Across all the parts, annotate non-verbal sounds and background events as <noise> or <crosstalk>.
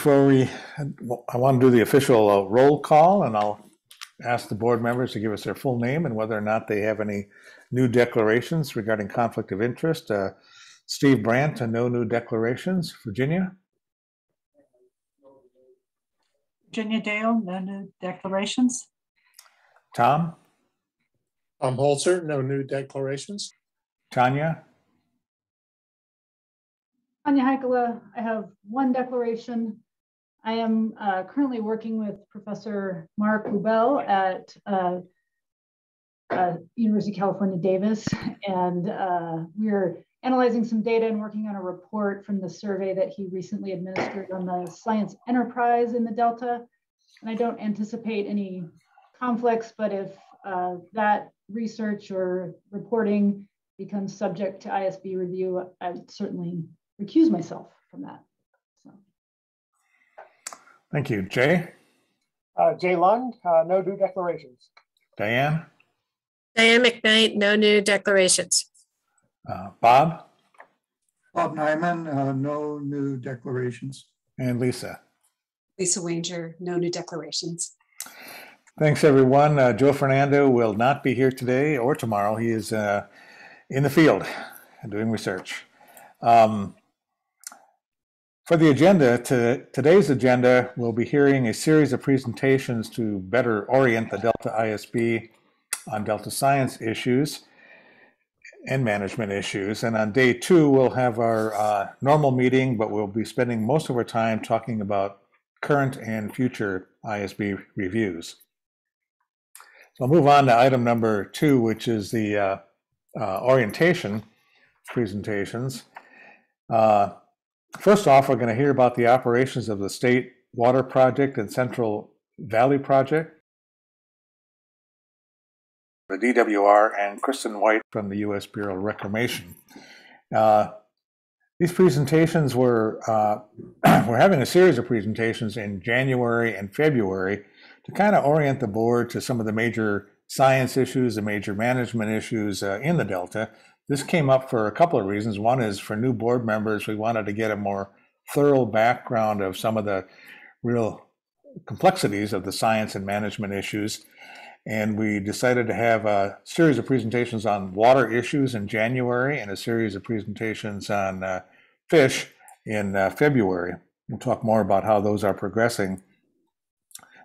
Before we, I want to do the official uh, roll call, and I'll ask the board members to give us their full name and whether or not they have any new declarations regarding conflict of interest. Uh, Steve Brandt, uh, no new declarations. Virginia? Virginia Dale, no new declarations. Tom? Tom Holzer, no new declarations. Tanya? Tanya Heikkila, I have one declaration. I am uh, currently working with Professor Mark Lubell at uh, uh, University of California, Davis, and uh, we're analyzing some data and working on a report from the survey that he recently administered on the science enterprise in the Delta. And I don't anticipate any conflicts, but if uh, that research or reporting becomes subject to ISB review, I would certainly recuse myself from that. So. Thank you. Jay? Uh, Jay Lund, uh, no new declarations. Diane? Diane McKnight, no new declarations. Uh, Bob? Bob Naiman, uh, no new declarations. And Lisa? Lisa Wainger, no new declarations. Thanks, everyone. Uh, Joe Fernando will not be here today or tomorrow. He is uh, in the field doing research. Um, for the agenda, to, today's agenda, we'll be hearing a series of presentations to better orient the Delta ISB on Delta Science issues and management issues. And on day two, we'll have our uh, normal meeting, but we'll be spending most of our time talking about current and future ISB reviews. So I'll move on to item number two, which is the uh, uh, orientation presentations. Uh, first off, we're going to hear about the operations of the State Water Project and Central Valley Project the DWR, and Kristin White from the U.S. Bureau of Reclamation. Uh, these presentations were, uh, <clears throat> we're having a series of presentations in January and February to kind of orient the board to some of the major science issues, the major management issues uh, in the Delta. This came up for a couple of reasons. One is for new board members, we wanted to get a more thorough background of some of the real complexities of the science and management issues and we decided to have a series of presentations on water issues in January and a series of presentations on uh, fish in uh, February. We'll talk more about how those are progressing.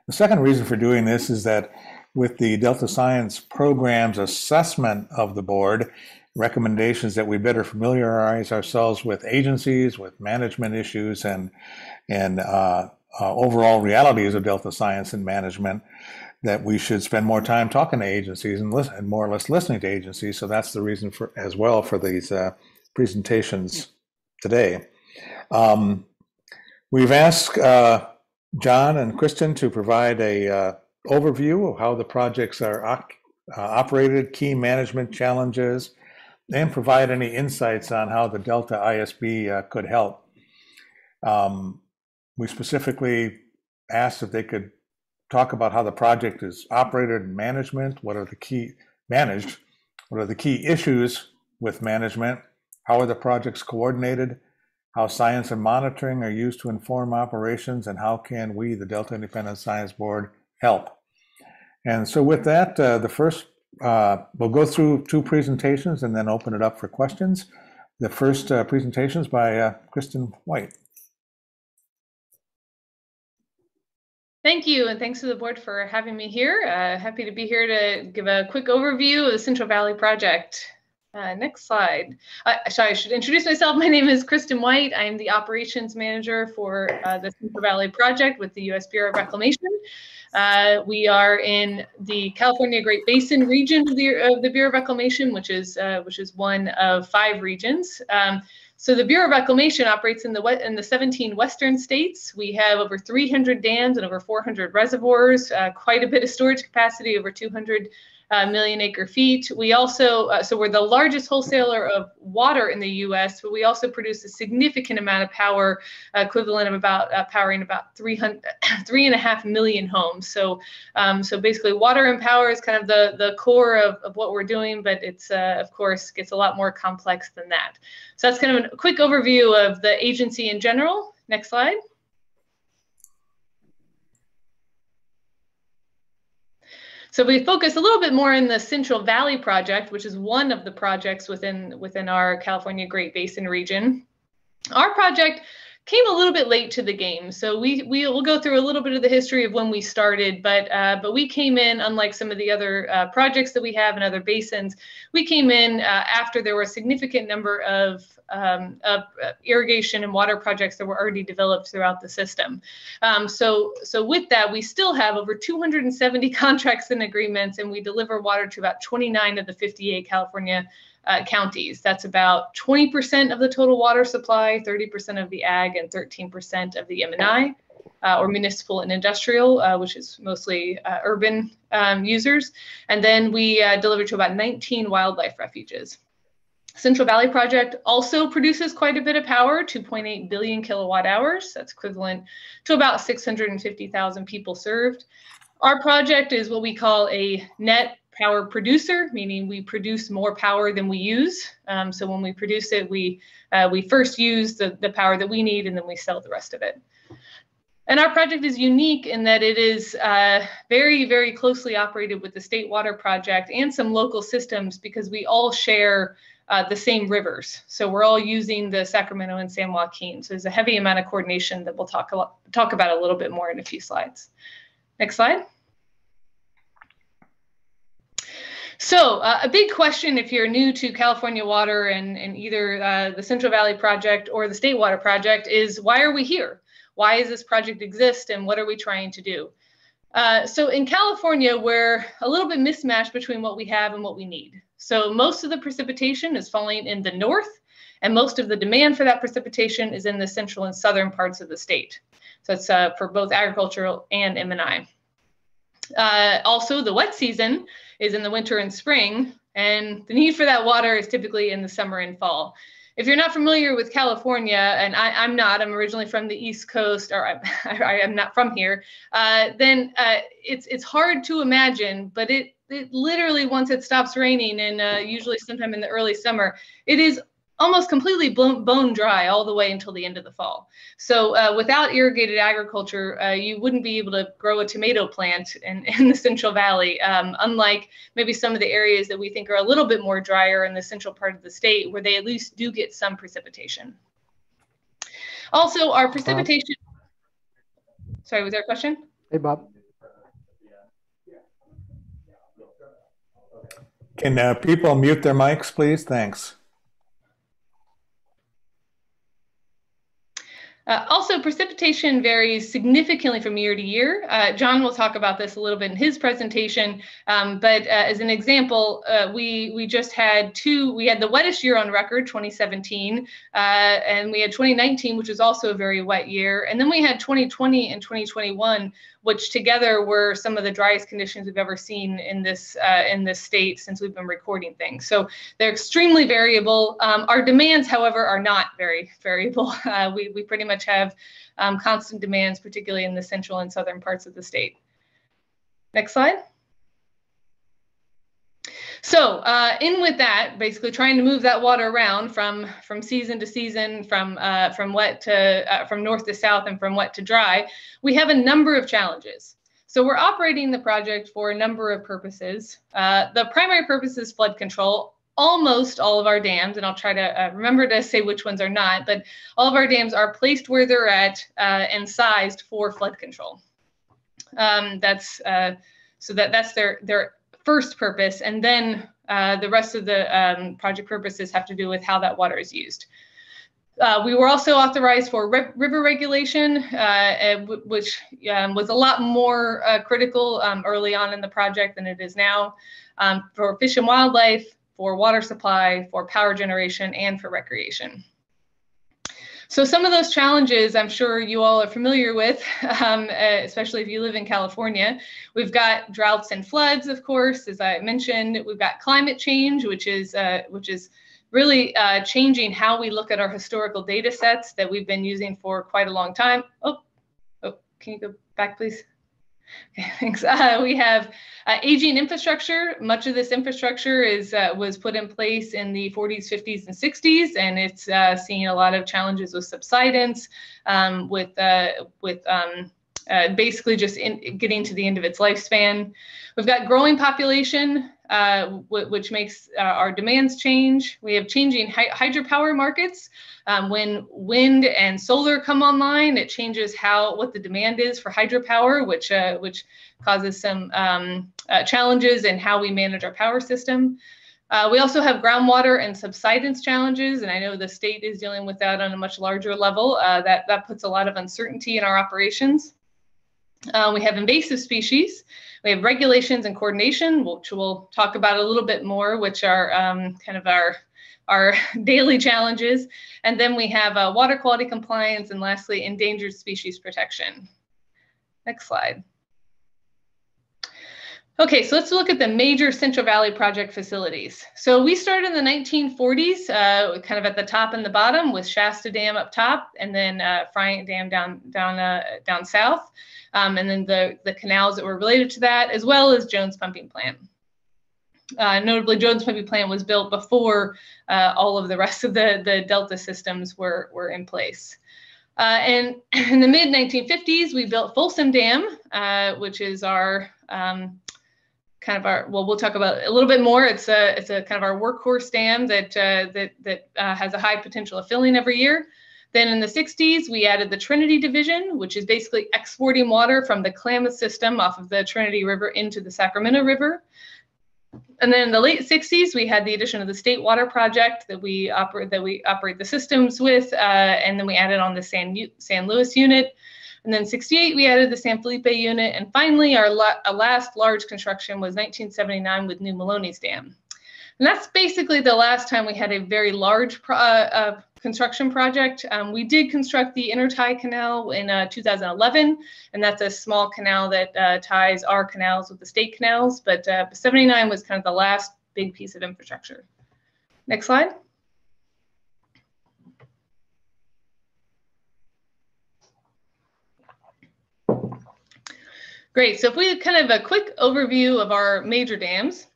The second reason for doing this is that with the Delta Science program's assessment of the board, recommendations that we better familiarize ourselves with agencies, with management issues, and and uh, uh, overall realities of Delta Science and management that we should spend more time talking to agencies and listen, and more or less listening to agencies. So that's the reason for as well for these uh, presentations today. Um, we've asked uh, John and Kristin to provide a uh, overview of how the projects are uh, operated, key management challenges, and provide any insights on how the Delta ISB uh, could help. Um, we specifically asked if they could talk about how the project is operated and management, what are the key managed, what are the key issues with management, how are the projects coordinated, how science and monitoring are used to inform operations, and how can we, the Delta Independent Science Board, help. And so with that, uh, the first, uh, we'll go through two presentations and then open it up for questions. The first uh, presentation is by uh, Kristin White. Thank you, and thanks to the board for having me here. Uh, happy to be here to give a quick overview of the Central Valley Project. Uh, next slide. Uh, I should introduce myself. <laughs> My name is Kristin White. I am the operations manager for uh, the Central Valley Project with the U.S. Bureau of Reclamation. Uh, we are in the California Great Basin region of the, of the Bureau of Reclamation, which is uh, which is one of five regions. Um, so the Bureau of Reclamation operates in the in the 17 western states. We have over 300 dams and over 400 reservoirs, uh, quite a bit of storage capacity, over 200 uh, million acre feet. We also, uh, so we're the largest wholesaler of water in the US, but we also produce a significant amount of power, uh, equivalent of about uh, powering about 300, <clears throat> three and a half million homes. So, um, so basically water and power is kind of the, the core of, of what we're doing, but it's, uh, of course, gets a lot more complex than that. So that's kind of a quick overview of the agency in general. Next slide. So we focus a little bit more in the Central Valley Project, which is one of the projects within, within our California Great Basin region. Our project came a little bit late to the game. So we we will go through a little bit of the history of when we started, but uh, but we came in unlike some of the other uh, projects that we have in other basins. We came in uh, after there were a significant number of um, of uh, irrigation and water projects that were already developed throughout the system. Um, so so with that, we still have over 270 <laughs> contracts and agreements, and we deliver water to about 29 of the 58 California uh, counties. That's about 20% of the total water supply, 30% of the ag, and 13% of the M&I, uh, or municipal and industrial, uh, which is mostly uh, urban um, users. And then we uh, deliver to about 19 wildlife refuges. Central Valley Project also produces quite a bit of power, 2.8 billion kilowatt hours. That's equivalent to about 650,000 people served. Our project is what we call a net power producer, meaning we produce more power than we use. Um, so when we produce it, we uh, we first use the, the power that we need and then we sell the rest of it. And our project is unique in that it is uh, very, very closely operated with the State Water Project and some local systems because we all share uh, the same rivers. So we're all using the Sacramento and San Joaquin. So there's a heavy amount of coordination that we'll talk, lot, talk about a little bit more in a few slides. Next slide. So uh, a big question if you're new to California Water and, and either uh, the Central Valley Project or the State Water Project is why are we here? Why does this project exist and what are we trying to do? Uh, so in California, we're a little bit mismatched between what we have and what we need. So most of the precipitation is falling in the north and most of the demand for that precipitation is in the central and southern parts of the state. So it's uh, for both agricultural and M&I. Uh, also, the wet season is in the winter and spring, and the need for that water is typically in the summer and fall. If you're not familiar with California, and I, am not, I'm originally from the East Coast, or <laughs> I, I am not from here, uh, then uh, it's it's hard to imagine, but it it literally once it stops raining, and uh, usually sometime in the early summer, it is almost completely bone dry all the way until the end of the fall. So uh, without irrigated agriculture, uh, you wouldn't be able to grow a tomato plant in, <laughs> in the Central Valley, um, unlike maybe some of the areas that we think are a little bit more drier in the central part of the state where they at least do get some precipitation. Also, our precipitation, sorry, was there a question? Hey, Bob. Can uh, people mute their mics, please? Thanks. Uh, also, precipitation varies significantly from year to year. Uh, John will talk about this a little bit in his presentation, um, but uh, as an example, uh, we we just had two. We had the wettest year on record, 2017, uh, and we had 2019, which was also a very wet year, and then we had 2020 and 2021, which together were some of the driest conditions we've ever seen in this uh, in this state since we've been recording things. So they're extremely variable. Um, our demands, however, are not very <laughs> variable. Uh, we we pretty much have um, constant demands, particularly in the central and southern parts of the state. Next slide. So uh, in with that, basically trying to move that water around from from season to season, from uh, from wet to uh, from north to south, and from wet to dry, we have a number of challenges. So we're operating the project for a number of purposes. Uh, the primary purpose is flood control. Almost all of our dams, and I'll try to uh, remember to say which ones are not, but all of our dams are placed where they're at uh, and sized for flood control. Um, that's so that that's their their first purpose, and then uh, the rest of the um, project purposes have to do with how that water is used. Uh, we were also authorized for river regulation, uh, which um, was a lot more uh, critical um, early on in the project than it is now, um, for fish and wildlife, for water supply, for power generation, and for recreation. So some of those challenges I'm sure you all are familiar with, <laughs> um, uh, especially if you live in California. We've got droughts and floods, of course, as I mentioned. We've got climate change, which is uh, which is really uh, changing how we look at our historical data sets that we've been using for quite a long time. Oh, oh, can you go back, please? Okay, thanks. <laughs> Uh, we have uh, aging infrastructure. Much of this infrastructure is uh, was put in place in the 40s, 50s, and 60s, and it's uh, seeing a lot of challenges with subsidence, um, with uh, with um, uh, basically just in, getting to the end of its lifespan. We've got growing population, which makes our demands change. We have changing hy hydropower markets. Um, when wind and solar come online, it changes how what the demand is for hydropower, which uh, which causes some um, uh, challenges in how we manage our power system. Uh, we also have groundwater and subsidence challenges, and I know the state is dealing with that on a much larger level. Uh, that, that puts a lot of uncertainty in our operations. Uh, we have invasive species. We have regulations and coordination, which we'll talk about a little bit more, which are um, kind of our, our <laughs> daily challenges. And then we have uh, water quality compliance, and lastly, endangered species protection. Next slide. Okay, so let's look at the major Central Valley Project facilities. So we started in the 1940s, uh, kind of at the top and the bottom with Shasta Dam up top and then uh, Dam down, down, uh, down south. Um, and then the, the canals that were related to that, as well as Jones Pumping Plant. Uh, notably, Jones Pumping Plant was built before uh, all of the rest of the, the Delta systems were, were in place. Uh, and <laughs> in the mid 1950s, we built Folsom Dam, uh, which is our um, kind of our well we'll talk about a little bit more. It's a it's a kind of our workhorse dam that uh, that that uh, has a high potential of filling every year. Then in the 60s we added the trinity division which is basically exporting water from the klamath system off of the trinity river into the sacramento river and then in the late 60s we had the addition of the state water project that we operate that we operate the systems with uh, and then we added on the san san luis unit and then 68, we added the San Felipe unit. And finally, our la last large construction was 1979 with New Melones Dam. And that's basically the last time we had a very large pro uh, construction project. Um, we did construct the Intertie Canal in uh, 2011, and that's a small canal that uh, ties our canals with the state canals. But uh, 79 was kind of the last big piece of infrastructure. Next slide. Great. So if we kind of a quick overview of our major dams.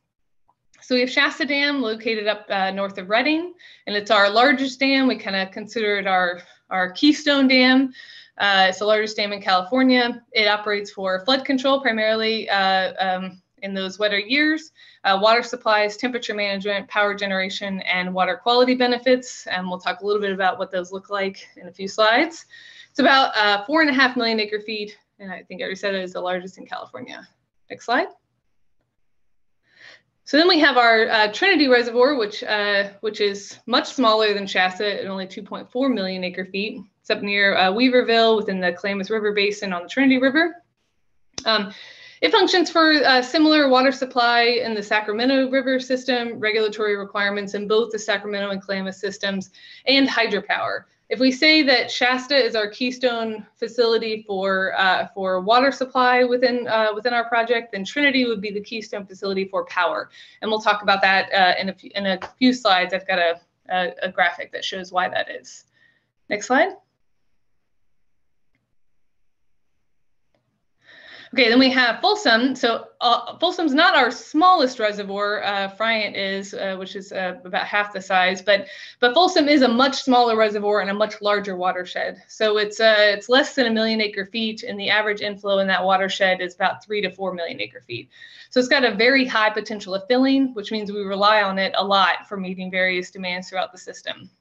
So we have Shasta Dam located up uh, north of Redding, and it's our largest dam. We kind of consider it our, our keystone dam. Uh, it's the largest dam in California. It operates for flood control primarily uh, um, in those wetter years, uh, water supplies, temperature management, power generation, and water quality benefits. And we'll talk a little bit about what those look like in a few slides. It's about uh, four and a half million acre feet and I think I already said it is the largest in California. Next slide. So then we have our uh, Trinity Reservoir, which uh, which is much smaller than Shasta at only 2.4 million acre feet. It's up near uh, Weaverville within the Klamath River Basin on the Trinity River. Um, it functions for a similar water supply in the Sacramento River system, regulatory requirements in both the Sacramento and Klamath systems, and hydropower if we say that Shasta is our keystone facility for uh, for water supply within uh, within our project, then Trinity would be the keystone facility for power. And we'll talk about that uh, in a few, in a few slides. I've got a, a, a graphic that shows why that is. Next slide. Okay, then we have Folsom. So uh, Folsom's not our smallest reservoir. Uh, is, uh, which is uh, about half the size, but but Folsom is a much smaller reservoir and a much larger watershed. So it's uh, it's less than a million acre feet, and the average inflow in that watershed is about three to four million acre feet. So it's got a very high potential of filling, which means we rely on it a lot for meeting various demands throughout the system.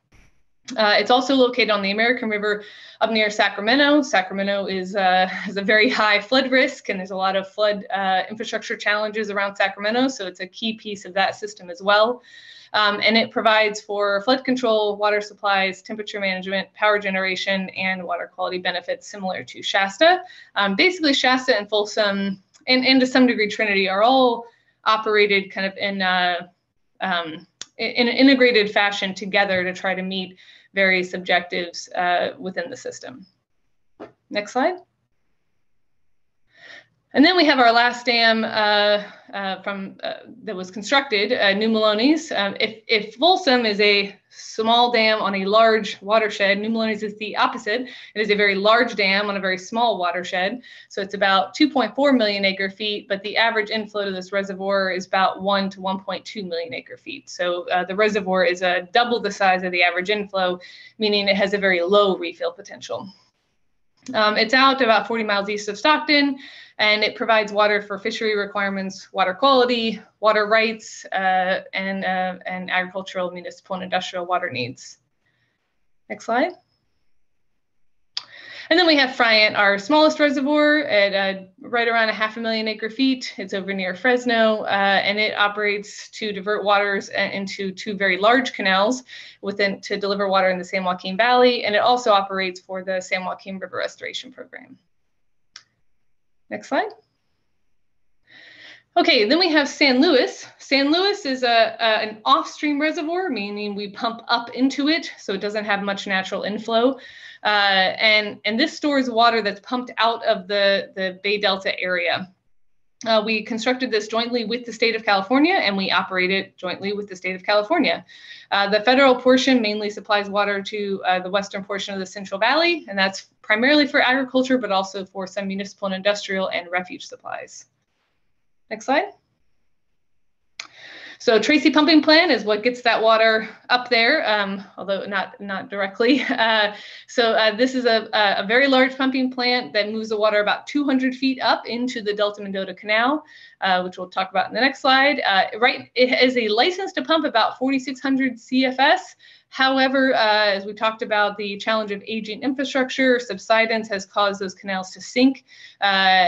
Uh, it's also located on the American River up near Sacramento. Sacramento is uh, <laughs> has a very high flood risk, and there's a lot of flood uh, infrastructure challenges around Sacramento. So it's a key piece of that system as well. Um, and it provides for flood control, water supplies, temperature management, power generation, and water quality benefits similar to Shasta. Um, basically, Shasta and Folsom, and, and to some degree Trinity, are all operated kind of in, uh, um, in an integrated fashion together to try to meet various objectives uh, within the system. Next slide. And then we have our last dam uh, uh, from uh, that was constructed, uh, New Melones. Um, if, if Folsom is a small dam on a large watershed, New Melones is the opposite. It is a very large dam on a very small watershed. So it's about 2.4 million acre feet, but the average inflow to this reservoir is about 1 to 1.2 million acre feet. So uh, the reservoir is a double the size of the average inflow, meaning it has a very low refill potential. Um, it's out about 40 miles east of Stockton, and it provides water for fishery requirements, water quality, water rights, uh, and, uh, and agricultural, municipal, and industrial water needs. Next slide. And then we have Friant, our smallest reservoir at uh, right around a half a million acre feet. It's over near Fresno, uh, and it operates to divert waters uh, into two very large canals within to deliver water in the San Joaquin Valley. And it also operates for the San Joaquin River Restoration Program. Next slide. Okay, then we have San Luis. San Luis is a, a, an off-stream reservoir, meaning we pump up into it, so it doesn't have much natural inflow. Uh, and, and this stores water that's pumped out of the, the Bay Delta area. Uh, we constructed this jointly with the state of California and we operate it jointly with the state of California. Uh, the federal portion mainly supplies water to uh, the western portion of the Central Valley, and that's primarily for agriculture, but also for some municipal and industrial and refuge supplies. Next slide. So Tracy pumping plant is what gets that water up there, um, although not not directly. <laughs> Uh, so uh, this is a, a very large pumping plant that moves the water about 200 feet up into the Delta Mendota Canal, uh, which we'll talk about in the next slide. Uh, right, it has a license to pump about 4,600 CFS. However, uh, as we talked about, the challenge of aging infrastructure, subsidence has caused those canals to sink uh,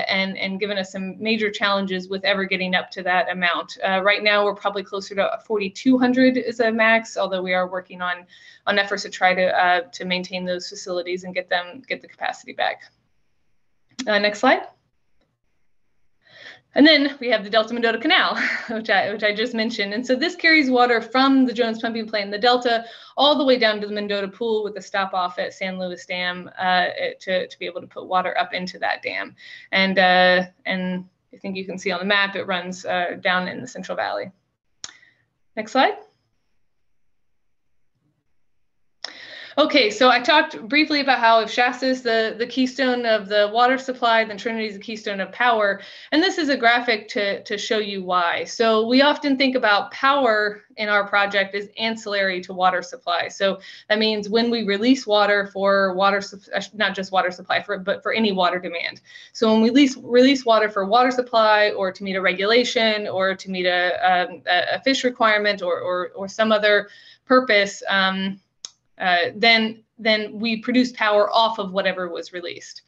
and, and given us some major challenges with ever getting up to that amount. Uh, right now, we're probably closer to 4,200 is a max, although we are working on, on efforts to try to, uh, to maintain those facilities and get them, get the capacity back. Uh, next slide. And then we have the Delta Mendota Canal, <laughs> which I, which I just mentioned. And so this carries water from the Jones pumping plant in the Delta all the way down to the Mendota Pool with a stop off at San Luis Dam uh, to, to be able to put water up into that dam. And, uh, and I think you can see on the map, it runs uh, down in the Central Valley. Next slide. Okay, so I talked briefly about how if Shasta is the, the keystone of the water supply, then Trinity is the keystone of power. And this is a graphic to, to show you why. So we often think about power in our project as ancillary to water supply. So that means when we release water for water, uh, not just water supply, for, but for any water demand. So when we release, release water for water supply or to meet a regulation or to meet a, um, a, a fish requirement or, or, or some other purpose, um, uh, then then we produce power off of whatever was released.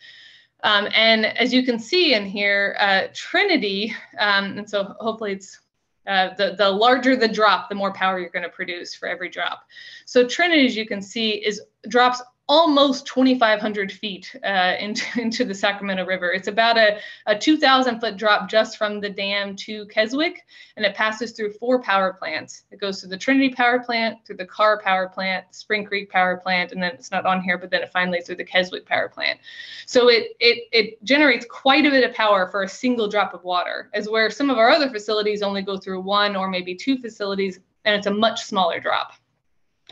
Um, and as you can see in here, uh, Trinity, um, and so hopefully it's uh, the, the larger the drop, the more power you're going to produce for every drop. So Trinity, as you can see, is drops almost 2,500 feet uh, into, <laughs> into the Sacramento River. It's about a, a 2,000 foot drop just from the dam to Keswick, and it passes through four power plants. It goes through the Trinity Power Plant, through the Carr Power Plant, Spring Creek Power Plant, and then it's not on here, but then it finally through the Keswick Power Plant. So it, it, it generates quite a bit of power for a single drop of water, as where some of our other facilities only go through one or maybe two facilities, and it's a much smaller drop.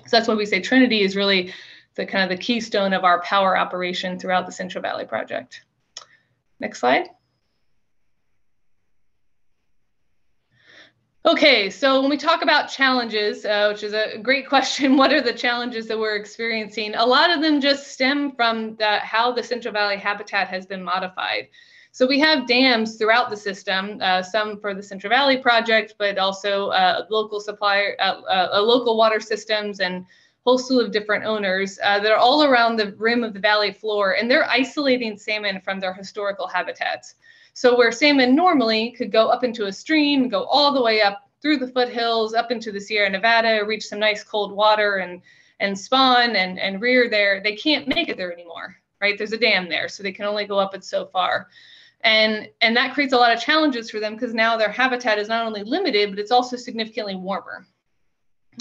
So that's why we say Trinity is really the kind of the keystone of our power operation throughout the Central Valley project. Next slide. Okay, so when we talk about challenges, uh, which is a great <laughs> question, what are the challenges that we're experiencing? A lot of them just stem from the, how the Central Valley habitat has been modified. So we have dams throughout the system, uh, some for the Central Valley project, but also uh, local supplier, uh, uh, local water systems and whole slew of different owners uh, that are all around the rim of the valley floor, and they're isolating salmon from their historical habitats. So where salmon normally could go up into a stream, go all the way up through the foothills, up into the Sierra Nevada, reach some nice cold water and and spawn and, and rear there, they can't make it there anymore, right? There's a dam there, so they can only go up it so far. And, and that creates a lot of challenges for them because now their habitat is not only limited, but it's also significantly warmer.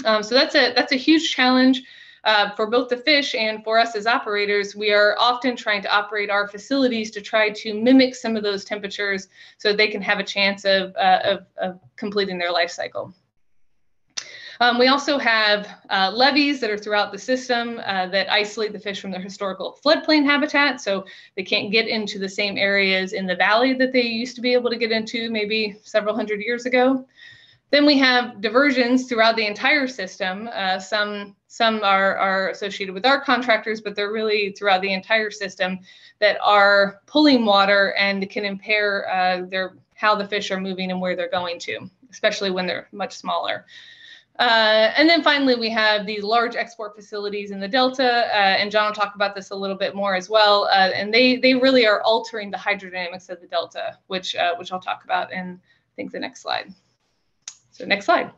Um, so that's a that's a huge challenge uh, for both the fish and for us as operators. We are often trying to operate our facilities to try to mimic some of those temperatures so they can have a chance of, uh, of, of, completing their life cycle. Um, we also have uh, levees that are throughout the system uh, that isolate the fish from their historical floodplain habitat. So they can't get into the same areas in the valley that they used to be able to get into maybe several hundred years ago. Then we have diversions throughout the entire system. Uh, some some are, are associated with our contractors, but they're really throughout the entire system that are pulling water and can impair uh, their how the fish are moving and where they're going to, especially when they're much smaller. Uh, and then finally, we have these large export facilities in the Delta, uh, and John will talk about this a little bit more as well. Uh, and they they really are altering the hydrodynamics of the Delta, which uh, which I'll talk about in I think the next slide. So next slide.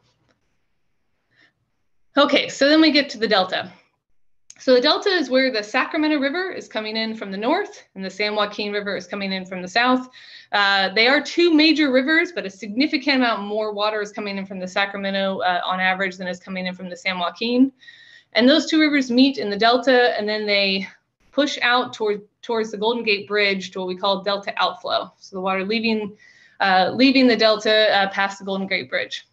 Okay, so then we get to the Delta. So the Delta is where the Sacramento River is coming in from the north and the San Joaquin River is coming in from the south. Uh, they are two major rivers, but a significant amount more water is coming in from the Sacramento uh, on average than is coming in from the San Joaquin. And those two rivers meet in the Delta and then they push out toward, towards the Golden Gate Bridge to what we call Delta outflow. So the water leaving, uh, leaving the Delta uh, past the Golden Gate Bridge.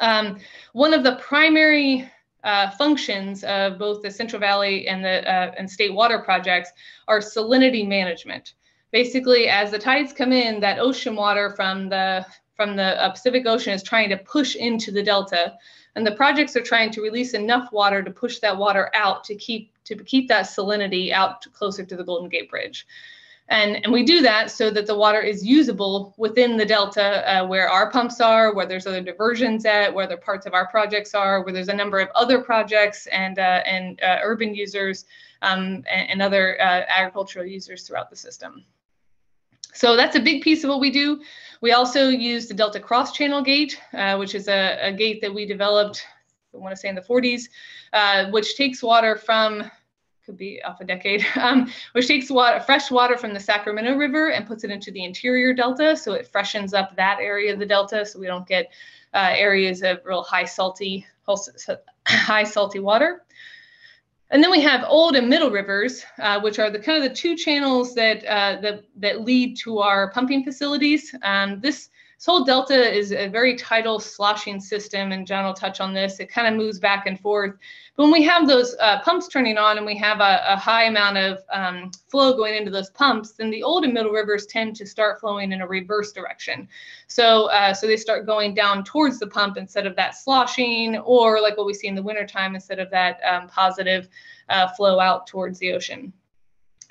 Um, one of the primary uh, functions of both the Central Valley and the uh, and state water projects are salinity management. Basically, as the tides come in, that ocean water from the from the uh, Pacific Ocean is trying to push into the delta, and the projects are trying to release enough water to push that water out to keep to keep that salinity out closer to the Golden Gate Bridge. And, and we do that so that the water is usable within the delta uh, where our pumps are, where there's other diversions at, where other parts of our projects are, where there's a number of other projects and, uh, and uh, urban users um, and, and, other uh, agricultural users throughout the system. So that's a big piece of what we do. We also use the Delta Cross Channel Gate, uh, which is a, a, gate that we developed, I want to say in the 40s, uh, which takes water from could be off a decade, <laughs> um, which takes water, fresh water from the Sacramento River and puts it into the interior delta. So it freshens up that area of the delta so we don't get uh, areas of real high salty, <clears throat> high salty water. And then we have old and middle rivers, uh, which are the kind of the two channels that, uh, that, that lead to our pumping facilities. Um, this whole delta is a very tidal sloshing system, and John will touch on this. It kind of moves back and forth. But when we have those uh, pumps turning on and we have a, a high amount of um, flow going into those pumps, then the old and middle rivers tend to start flowing in a reverse direction. So, uh, so they start going down towards the pump instead of that sloshing, or like what we see in the wintertime, instead of that um, positive uh, flow out towards the ocean.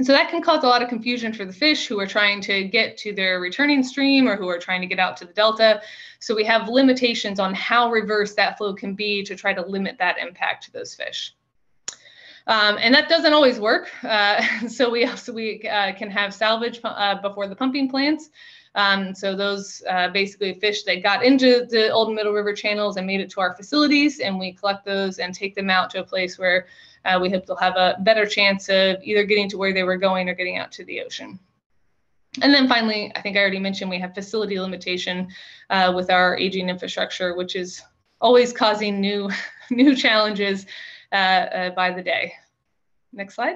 So that can cause a lot of confusion for the fish who are trying to get to their returning stream or who are trying to get out to the delta. So we have limitations on how reverse that flow can be to try to limit that impact to those fish. Um, and that doesn't always work. Uh, <laughs> so we also we uh, can have salvage uh, before the pumping plants. Um, so those uh, basically fish that got into the Old Middle River channels and made it to our facilities, and we collect those and take them out to a place where uh, we hope they'll have a better chance of either getting to where they were going or getting out to the ocean. And then finally, I think I already mentioned we have facility limitation uh, with our aging infrastructure, which is always causing new, <laughs> new challenges uh, uh, by the day. Next slide.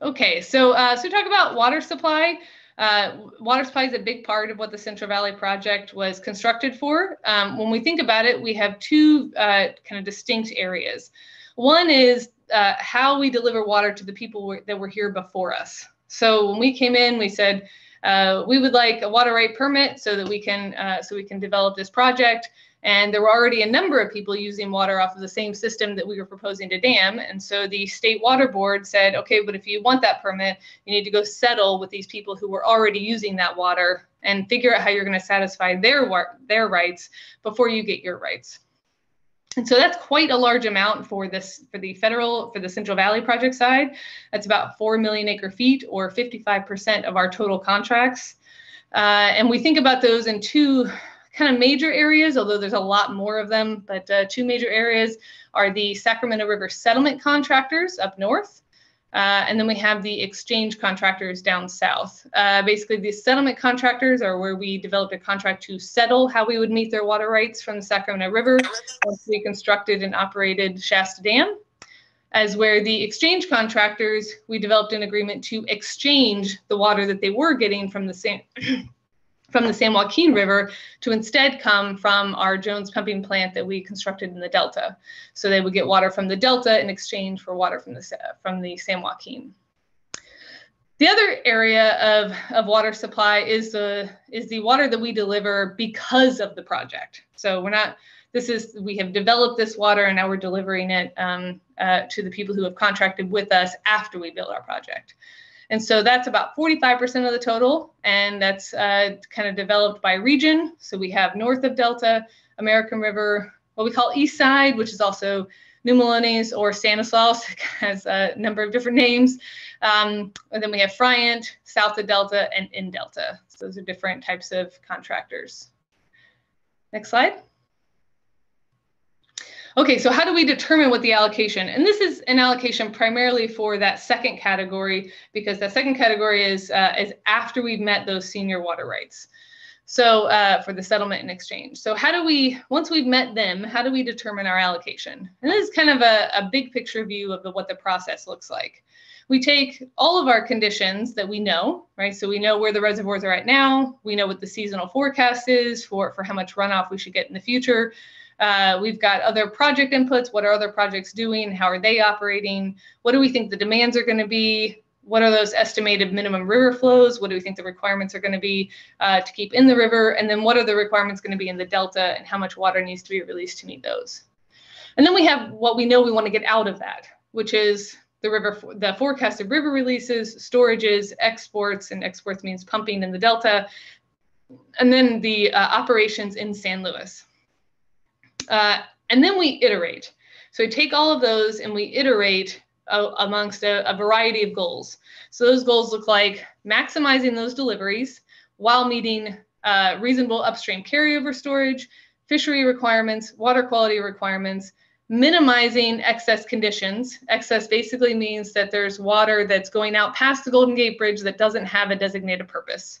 Okay, so uh, so talk about water supply. Uh, water supply is a big part of what the Central Valley Project was constructed for. Um, when we think about it, we have two uh, kind of distinct areas. One is uh, how we deliver water to the people that were here before us. So when we came in, we said uh, we would like a water right permit so that we can uh, so we can develop this project. And there were already a number of people using water off of the same system that we were proposing to dam. And so the state water board said, okay, but if you want that permit, you need to go settle with these people who were already using that water and figure out how you're going to satisfy their their rights before you get your rights. And so that's quite a large amount for this for the federal for the Central Valley project side. That's about 4 million acre feet or 55% of our total contracts. Uh, and we think about those in two kind of major areas, although there's a lot more of them, but uh, two major areas are the Sacramento River settlement contractors up north. Uh, and then we have the exchange contractors down south. Uh, basically, the settlement contractors are where we developed a contract to settle how we would meet their water rights from the Sacramento River once we constructed and operated Shasta Dam. As where the exchange contractors, we developed an agreement to exchange the water that they were getting from the same <clears throat> from the San Joaquin River to instead come from our Jones pumping plant that we constructed in the Delta. So they would get water from the Delta in exchange for water from the, from the San Joaquin. The The other area of, of water supply is the is the water that we deliver because of the project. So we're not. This is we have developed this water and now we're delivering it um, uh, to the people who have contracted with us after we build our project. And so that's about 45% of the total, and that's uh, kind of developed by region. So we have north of Delta, American River, what we call East Side, which is also New Melones or Stanislaus, <laughs> has a number of different names. Um, and then we have Friant, south of Delta, and in Delta. So those are different types of contractors. Next slide. Okay, so how do we determine what the allocation? And this is an allocation primarily for that second category because that second category is uh, is after we've met those senior water rights. So uh, for the settlement and exchange. So how do we, once we've met them, how do we determine our allocation? And this is kind of a, a big picture view of the, what the process looks like. We take all of our conditions that we know, right? So we know where the reservoirs are at now. We know what the seasonal forecast is for, for how much runoff we should get in the future. Uh, we've got other project inputs. What are other projects doing? How are they operating? What do we think the demands are going to be? What are those estimated minimum river flows? What do we think the requirements are going to be uh, to keep in the river? And then what are the requirements going to be in the delta and how much water needs to be released to meet those? And then we have what we know we want to get out of that, which is the river, the forecasted river releases, storages, exports, and exports means pumping in the delta, and then the uh, operations in San Luis. Uh, and then we iterate. So we take all of those and we iterate uh, amongst a, a, variety of goals. So those goals look like maximizing those deliveries while meeting uh, reasonable upstream carryover storage, fishery requirements, water quality requirements, minimizing excess conditions. Excess basically means that there's water that's going out past the Golden Gate Bridge that doesn't have a designated purpose.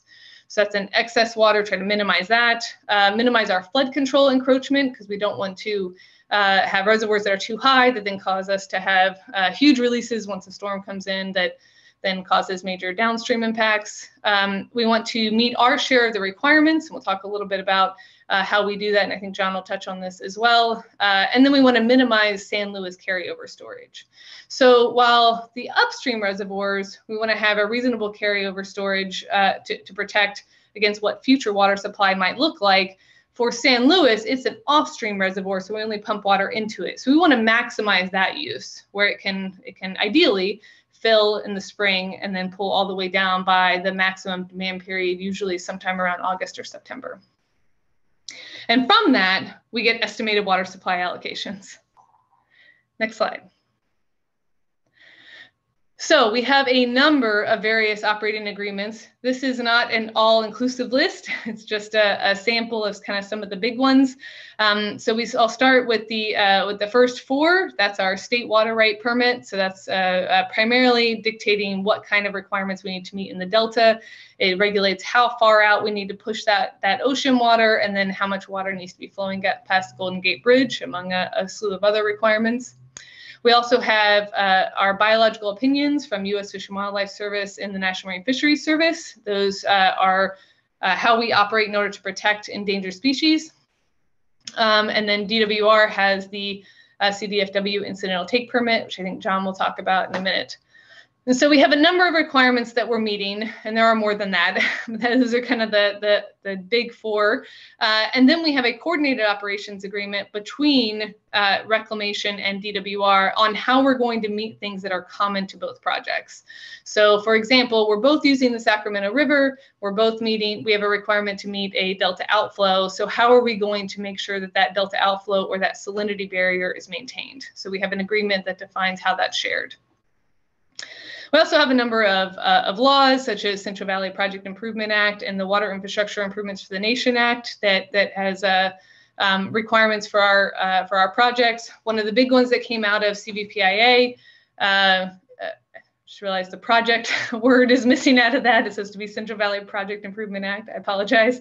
So that's an excess water, try to minimize that, uh, minimize our flood control encroachment because we don't want to uh, have reservoirs that are too high that then cause us to have uh, huge releases once a storm comes in that then causes major downstream impacts. Um, we want to meet our share of the requirements, and we'll talk a little bit about uh, how we do that, and I think John will touch on this as well. Uh, and then we want to minimize San Luis carryover storage. So while the upstream reservoirs, we want to have a reasonable carryover storage uh, to, to protect against what future water supply might look like, for San Luis, it's an off-stream reservoir, so we only pump water into it. So we want to maximize that use, where it can it can ideally fill in the spring and then pull all the way down by the maximum demand period, usually sometime around August or September. And from that, we get estimated water supply allocations. Next slide. So we have a number of various operating agreements. This is not an all-inclusive list. <laughs> It's just a, a, sample of kind of some of the big ones. Um, so we, I'll start with the uh, with the first four. That's our state water right permit. So that's uh, uh, primarily dictating what kind of requirements we need to meet in the delta. It regulates how far out we need to push that that ocean water, and then how much water needs to be flowing past Golden Gate Bridge, among a, a slew of other requirements. We also have uh, our biological opinions from U.S. Fish and Wildlife Service and the National Marine Fisheries Service. Those uh, are uh, how we operate in order to protect endangered species. Um, and then DWR has the uh, CDFW incidental take permit, which I think John will talk about in a minute. And so we have a number of requirements that we're meeting, and there are more than that. <laughs> Those are kind of the, the, the big four. Uh, and then we have a coordinated operations agreement between uh, Reclamation and DWR on how we're going to meet things that are common to both projects. So for example, we're both using the Sacramento River. We're both meeting, we have a requirement to meet a delta outflow. So how are we going to make sure that that delta outflow or that salinity barrier is maintained? So we have an agreement that defines how that's shared. We also have a number of, uh, of laws, such as Central Valley Project Improvement Act and the Water Infrastructure Improvements for the Nation Act, that that has uh, um, requirements for our uh, for our projects. One of the big ones that came out of CVPIA. Just realized the project <laughs> word is missing out of that. It says to be Central Valley Project Improvement Act. I apologize.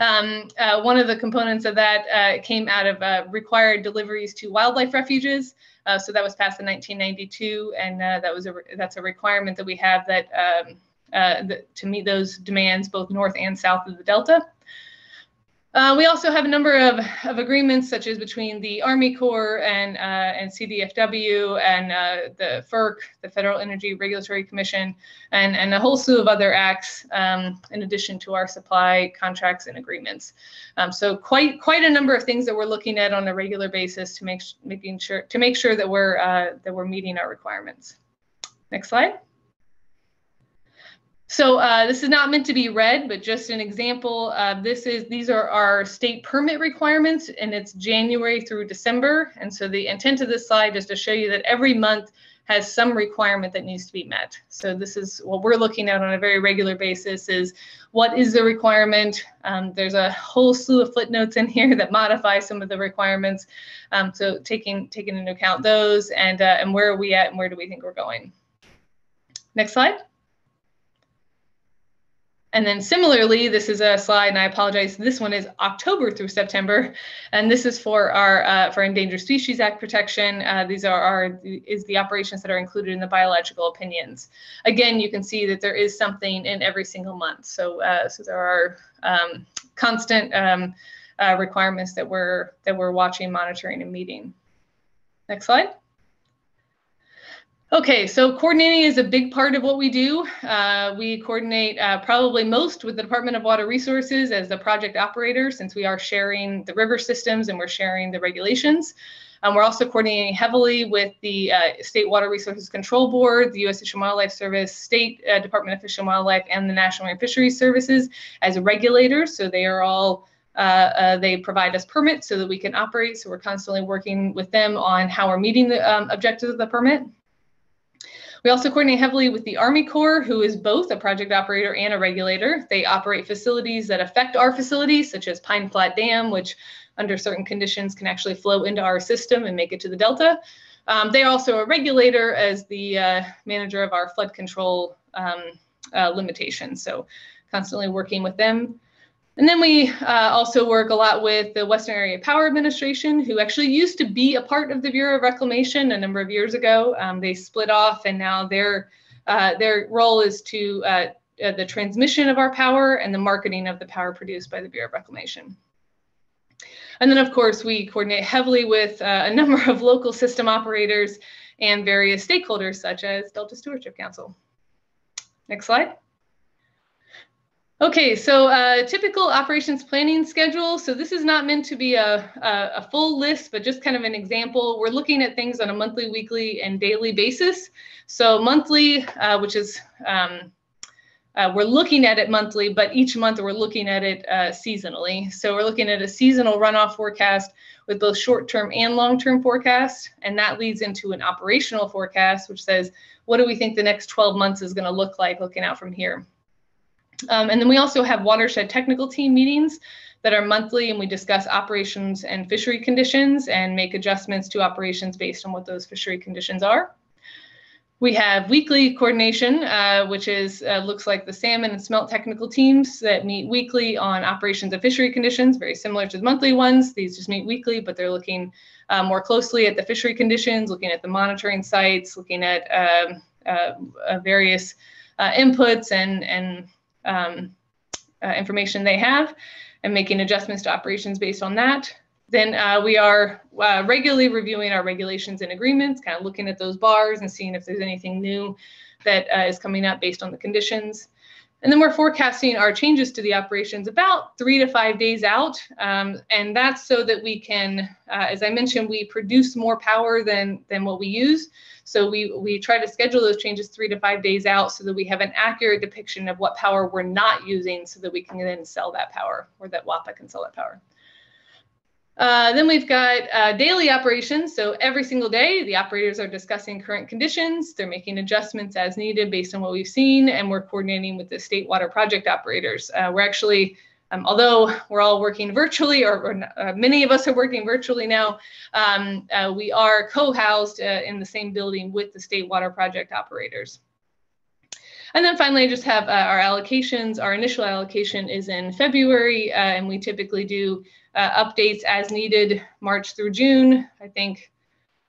Um, uh, one of the components of that uh, came out of uh, required deliveries to wildlife refuges. Uh, so that was passed in 1992, and uh, that was a that's a requirement that we have that um, uh, the, to meet those demands both north and south of the delta. Uh, we also have a number of, of agreements, such as between the Army Corps and uh, and CDFW and uh, the FERC, the Federal Energy Regulatory Commission, and and a whole slew of other acts, um, in addition to our supply contracts and agreements. Um, so quite quite a number of things that we're looking at on a regular basis to make making sure to make sure that we're uh, that we're meeting our requirements. Next slide. So uh, this is not meant to be read, but just an example. Uh, this is these are our state permit requirements, and it's January through December. And so the intent of this slide is to show you that every month has some requirement that needs to be met. So this is what we're looking at on a very regular basis is what is the requirement? Um, there's a whole slew of footnotes in here that modify some of the requirements. Um, so taking taking into account those and uh, and where are we at and where do we think we're going? Next slide. And then similarly, this is a slide, and I apologize. This one is October through September, and this is for our uh, for Endangered Species Act protection. Uh, these are our is the operations that are included in the biological opinions. Again, you can see that there is something in every single month. So uh, so there are um, constant um, uh, requirements that we're that we're watching, monitoring, and meeting. Next slide. Okay, so coordinating is a big part of what we do. Uh, we coordinate uh, probably most with the Department of Water Resources as the project operator since we are sharing the river systems and we're sharing the regulations. Um, we're also coordinating heavily with the uh, State Water Resources Control Board, the U.S. Fish and Wildlife Service, State uh, Department of Fish and Wildlife, and the National Marine Fisheries Services as regulators. So they are all uh, uh, they provide us permits so that we can operate. So we're constantly working with them on how we're meeting the um, objectives of the permit. We also coordinate heavily with the Army Corps, who is both a project operator and a regulator. They operate facilities that affect our facilities, such as Pine Flat Dam, which under certain conditions can actually flow into our system and make it to the Delta. Um, they are also a regulator as the uh, manager of our flood control um, uh, limitations. So constantly working with them. And then we uh, also work a lot with the Western Area Power Administration, who actually used to be a part of the Bureau of Reclamation a number of years ago. Um, they split off, and now their uh, their role is to uh, uh the transmission of our power and the marketing of the power produced by the Bureau of Reclamation. And then, of course, we coordinate heavily with uh, a number of local system operators and various stakeholders, such as Delta Stewardship Council. Next slide. Okay, so uh, typical operations planning schedule. So this is not meant to be a, a, a, full list, but just kind of an example. We're looking at things on a monthly, weekly, and daily basis. So monthly, uh, which is, um, uh, we're looking at it monthly, but each month we're looking at it uh, seasonally. So we're looking at a seasonal runoff forecast with both short-term and long-term forecast. And that leads into an operational forecast, which says, what do we think the next 12 months is gonna look like looking out from here? Um, and then we also have watershed technical team meetings that are monthly and we discuss operations and fishery conditions and make adjustments to operations based on what those fishery conditions are. We have weekly coordination, uh, which is uh, looks like the salmon and smelt technical teams that meet weekly on operations and fishery conditions, very similar to the monthly ones. These just meet weekly, but they're looking uh, more closely at the fishery conditions, looking at the monitoring sites, looking at um, uh, various uh, inputs and, and um, uh, information they have and making adjustments to operations based on that. Then uh, we are uh, regularly reviewing our regulations and agreements, kind of looking at those bars and seeing if there's anything new that uh, is coming up based on the conditions. And then we're forecasting our changes to the operations about three to five days out. Um, and that's so that we can, uh, as I mentioned, we produce more power than, than what we use. So we, we try to schedule those changes three to five days out so that we have an accurate depiction of what power we're not using so that we can then sell that power or that WAPA can sell that power. Uh, then we've got uh, daily operations. So every single day, the operators are discussing current conditions. They're making adjustments as needed based on what we've seen, and we're coordinating with the state water project operators. Uh, we're actually, um, although we're all working virtually, or, or uh, many of us are working virtually now, um, uh, we are co-housed uh, in the same building with the state water project operators. And then finally, I just have uh, our allocations. Our initial allocation is in February, uh, and we typically do uh, updates as needed March through June. I think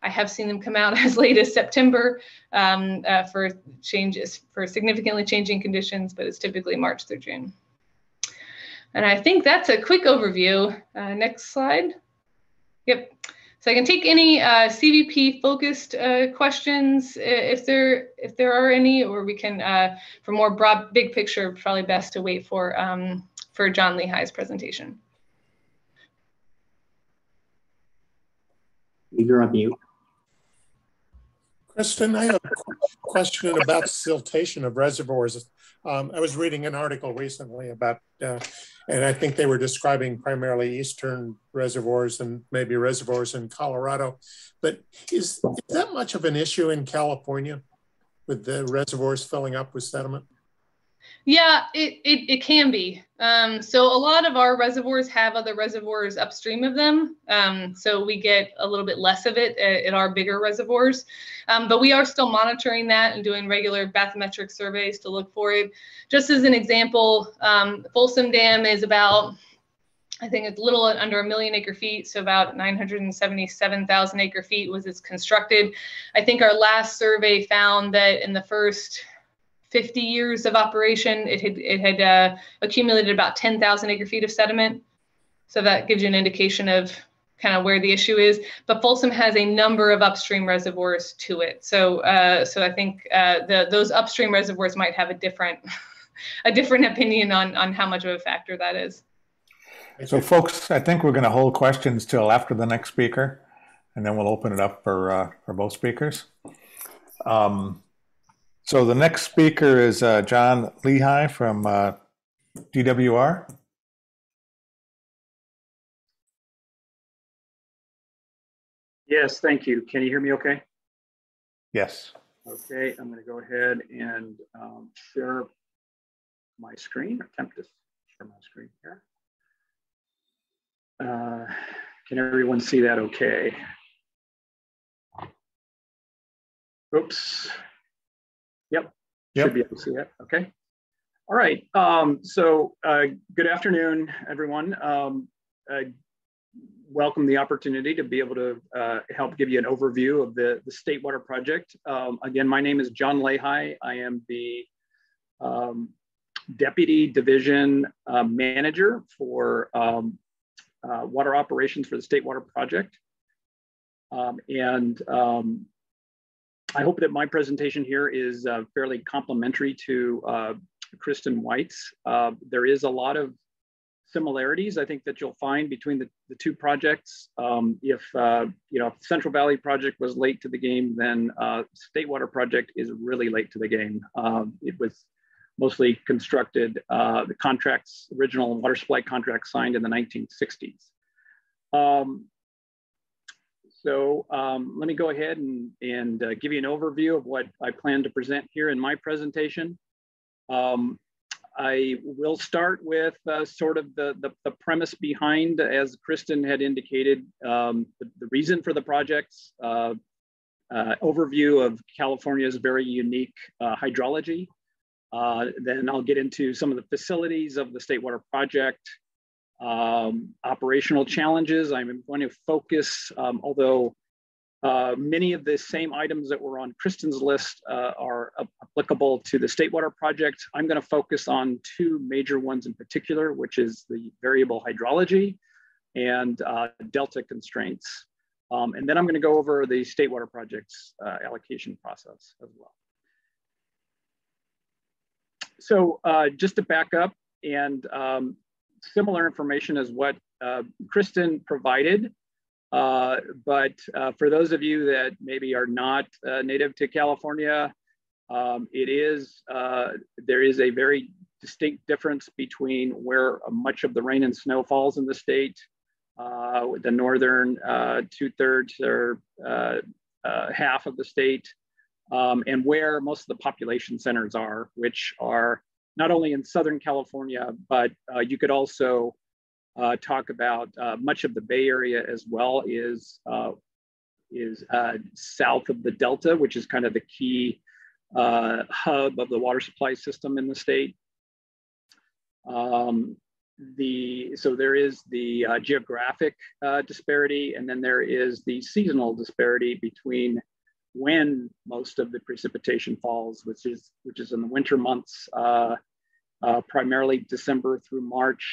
I have seen them come out <laughs> as late as September um, uh, for changes, for significantly changing conditions, but it's typically March through June. And I think that's a quick overview. Uh, next slide. Yep. So I can take any uh, CVP focused uh, questions if there if there are any, or we can, uh, for more broad, big picture, probably best to wait for um, for John Leahigh's presentation. You're on mute. Kristin, I have a question about siltation of reservoirs. Um, I was reading an article recently about, uh, and I think they were describing primarily eastern reservoirs and maybe reservoirs in Colorado. But is, is that much of an issue in California with the reservoirs filling up with sediment? Yeah, it, it, it can be. Um, so a lot of our reservoirs have other reservoirs upstream of them. Um, so we get a little bit less of it at, at our bigger reservoirs. Um, but we are still monitoring that and doing regular bathymetric surveys to look for it. Just as an example, um, Folsom Dam is about I think it's a little under a million acre feet, so about 977,000 acre feet was it's constructed. I think our last survey found that in the first 50 years of operation, it had it had uh, accumulated about 10,000 acre feet of sediment. So that gives you an indication of kind of where the issue is. But Folsom has a number of upstream reservoirs to it. So uh, so I think uh, the those upstream reservoirs might have a different <laughs> a different opinion on on how much of a factor that is. So, folks, I think we're going to hold questions till after the next speaker, and then we'll open it up for uh, for both speakers. Um, so the next speaker is uh, John Leahigh from uh, DWR. Yes, thank you. Can you hear me okay? Yes. Okay, I'm going to go ahead and um, share my screen, attempt to share my screen here. Uh, can everyone see that okay? Oops. Yep. Yep. Should be able to see it. Okay. All right. Um, so uh, good afternoon, everyone. Um, uh, welcome the opportunity to be able to uh, help give you an overview of the, the State Water Project. Um, again, my name is John Leahigh. I am the um, Deputy Division uh, Manager for um, uh, Water Operations for the State Water Project. Um, and um, I hope that my presentation here is uh, fairly complementary to uh, Kristin White's. Uh, there is a lot of similarities I think that you'll find between the, the two projects. Um, if uh, you know if Central Valley project was late to the game, then uh, State Water project is really late to the game. Um, it was mostly constructed, uh, the contracts, original water supply contracts signed in the 1960s. Um, so um, let me go ahead and, and uh, give you an overview of what I plan to present here in my presentation. Um, I will start with uh, sort of the, the, the, premise behind, as Kristin had indicated, um, the, the, reason for the projects, uh, uh overview of California's very unique uh, hydrology. Uh, then I'll get into some of the facilities of the State Water Project, um, operational challenges. I'm going to focus, um, although uh, many of the same items that were on Kristin's list uh, are applicable to the State Water Project. I'm going to focus on two major ones in particular, which is the variable hydrology and uh, delta constraints. Um, and then I'm going to go over the State Water Project's uh, allocation process as well. So uh, just to back up and um, similar information as what uh, Kristin provided. Uh, but uh, for those of you that maybe are not uh, native to California, um, it is, uh, there is a very distinct difference between where much of the rain and snow falls in the state. The northern two thirds or half of the state, um, and where most of the population centers are, which are not only in Southern California, but uh, you could also uh, talk about uh, much of the Bay Area as well is, uh, is uh, south of the Delta, which is kind of the key uh, hub of the water supply system in the state. Um, the, so there is the geographic disparity, and then there is the seasonal disparity between when most of the precipitation falls, which is which is in the winter months, uh, uh, primarily December through March,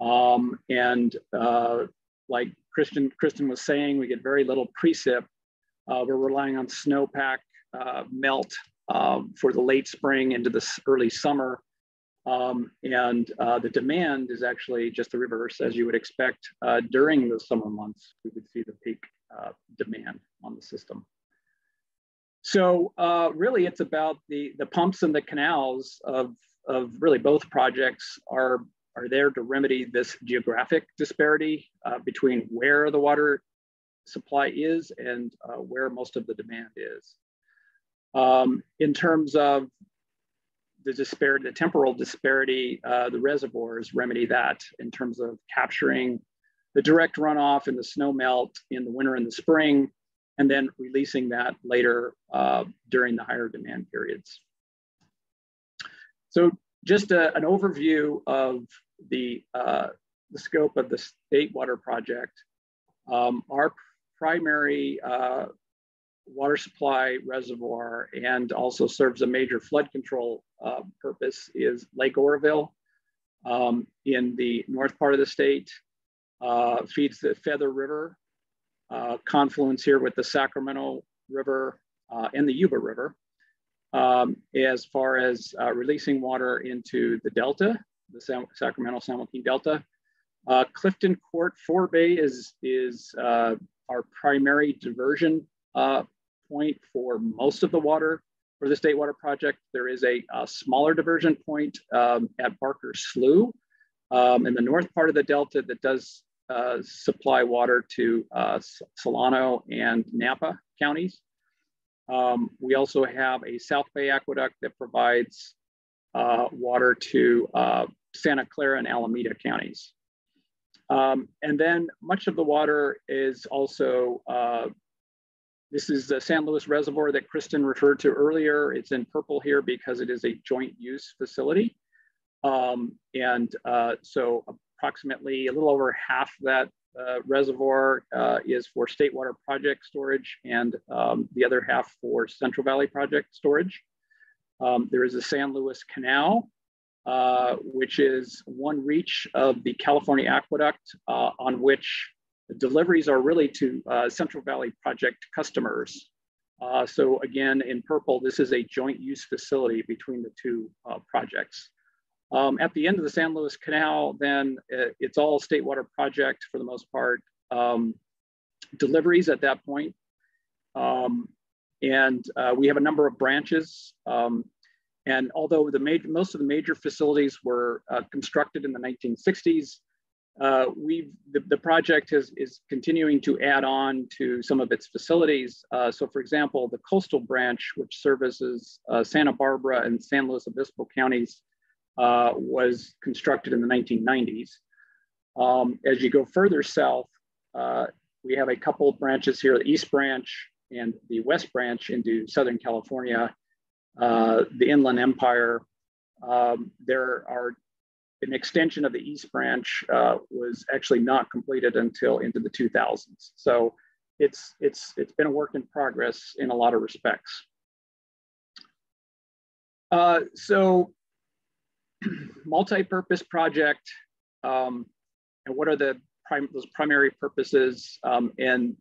Um, and uh, like Kristin, Kristin was saying, we get very little precip. Uh, we're relying on snowpack uh, melt um, for the late spring into the early summer. Um, and uh, the demand is actually just the reverse, as you would expect during the summer months, we would see the peak demand on the system. So uh, really it's about the, the pumps and the canals of, of really both projects are, are there to remedy this geographic disparity uh, between where the water supply is and uh, where most of the demand is. Um, in terms of the disparity, the temporal disparity, uh, the reservoirs remedy that in terms of capturing the direct runoff and the snow melt in the winter and the spring, and then releasing that later uh, during the higher demand periods. So just a, an overview of the, uh, the scope of the State Water Project. Um, our primary uh, water supply reservoir and also serves a major flood control uh, purpose is Lake Oroville um, in the north part of the state, uh, feeds the Feather River, uh, confluence here with the Sacramento River uh, and the Yuba River, um, as far as uh, releasing water into the Delta, the San Sacramento San Joaquin Delta. Uh, Clifton Court Forebay is, is our primary diversion point for most of the water for the State Water Project. There is a, a smaller diversion point um, at Barker Slough um, in the north part of the Delta that does uh, supply water to uh, Solano and Napa counties. Um, we also have a South Bay aqueduct that provides uh, water to uh, Santa Clara and Alameda counties. Um, and then much of the water is also uh, this is the San Luis Reservoir that Kristin referred to earlier. It's in purple here because it is a joint use facility. Um, and uh, so approximately a little over half that uh, reservoir uh, is for State Water Project storage and um, the other half for Central Valley Project storage. Um, there is a San Luis Canal, uh, which is one reach of the California Aqueduct uh, on which the deliveries are really to uh, Central Valley Project customers. Uh, so again, in purple, this is a joint use facility between the two projects. Um, at the end of the San Luis Canal, then it, uh, it's all State Water Project for the most part. Um, deliveries at that point. Um, and uh, we have a number of branches. Um, and although the major, most of the major facilities were uh, constructed in the 1960s, uh, we the, the, project is, is continuing to add on to some of its facilities. Uh, so for example, the coastal branch, which services uh, Santa Barbara and San Luis Obispo counties, uh, was constructed in the 1990s. Um, as you go further south, uh, we have a couple of branches here, the East Branch and the West Branch into Southern California, uh, the Inland Empire. Um, there are an extension of the East Branch uh, was actually not completed until into the 2000s. So it's, it's, it's been a work in progress in a lot of respects. Uh, so <clears throat> multi-purpose project, um, and what are the prim those primary purposes? Um, and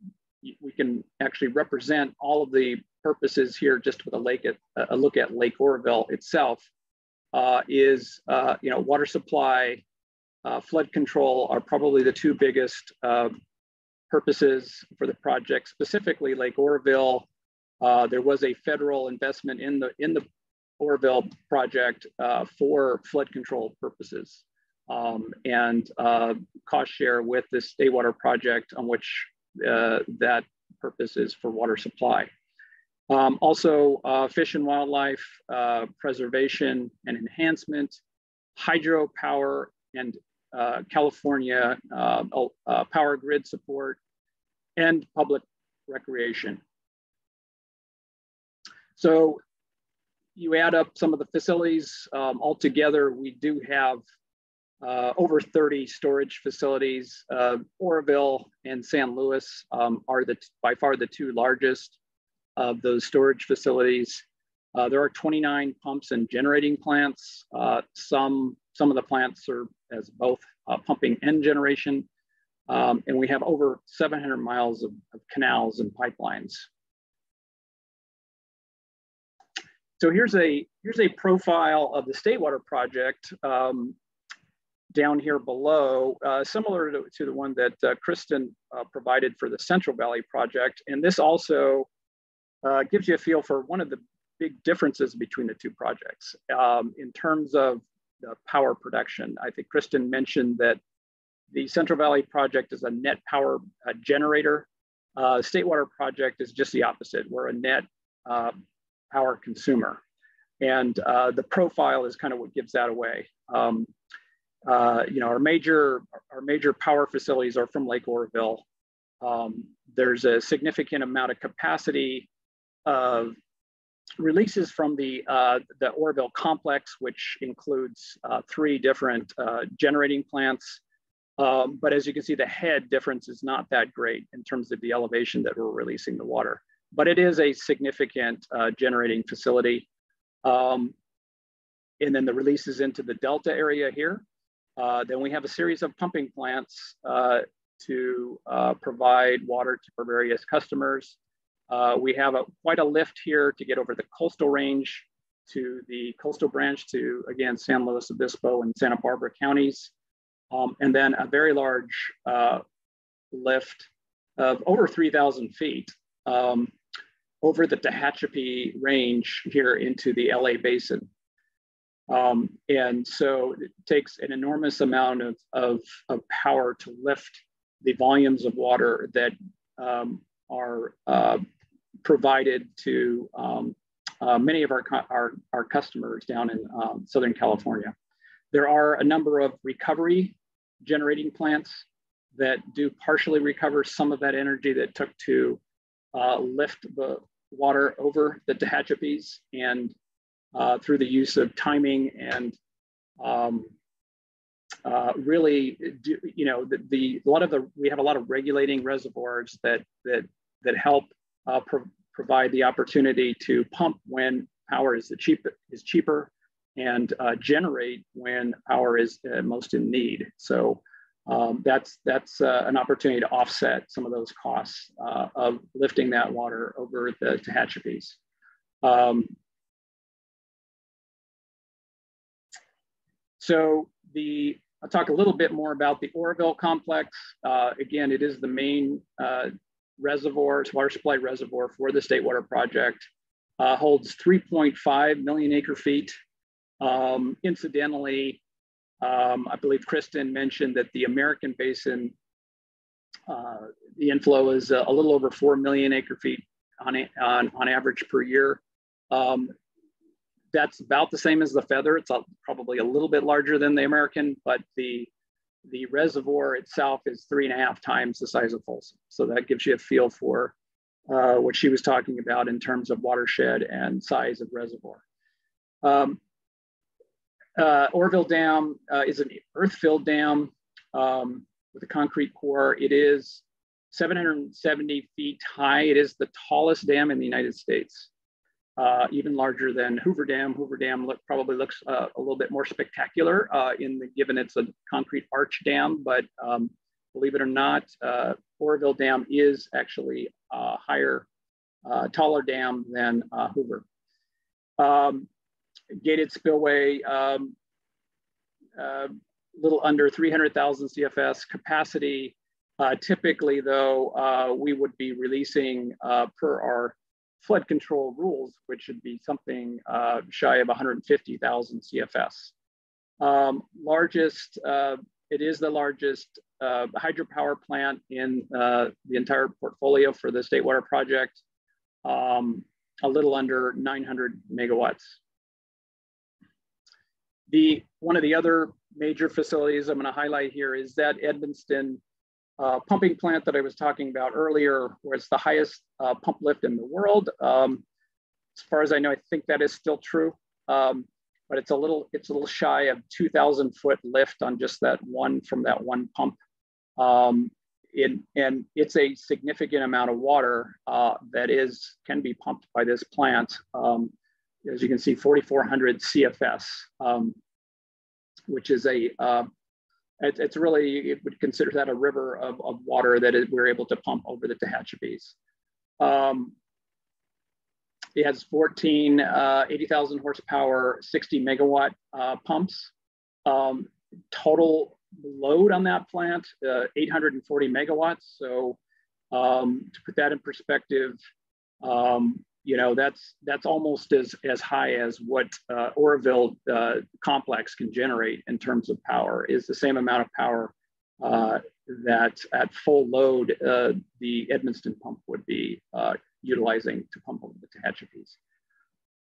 we can actually represent all of the purposes here just with a, lake at, a look at Lake Oroville itself uh, is uh, you know water supply, uh, flood control are probably the two biggest uh, purposes for the project. Specifically, Lake Oroville, uh, there was a federal investment in the in the Oroville project uh, for flood control purposes. Um, and cost share with the State Water project on which that purpose is for water supply. Um, also, uh, fish and wildlife uh, preservation and enhancement, hydropower and uh, California uh, uh, power grid support, and public recreation. So you add up some of the facilities um, altogether, we do have uh, over 30 storage facilities. Oroville and San Luis um, are the by far the two largest of those storage facilities. Uh, there are 29 pumps and generating plants. Uh, some, some of the plants serve as both uh, pumping and generation. Um, and we have over 700 miles of, of, canals and pipelines. So here's a, here's a profile of the State Water Project um, down here below, uh, similar to, to, the one that uh, Kristin uh, provided for the Central Valley Project. And this also uh, gives you a feel for one of the big differences between the two projects um, in terms of the power production. I think Kristin mentioned that the Central Valley project is a net power uh, generator. Uh, State Water project is just the opposite. We're a net power consumer. And uh, the profile is kind of what gives that away. Um, uh, you know, our major, our major power facilities are from Lake Oroville. Um, there's a significant amount of capacity of releases from the, uh, the Oroville complex, which includes uh, three different uh, generating plants. Um, but as you can see, the head difference is not that great in terms of the elevation that we're releasing the water. But it is a significant uh, generating facility. Um, and then the releases into the Delta area here. Uh, then we have a series of pumping plants uh, to provide water to our various customers. Uh, we have a, quite a lift here to get over the coastal range to the coastal branch to, again, San Luis Obispo and Santa Barbara counties. Um, and then a very large uh, lift of over 3,000 feet um, over the Tehachapi range here into the LA basin. Um, and so it takes an enormous amount of, of, of, power to lift the volumes of water that um, are uh, provided to um, uh, many of our, our, our, customers down in um, Southern California. There are a number of recovery generating plants that do partially recover some of that energy that took to uh, lift the water over the Tehachapis and uh, through the use of timing and um, uh, really, do, you know, the, the, a lot of the we have a lot of regulating reservoirs that that that help uh, pro provide the opportunity to pump when power is the cheap is cheaper and uh, generate when power is uh, most in need. So um, that's that's uh, an opportunity to offset some of those costs uh, of lifting that water over the Tehachapis. Um, so the I'll talk a little bit more about the Oroville complex. Uh, again, it is the main uh, reservoir, water supply reservoir for the State Water Project. Uh, holds 3.5 million acre feet. Um, incidentally, um, I believe Kristin mentioned that the American Basin, uh, the inflow is a, a, little over 4 million acre feet on, on, on average per year. Um, that's about the same as the feather. It's a, probably a little bit larger than the American, but the the reservoir itself is three and a half times the size of Folsom. So that gives you a feel for uh, what she was talking about in terms of watershed and size of reservoir. Um, uh, Oroville Dam uh, is an earth-filled dam um, with a concrete core. It is 770 feet high. It is the tallest dam in the United States uh, even larger than Hoover Dam. Hoover Dam look, probably looks uh, a little bit more spectacular uh, in the, given it's a concrete arch dam, but um, believe it or not, uh, Oroville Dam is actually a higher, taller dam than Hoover. Um, gated spillway, um, a little under 300,000 CFS capacity. typically though, we would be releasing per our flood control rules, which should be something uh, shy of 150,000 CFS. Um, largest, uh, it is the largest uh, hydropower plant in uh, the entire portfolio for the State Water Project, um, a little under 900 megawatts. The, one of the other major facilities I'm gonna highlight here is that Edmonston uh, pumping plant that I was talking about earlier, where it's the highest uh, pump lift in the world. Um, as far as I know, I think that is still true, um, but it's a little it's a little shy of 2,000 foot lift on just that one from that one pump. Um, in, and it's a significant amount of water uh, that is can be pumped by this plant. Um, as you can see, 4,400 CFS, um, which is a uh, It's, it's really, it would consider that a river of, of water that is, we're able to pump over the Tehachapi's. Um, it has 14 uh, 80,000 horsepower, 60 megawatt uh, pumps. Um, total load on that plant, uh, 840 megawatts. So um, to put that in perspective, um, you know, that's that's almost as, as high as what uh, Oroville uh, complex can generate in terms of power is the same amount of power uh, that at full load, uh, the Edmonston pump would be uh, utilizing to pump over the Tehachapi's.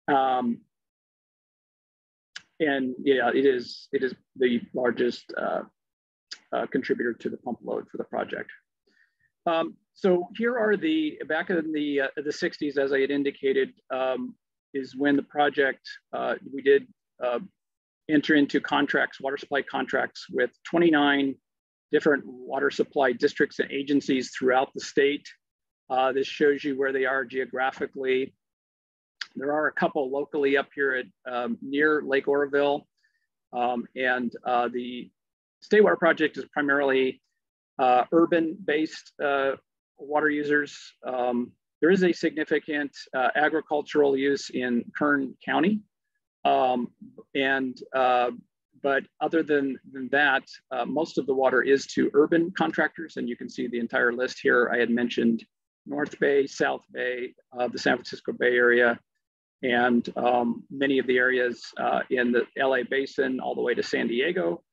Um, and yeah, it is it is the largest uh, contributor to the pump load for the project. Um, so here are the back in the uh, the 60s, as I had indicated, um, is when the project uh, we did uh, enter into contracts, water supply contracts with 29 different water supply districts and agencies throughout the state. Uh, this shows you where they are geographically. There are a couple locally up here at um, near Lake Oroville. Um, and uh, the State Water Project is primarily uh, urban-based uh, water users. Um, there is a significant uh, agricultural use in Kern County. Um, and, uh, but other than, than that, uh, most of the water is to urban contractors. And you can see the entire list here. I had mentioned North Bay, South Bay, the San Francisco Bay Area, and um, many of the areas uh, in the LA Basin all the way to San Diego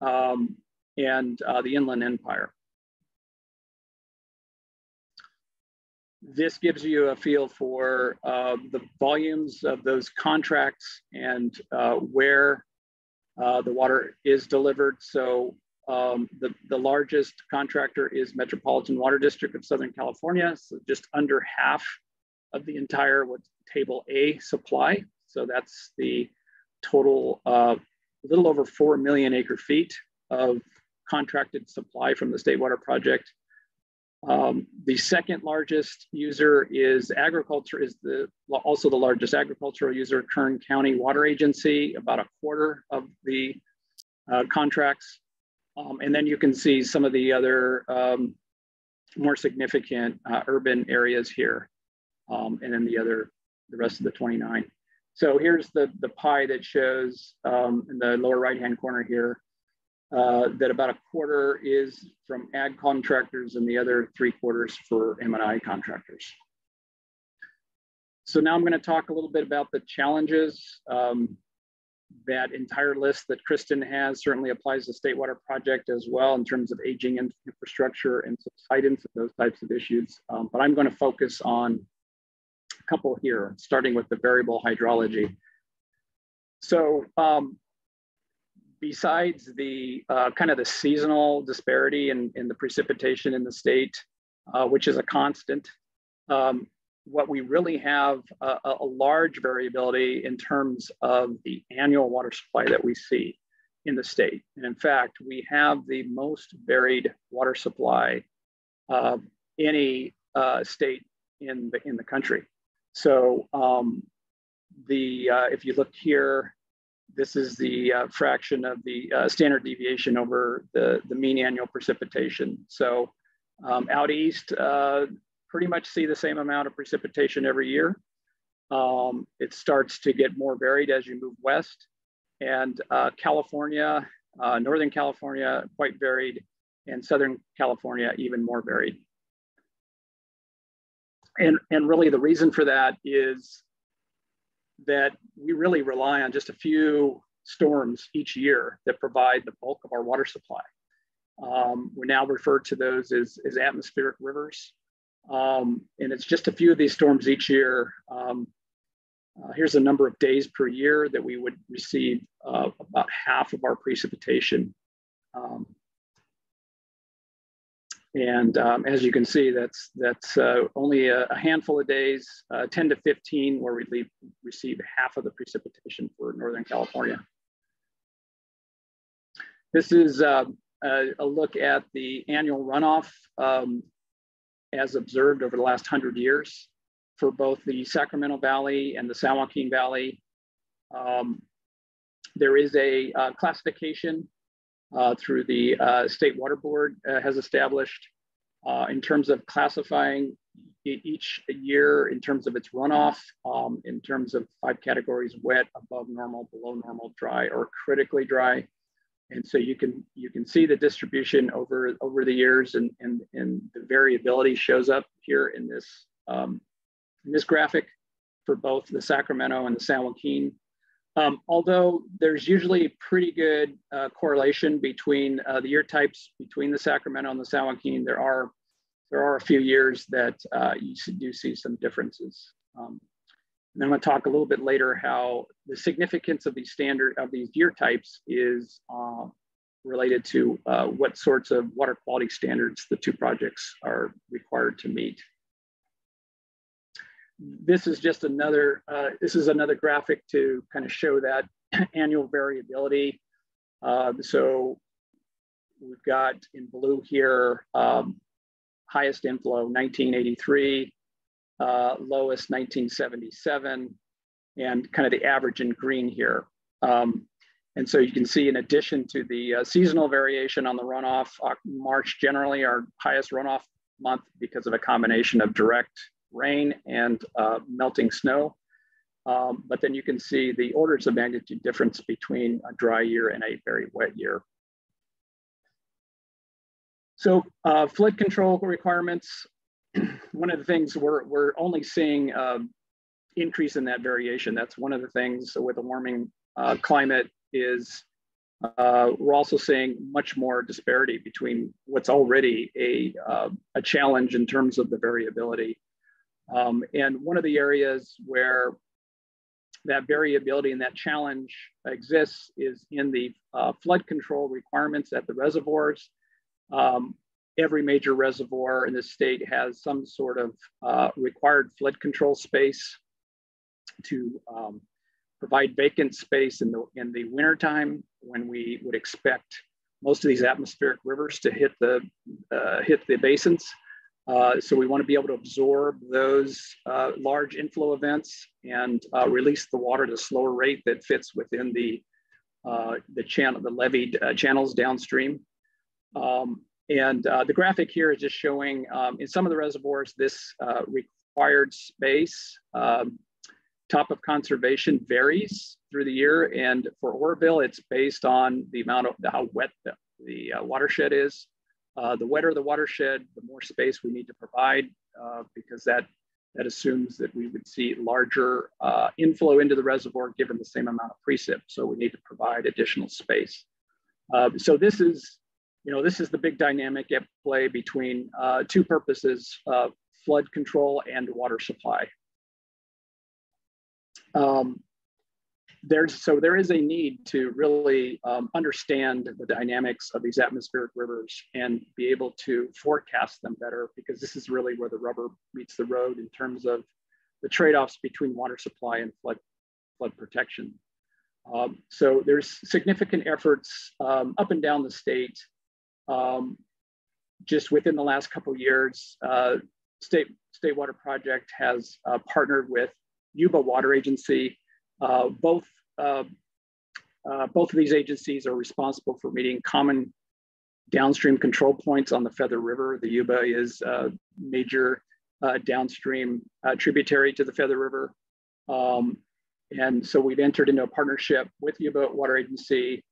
um, and uh, the Inland Empire. This gives you a feel for uh, the volumes of those contracts and uh, where uh, the water is delivered. So um, the, the largest contractor is Metropolitan Water District of Southern California, so just under half of the entire what, table A supply. So that's the total, uh, a little over 4 million acre feet of contracted supply from the State Water Project. Um, the second largest user is agriculture, is the also the largest agricultural user, Kern County Water Agency, about a quarter of the uh, contracts. Um, and then you can see some of the other um, more significant uh, urban areas here. Um, and then the other the rest of the 29. So here's the, the pie that shows um, in the lower right-hand corner here uh, that about a quarter is from ag contractors and the other three quarters for M&I contractors. So now I'm gonna talk a little bit about the challenges. Um, that entire list that Kristin has certainly applies to State Water Project as well in terms of aging infrastructure and subsidence and those types of issues. Um, but I'm gonna focus on a couple here, starting with the variable hydrology. So um, besides the uh, kind of the seasonal disparity in, in the precipitation in the state, uh, which is a constant, um, what we really have a, a, large variability in terms of the annual water supply that we see in the state. And in fact, we have the most varied water supply of any uh, state in the, in the country. So um, the uh, if you look here, this is the uh, fraction of the uh, standard deviation over the, the mean annual precipitation. So um, out east, uh, pretty much see the same amount of precipitation every year. Um, it starts to get more varied as you move west. And uh, California, uh, Northern California, quite varied, and Southern California, even more varied and, and really the reason for that is that we really rely on just a few storms each year that provide the bulk of our water supply. Um, we now refer to those as, as atmospheric rivers. Um, and it's just a few of these storms each year. Um, uh, here's the number of days per year that we would receive uh, about half of our precipitation. And um, as you can see, that's, that's uh, only a, a, handful of days, uh, 10 to 15, where we leave, receive half of the precipitation for Northern California. This is uh, a, look at the annual runoff um, as observed over the last 100 years for both the Sacramento Valley and the San Joaquin Valley. Um, there is a uh, classification through the uh, State Water Board uh, has established uh, in terms of classifying each year in terms of its runoff, um, in terms of five categories, wet, above normal, below normal, dry, or critically dry. And so you can you can see the distribution over over the years and, and, and the variability shows up here in this um, in this graphic for both the Sacramento and the San Joaquin. Um, although there's usually pretty good uh, correlation between uh, the year types between the Sacramento and the San Joaquin, there are there are a few years that uh, you do see some differences. Um, and I'm going to talk a little bit later how the significance of these standard of these year types is uh, related to uh, what sorts of water quality standards the two projects are required to meet. This is just another, uh, this is another graphic to kind of show that <clears throat> annual variability. Uh, so we've got in blue here, um, highest inflow 1983, uh, lowest 1977, and kind of the average in green here. Um, and so you can see in addition to the uh, seasonal variation on the runoff, uh, March generally our highest runoff month because of a combination of direct rain and uh, melting snow. Um, but then you can see the orders of magnitude difference between a dry year and a very wet year. So uh, flood control requirements, <clears throat> one of the things we're, we're only seeing um, increase in that variation. That's one of the things with a warming uh, climate is uh, we're also seeing much more disparity between what's already a, uh, a challenge in terms of the variability. Um, and one of the areas where that variability and that challenge exists is in the uh, flood control requirements at the reservoirs. Um, every major reservoir in the state has some sort of uh, required flood control space to um, provide vacant space in the, in the wintertime when we would expect most of these atmospheric rivers to hit the, uh, hit the basins. Uh, so we want to be able to absorb those uh, large inflow events and uh, release the water at a slower rate that fits within the, uh, the channel, the leveed uh, channels downstream. Um, and uh, the graphic here is just showing um, in some of the reservoirs, this required space, um, top of conservation varies through the year. And for Oroville, it's based on the amount of how wet the, the watershed is. Uh, the wetter the watershed, the more space we need to provide uh, because that, that assumes that we would see larger uh, inflow into the reservoir given the same amount of precip. So we need to provide additional space. so this is you know, this is the big dynamic at play between uh, two purposes, uh, flood control and water supply. Um, there's, so there is a need to really um, understand the dynamics of these atmospheric rivers and be able to forecast them better because this is really where the rubber meets the road in terms of the trade-offs between water supply and flood, flood protection. Um, so there's significant efforts um, up and down the state um, just within the last couple years, uh, State, State Water Project has uh, partnered with Yuba Water Agency. Uh, both, uh, uh, both of these agencies are responsible for meeting common downstream control points on the Feather River. The Yuba is a major downstream tributary to the Feather River. Um, and so we've entered into a partnership with Yuba Water Agency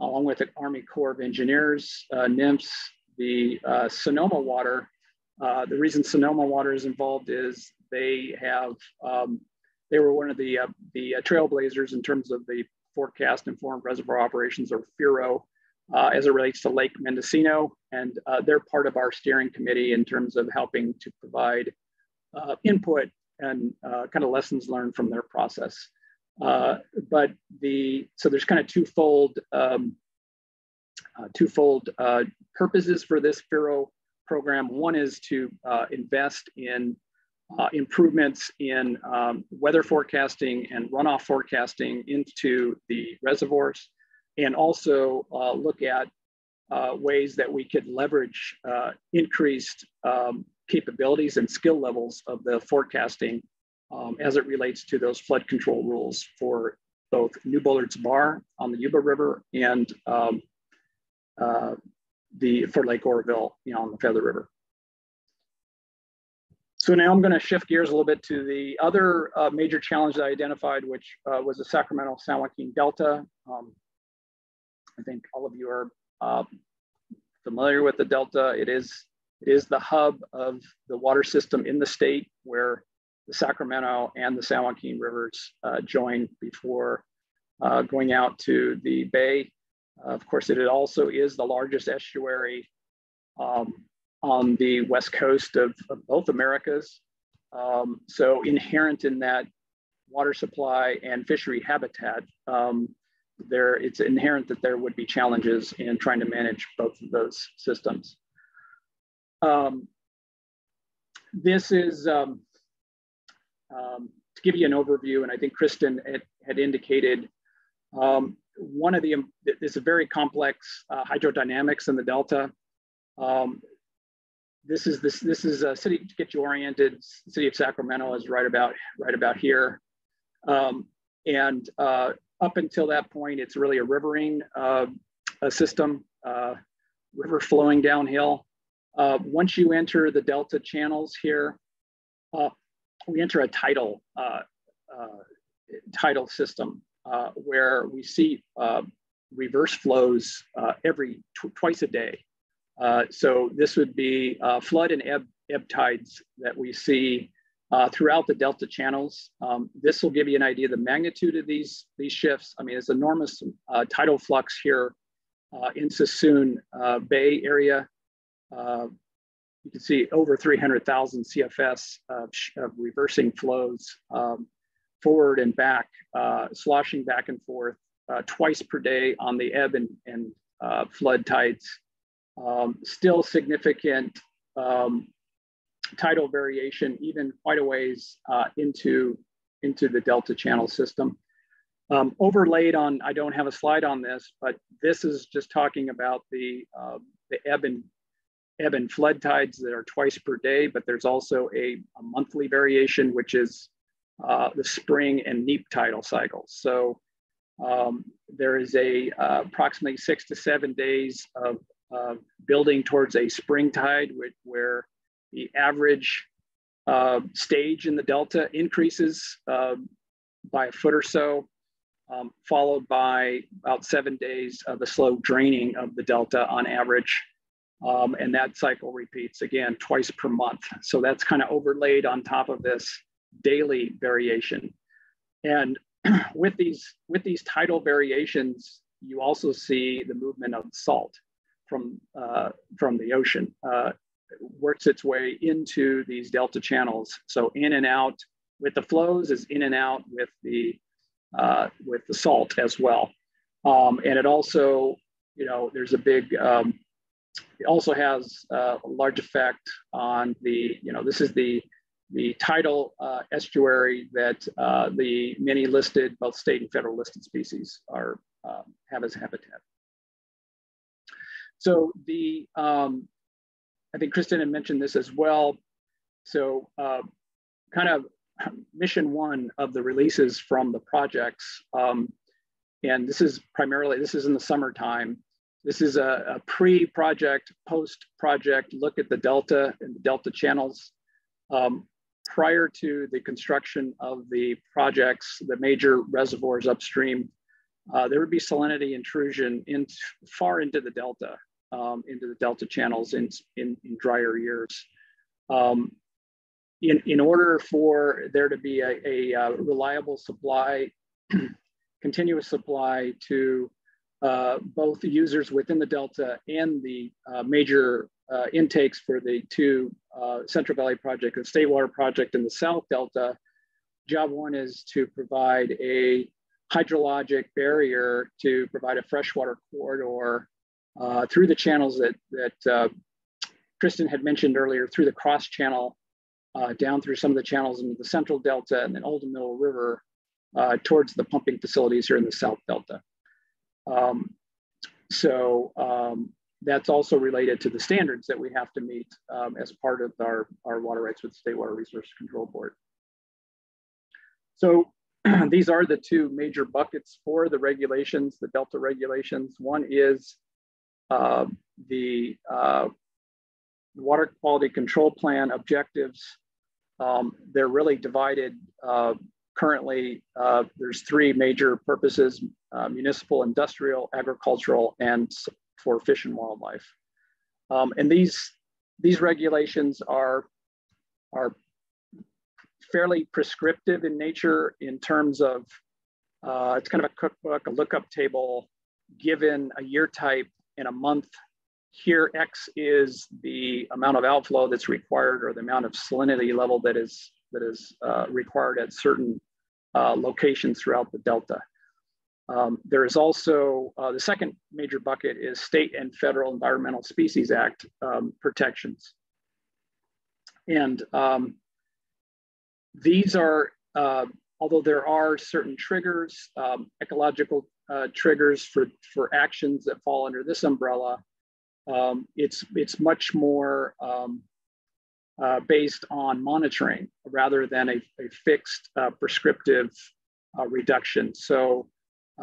along with the Army Corps of Engineers, uh, NMFS, the uh, Sonoma Water. Uh, the reason Sonoma Water is involved is they have, um, they were one of the, uh, the uh, trailblazers in terms of the forecast informed reservoir operations or FIRO uh, as it relates to Lake Mendocino. And they're part of our steering committee in terms of helping to provide input and kind of lessons learned from their process. Uh, but the so there's kind of twofold um, uh, twofold uh, purposes for this FIRO program. One is to uh, invest in uh, improvements in um, weather forecasting and runoff forecasting into the reservoirs, and also look at ways that we could leverage increased um, capabilities and skill levels of the forecasting um, as it relates to those flood control rules for both New Bullards Bar on the Yuba River and um, uh, the for Lake Oroville, you know, on the Feather River. So now I'm going to shift gears a little bit to the other uh, major challenge that I identified, which uh, was the Sacramento San Joaquin Delta. Um, I think all of you are uh, familiar with the Delta. It is, it is the hub of the water system in the state where the Sacramento and the San Joaquin rivers uh, join before uh, going out to the bay. of course, it also is the largest estuary um, on the west coast of, of both Americas. Um, so inherent in that water supply and fishery habitat, um, there it's inherent that there would be challenges in trying to manage both of those systems. Um, this is um, um, to give you an overview, and I think Kristin had, had indicated um, one of the, it's a very complex uh, hydrodynamics in the Delta. Um, this is this this is a city to get you oriented. City of Sacramento is right about right about here, um, and uh, up until that point, it's really a riverine uh, a system, uh, river flowing downhill. Uh, once you enter the delta channels here, uh, we enter a tidal uh, tidal system where we see reverse flows every tw twice a day. Uh, so this would be uh, flood and ebb, ebb tides that we see uh, throughout the delta channels. Um, this will give you an idea of the magnitude of these, these shifts. I mean, it's enormous uh, tidal flux here uh, in Suisun Bay area. you can see over 300,000 CFS of, of, reversing flows um, forward and back, sloshing back and forth twice per day on the ebb and, and flood tides um, still significant um, tidal variation, even quite a ways uh, into, into the Delta channel system. Um, overlaid on, I don't have a slide on this, but this is just talking about the, uh, the ebb and ebb and flood tides that are twice per day, but there's also a, a monthly variation, which is uh, the spring and neap tidal cycles. So um, there is a uh, approximately six to seven days of uh, building towards a spring tide which, where the average uh, stage in the delta increases uh, by a foot or so, um, followed by about seven days of the slow draining of the delta on average. Um, and that cycle repeats again twice per month. So that's kind of overlaid on top of this daily variation. And <clears throat> with these, with these tidal variations, you also see the movement of salt from, uh, from the ocean uh, works its way into these delta channels. So in and out with the flows is in and out with the, uh, with the salt as well. Um, and it also, you know, there's a big, um, it also has uh, a large effect on the, you know, this is the, the tidal uh, estuary that uh, the many listed, both state and federal listed species are um, have as habitat. So the, um, I think Kristin had mentioned this as well. So uh, kind of mission one of the releases from the projects, um, and this is primarily, this is in the summertime. This is a, a pre-project, post-project look at the Delta and the Delta channels. Um, prior to the construction of the projects, the major reservoirs upstream, uh, there would be salinity intrusion in far into the Delta um, into the delta channels in, in, in drier years. Um, in, in order for there to be a, a, a uh, reliable supply, <clears throat> continuous supply to uh, both the users within the Delta and the uh, major uh, intakes for the two uh, Central Valley Project, and State Water Project in the South Delta, job one is to provide a hydrologic barrier to provide a freshwater corridor uh, through the channels that, that uh, Kristin had mentioned earlier, through the cross channel, uh, down through some of the channels into the central delta and then Old Middle River uh, towards the pumping facilities here in the South Delta. Um, so um, that's also related to the standards that we have to meet um, as part of our, our water rights with the State Water Resources Control Board. So <clears throat> these are the two major buckets for the regulations, the Delta regulations. One is uh, the uh, water quality control plan objectives, um, they're really divided. Uh, currently, uh, there's three major purposes, uh, municipal, industrial, agricultural, and for fish and wildlife. Um, and these, these regulations are, are fairly prescriptive in nature in terms of, it's kind of a cookbook, a lookup table, given a year type and a month here, X is the amount of outflow that's required or the amount of salinity level that is, that is uh, required at certain uh, locations throughout the Delta. Um, there is also, uh, the second major bucket is state and federal Environmental Species Act um, protections. And um, these are, uh, although there are certain triggers, um, ecological uh, triggers for, for actions that fall under this umbrella, um, it's, it's much more um, uh, based on monitoring rather than a, a fixed uh, prescriptive uh, reduction. So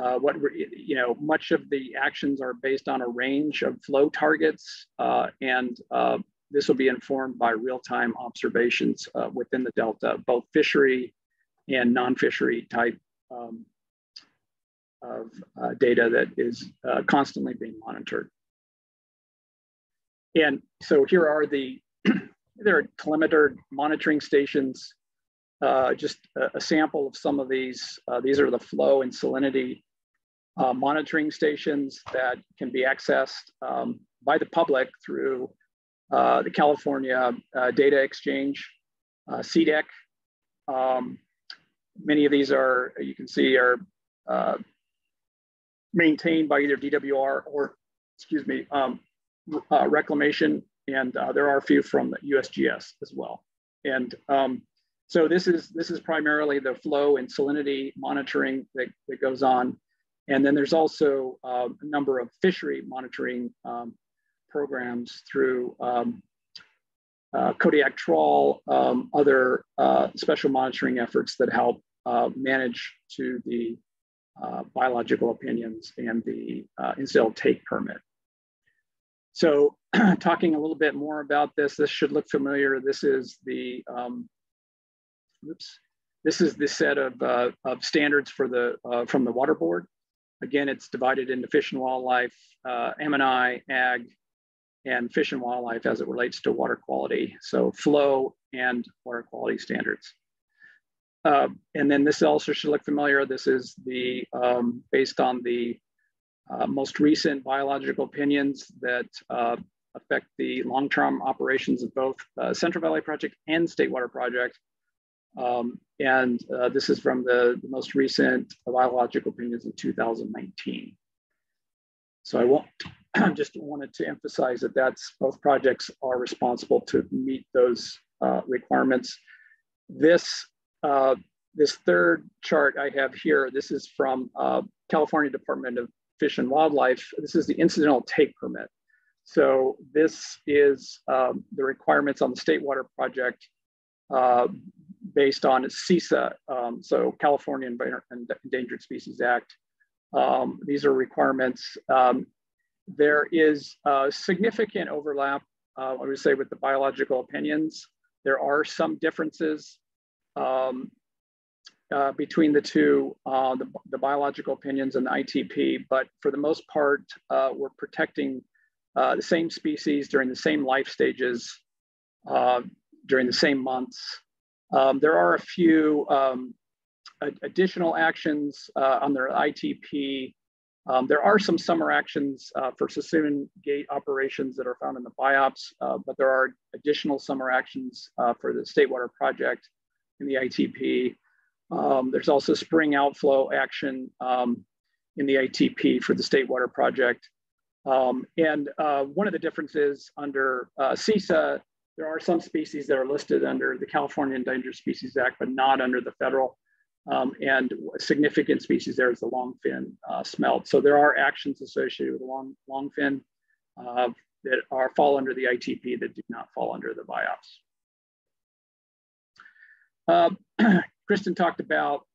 uh, what, you know, much of the actions are based on a range of flow targets uh, and uh, this will be informed by real-time observations within the Delta, both fishery and non-fishery type um, of data that is constantly being monitored. And so here are the, <clears throat> there are telemeter monitoring stations, uh, just a, a, sample of some of these. Uh, these are the flow and salinity uh, monitoring stations that can be accessed um, by the public through uh, the California uh, Data Exchange, uh, CDEC. Um, many of these are, you can see, are maintained by either DWR or, excuse me, um, uh, reclamation, and uh, there are a few from the USGS as well. And um, so this is this is primarily the flow and salinity monitoring that, that goes on. And then there's also uh, a number of fishery monitoring um, programs through um, uh, Kodiak trawl, um, other uh, special monitoring efforts that help uh, manage to the uh, biological opinions and the uh, take permit. So <clears throat> talking a little bit more about this, this should look familiar. This is the, um, oops, this is the set of, uh, of standards for the, uh, from the water board. Again, it's divided into fish and wildlife, uh, M&I, ag, and fish and wildlife as it relates to water quality. So flow and water quality standards. Uh, and then this also should look familiar. This is the um, based on the uh, most recent biological opinions that uh, affect the long-term operations of both uh, Central Valley Project and State Water Project. Um, and uh, this is from the, the, most recent biological opinions in 2019. So I won't, <clears throat> just wanted to emphasize that that's both projects are responsible to meet those uh, requirements. This, uh, this third chart I have here, this is from California Department of Fish and Wildlife. This is the incidental take permit. So this is um, the requirements on the State Water Project uh, based on CESA, um, so California Endangered Species Act. Um, these are requirements. Um, there is a significant overlap, uh, I would say, with the biological opinions. There are some differences. Um, uh, between the two, uh, the, the, biological opinions and the ITP, but for the most part, uh, we're protecting uh, the same species during the same life stages, uh, during the same months. Um, there are a few um, additional actions on their ITP. Um, there are some summer actions for Suisun Gate operations that are found in the BIOPS, but there are additional summer actions for the State Water Project in the ITP. Um, there's also spring outflow action um, in the ITP for the State Water Project. Um, and uh, one of the differences under uh, CESA, there are some species that are listed under the California Endangered Species Act, but not under the federal. Um, and a significant species there is the longfin uh, smelt. So there are actions associated with long, longfin uh, that are fall under the ITP that do not fall under the BIOPS. Uh, <clears throat> Kristin talked about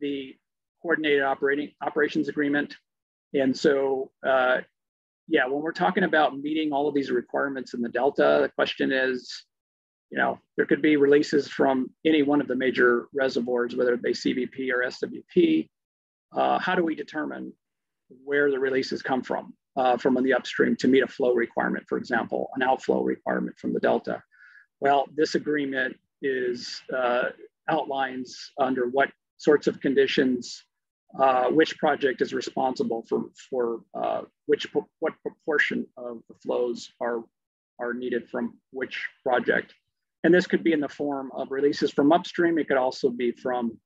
the coordinated operating operations agreement. And so uh, yeah, when we're talking about meeting all of these requirements in the Delta, the question is, you know, there could be releases from any one of the major reservoirs, whether it be CVP or SWP. Uh, how do we determine where the releases come from, uh, from the upstream to meet a flow requirement, for example, an outflow requirement from the Delta? Well, this agreement is uh, outlines under what sorts of conditions uh, which project is responsible for, for uh, which what proportion of the flows are, are needed from which project. And this could be in the form of releases from upstream. It could also be from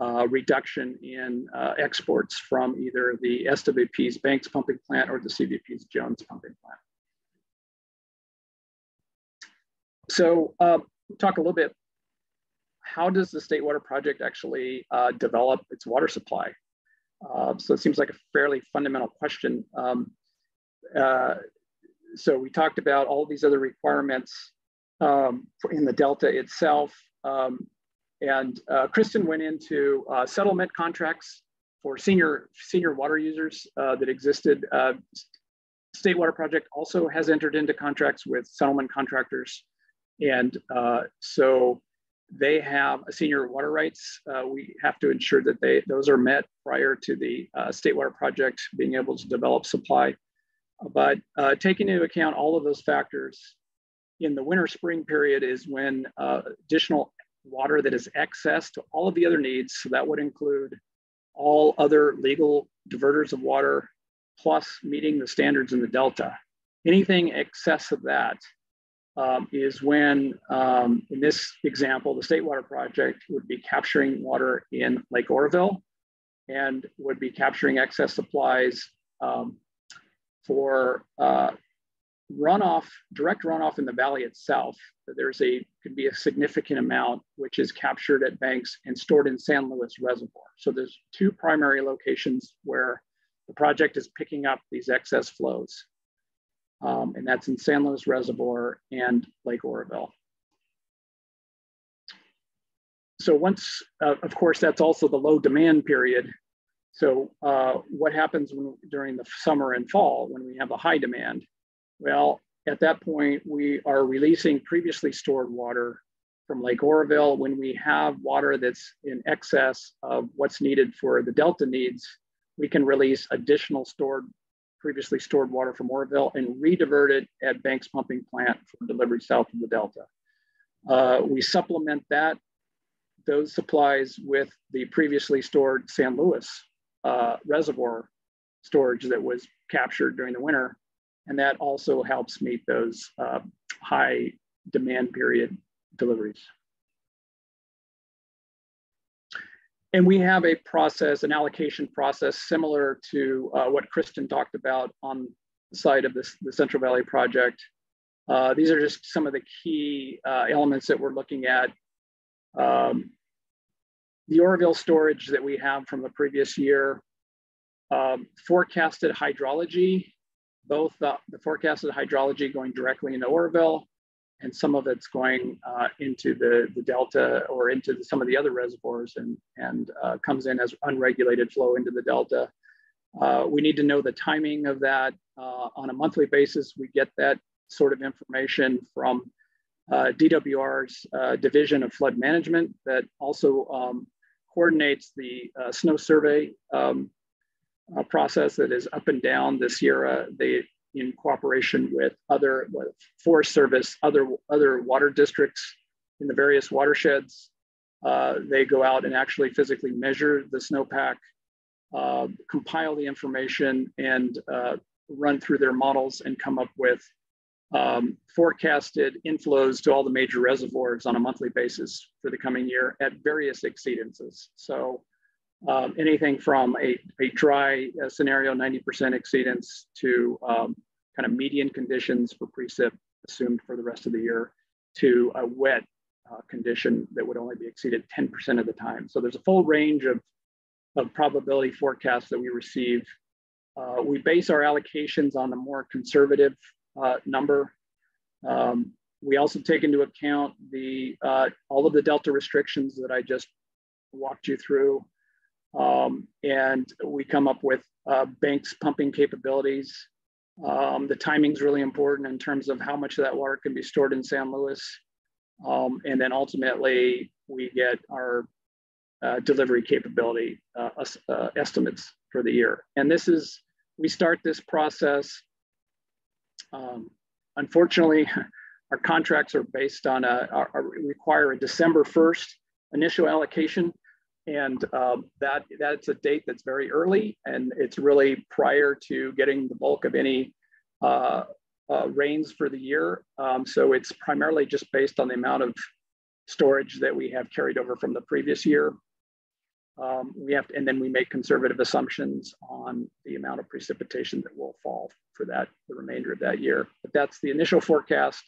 uh, reduction in uh, exports from either the SWP's Banks pumping plant or the CVP's Jones pumping plant. So uh, talk a little bit how does the State Water Project actually uh, develop its water supply? Uh, so it seems like a fairly fundamental question. Um, uh, so we talked about all these other requirements um, in the Delta itself. Um, and uh, Kristin went into uh, settlement contracts for senior, senior water users uh, that existed. State Water Project also has entered into contracts with settlement contractors. And so they have a senior water rights. Uh, we have to ensure that they those are met prior to the uh, state water project being able to develop supply. But uh, taking into account all of those factors, in the winter spring period is when uh, additional water that is excess to all of the other needs. So that would include all other legal diverters of water, plus meeting the standards in the delta. Anything excess of that um, is when, um, in this example, the State Water Project would be capturing water in Lake Oroville and would be capturing excess supplies um, for uh, runoff, direct runoff in the valley itself. There's a, could be a significant amount which is captured at banks and stored in San Luis Reservoir. So there's two primary locations where the project is picking up these excess flows um, and that's in San Luis Reservoir and Lake Oroville. So once, uh, of course, that's also the low demand period. So uh, what happens when, during the summer and fall when we have a high demand? Well, at that point, we are releasing previously stored water from Lake Oroville. When we have water that's in excess of what's needed for the Delta needs, we can release additional stored previously stored water from Oroville and re-divert it at Banks Pumping Plant for delivery south of the Delta. Uh, we supplement that, those supplies with the previously stored San Luis uh, reservoir storage that was captured during the winter. And that also helps meet those uh, high demand period deliveries. And we have a process, an allocation process similar to uh, what Kristin talked about on the side of this, the Central Valley Project. Uh, these are just some of the key uh, elements that we're looking at. Um, the Oroville storage that we have from the previous year, um, forecasted hydrology, both the, the forecasted hydrology going directly into Oroville and some of it's going uh, into the, the delta or into the, some of the other reservoirs and, and uh, comes in as unregulated flow into the delta. Uh, we need to know the timing of that uh, on a monthly basis. We get that sort of information from uh, DWR's uh, Division of Flood Management that also um, coordinates the snow survey um, process that is up and down the Sierra. They in cooperation with other Forest Service, other other water districts in the various watersheds. Uh, they go out and actually physically measure the snowpack, uh, compile the information, and uh, run through their models and come up with um, forecasted inflows to all the major reservoirs on a monthly basis for the coming year at various exceedances. So um, anything from a, a dry uh, scenario, 90% exceedance, to um, kind of median conditions for precip assumed for the rest of the year, to a wet uh, condition that would only be exceeded 10% of the time. So there's a full range of, of probability forecasts that we receive. Uh, we base our allocations on the more conservative uh, number. Um, we also take into account the uh, all of the delta restrictions that I just walked you through. Um, and we come up with uh, banks pumping capabilities Um, the timing is really important in terms of how much of that water can be stored in San Luis. Um, and then ultimately, we get our uh, delivery capability uh, uh, estimates for the year. And this is, we start this process. Um, unfortunately, <laughs> our contracts are based on a, are, are require a December 1st initial allocation. And um, that that's a date that's very early, and it's really prior to getting the bulk of any uh, uh, rains for the year. Um, so it's primarily just based on the amount of storage that we have carried over from the previous year. Um, we have to, and then we make conservative assumptions on the amount of precipitation that will fall for that the remainder of that year. But that's the initial forecast.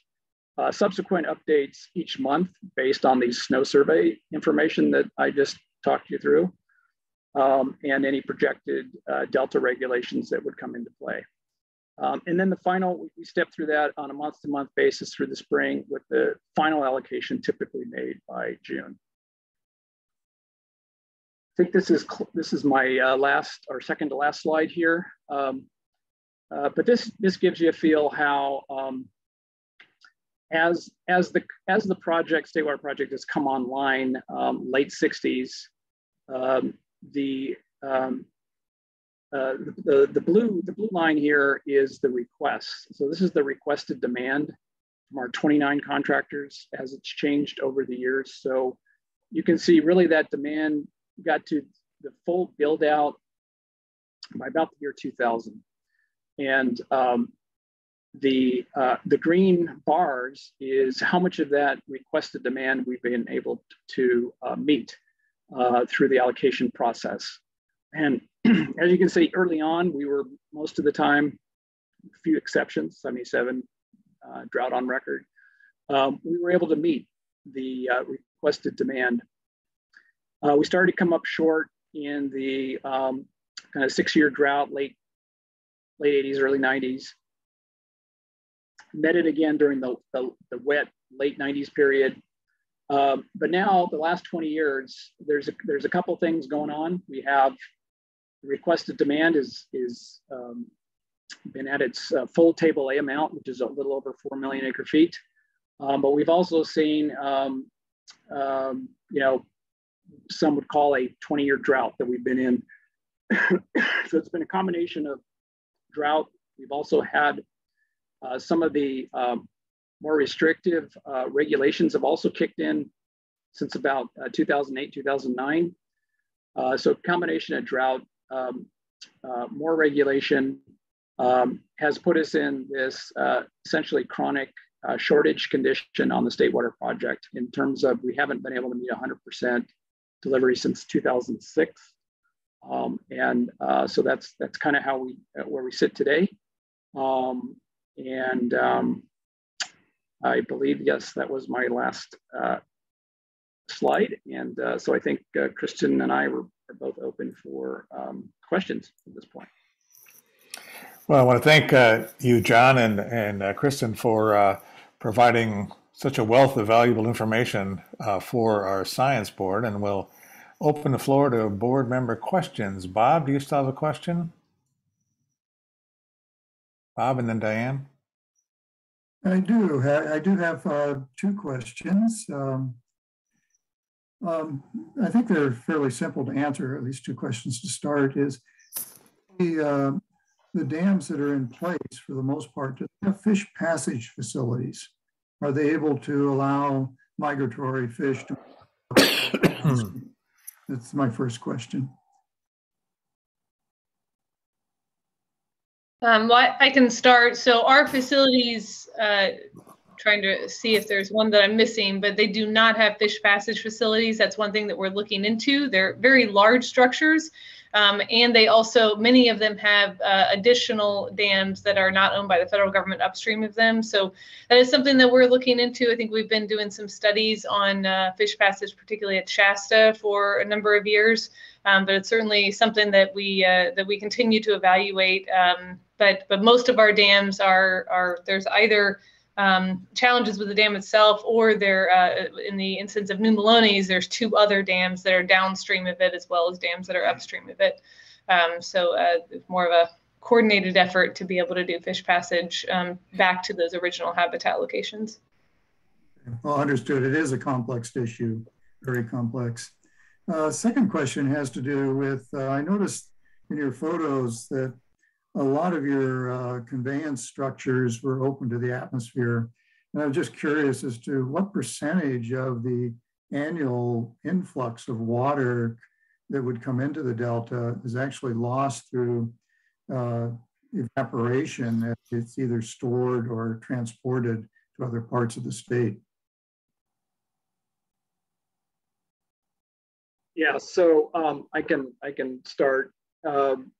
Uh, subsequent updates each month based on the snow survey information that I just talked you through, um, and any projected uh, delta regulations that would come into play. Um, and then the final, we step through that on a month-to-month basis through the spring with the final allocation typically made by June. I think this is this is my uh, last or second to last slide here. Um, uh, but this this gives you a feel how um, as as the as the project State Water Project has come online um, late 60s, um, the, um, uh, the the blue the blue line here is the request. So this is the requested demand from our 29 contractors as it's changed over the years. So you can see really that demand got to the full build out by about the year 2000. And um, the, uh, the green bars is how much of that requested demand we've been able to uh, meet uh, through the allocation process. And <clears throat> as you can see early on, we were most of the time, a few exceptions, 77 uh, drought on record, um, we were able to meet the uh, requested demand uh, we started to come up short in the um, kind of six-year drought, late late 80s, early 90s. Met it again during the, the, the wet late 90s period. Um, but now the last 20 years, there's a, there's a couple things going on. We have requested demand is, is um, been at its uh, full table A amount, which is a little over 4 million acre feet. Um, but we've also seen, um, um, you know, some would call a 20 year drought that we've been in. <coughs> so it's been a combination of drought. We've also had uh, some of the um, more restrictive uh, regulations have also kicked in since about uh, 2008, 2009. Uh, so combination of drought, um, uh, more regulation um, has put us in this essentially chronic shortage condition on the State Water Project in terms of we haven't been able to meet 100% delivery since 2006. Um, and uh, so that's that's kind of how we where we sit today. Um, and um, I believe yes, that was my last uh, slide. And uh, so I think uh, Kristin and I were, are both open for um, questions at this point. Well, I want to thank uh, you, John, and and Kristin for providing such a wealth of valuable information uh, for our science board, and we'll open the floor to board member questions. Bob, do you still have a question? Bob and then Diane. I do. I do have uh, two questions. Um, um, I think they're fairly simple to answer, at least two questions to start is the, uh, the dams that are in place for the most part, do they have fish passage facilities? Are they able to allow migratory fish to? <coughs> That's my first question. Um, well, I can start. So our facilities, uh, trying to see if there's one that I'm missing, but they do not have fish passage facilities. That's one thing that we're looking into. They're very large structures. Um, and they also, many of them have uh, additional dams that are not owned by the federal government upstream of them. So that is something that we're looking into. I think we've been doing some studies on uh, fish passage, particularly at Shasta, for a number of years. Um, but it's certainly something that we uh, that we continue to evaluate. Um, but but most of our dams are are there's either um, challenges with the dam itself, or there, uh, in the instance of New Melones, there's two other dams that are downstream of it, as well as dams that are upstream of it. Um, so uh, more of a coordinated effort to be able to do fish passage um, back to those original habitat locations. Well, understood. It is a complex issue, very complex. Uh, second question has to do with, uh, I noticed in your photos that a lot of your uh, conveyance structures were open to the atmosphere. And I'm just curious as to what percentage of the annual influx of water that would come into the Delta is actually lost through uh, evaporation. It's either stored or transported to other parts of the state. Yeah, so um, I can I can start. Um,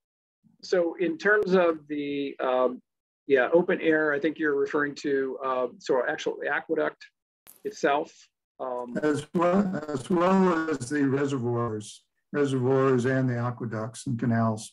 so in terms of the um, yeah open air, I think you're referring to uh, so actually aqueduct itself, um, as well as well as the reservoirs, reservoirs and the aqueducts and canals.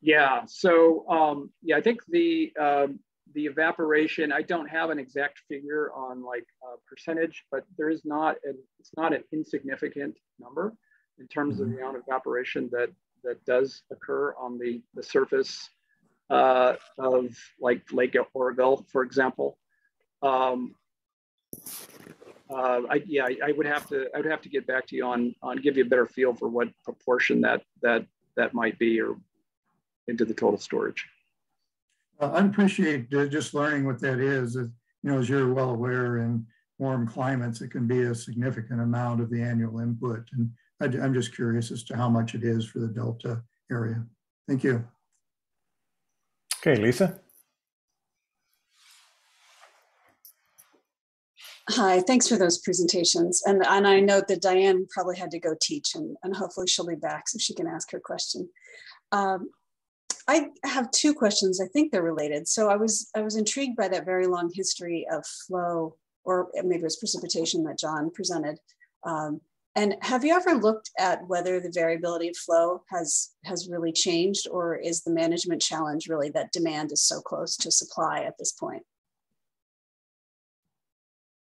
Yeah. So um, yeah, I think the um, the evaporation. I don't have an exact figure on like uh, percentage, but there is not an, it's not an insignificant number in terms mm-hmm. of the mm-hmm. amount of evaporation that that does occur on the the surface uh, of like Lake Oroville, for example. Um, uh, I, yeah, I, I, would have to I would have to get back to you on on give you a better feel for what proportion that that that might be or into the total storage. Uh, I appreciate just learning what that is. you know, as you're well aware, in warm climates, it can be a significant amount of the annual input. And I, I'm just curious as to how much it is for the Delta area. Thank you. Okay, Lisa. Hi, thanks for those presentations. And, and I know that Diane probably had to go teach and, and hopefully she'll be back so she can ask her question. Um, I have two questions. I think they're related. So I was I was intrigued by that very long history of flow, or maybe it was precipitation that John presented. Um, and have you ever looked at whether the variability of flow has has really changed, or is the management challenge really that demand is so close to supply at this point?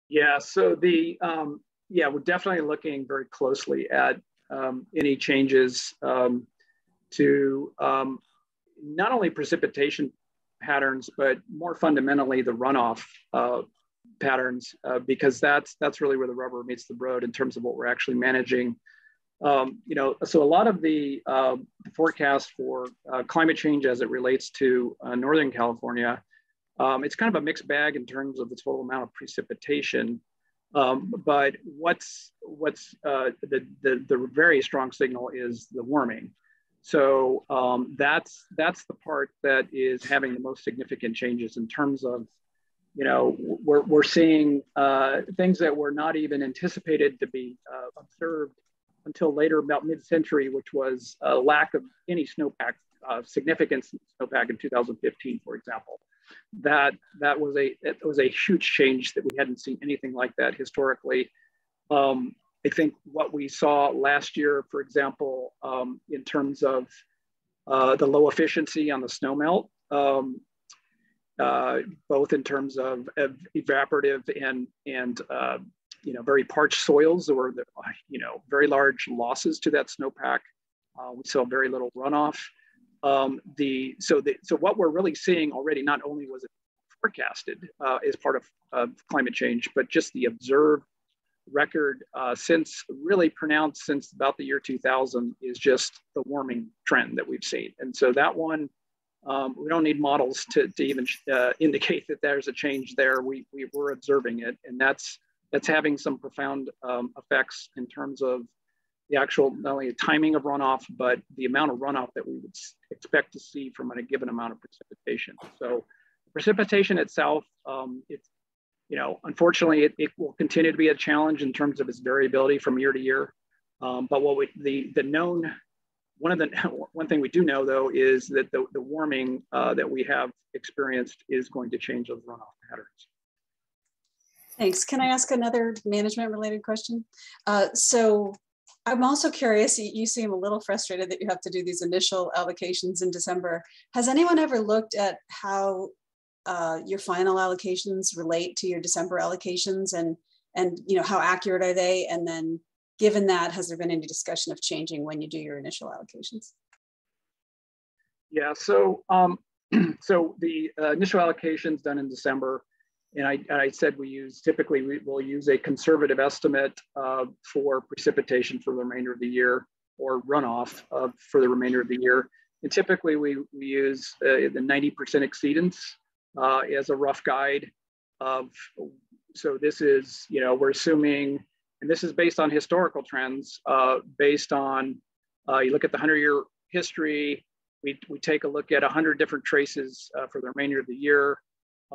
Yeah. So the um, yeah, we're definitely looking very closely at um, any changes um, to um, not only precipitation patterns, but more fundamentally the runoff uh, patterns, uh, because that's that's really where the rubber meets the road in terms of what we're actually managing. Um, you know, so a lot of the, uh, forecast for uh, climate change as it relates to uh, Northern California, um, it's kind of a mixed bag in terms of the total amount of precipitation. Um, but what's what's uh, the, the the very strong signal is the warming. So um, that's that's the part that is having the most significant changes in terms of, you know, we're, we're seeing uh, things that were not even anticipated to be uh, observed until later, about mid-century, which was a lack of any snowpack, uh, significant snowpack in 2015, for example. That that was a it was a huge change that we hadn't seen anything like that historically. Um, I think what we saw last year, for example, um, in terms of uh, the low efficiency on the snowmelt, um, uh, both in terms of, of evaporative and and uh, you know very parched soils, or were you know very large losses to that snowpack. Uh, we saw very little runoff. Um, the so the so what we're really seeing already, not only was it forecasted uh, as part of, of climate change, but just the observed record uh, since really pronounced since about the year 2000 is just the warming trend that we've seen. And so that one, um, we don't need models to, to even uh, indicate that there's a change there. We, we, are observing it and that's, that's having some profound um, effects in terms of the actual, not only the timing of runoff, but the amount of runoff that we would expect to see from a given amount of precipitation. So precipitation itself, um, it's you know, unfortunately, it, it, will continue to be a challenge in terms of its variability from year to year. Um, but what we, the, the known, one of the, <laughs> one thing we do know though, is that the, the warming uh, that we have experienced is going to change those runoff patterns. Thanks. Can I ask another management related question? Uh, so I'm also curious, you seem a little frustrated that you have to do these initial allocations in December. Has anyone ever looked at how uh, your final allocations relate to your December allocations and and you know how accurate are they? And then given that, has there been any discussion of changing when you do your initial allocations? Yeah, so um, <clears throat> so the uh, initial allocations done in December, and I, and I said we use typically we will use a conservative estimate uh, for precipitation for the remainder of the year or runoff uh, for the remainder of the year. And typically we, we use uh, the 90% exceedance uh, as a rough guide of, so this is, you know, we're assuming, and this is based on historical trends, uh, based on, uh, you look at the 100 year history, we, we take a look at 100 different traces uh, for the remainder of the year.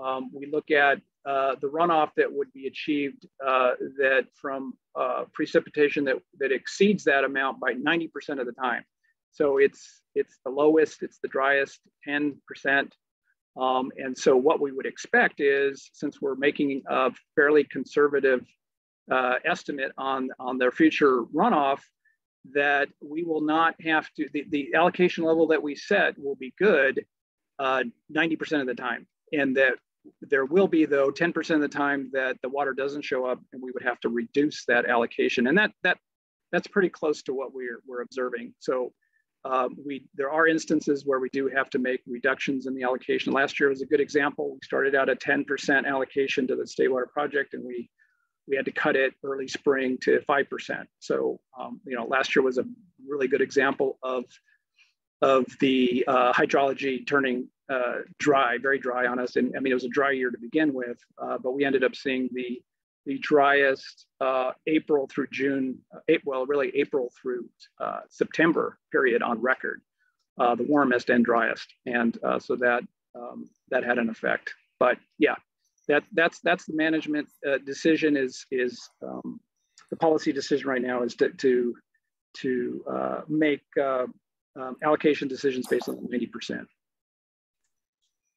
Um, we look at uh, the runoff that would be achieved uh, that from uh, precipitation that, that exceeds that amount by 90% of the time. So it's, it's the lowest, it's the driest, 10%. Um, and so what we would expect is, since we're making a fairly conservative uh, estimate on, on their future runoff, that we will not have to, the, the allocation level that we set will be good 90% uh, of the time. And that there will be though 10% of the time that the water doesn't show up and we would have to reduce that allocation. And that, that, that's pretty close to what we're, we're observing. So um, we, there are instances where we do have to make reductions in the allocation. Last year was a good example. We started out a 10% allocation to the State Water Project and we we had to cut it early spring to 5%. So, um, you know, last year was a really good example of, of the uh, hydrology turning uh, dry, very dry on us. And I mean, it was a dry year to begin with, uh, but we ended up seeing the, the driest uh, April through June, uh, well, really April through uh, September period on record, the warmest and driest. And so that, um, that had an effect. But yeah, that that's that's the management uh, decision is is um, the policy decision right now is to to to uh, make uh, um, allocation decisions based on 90%.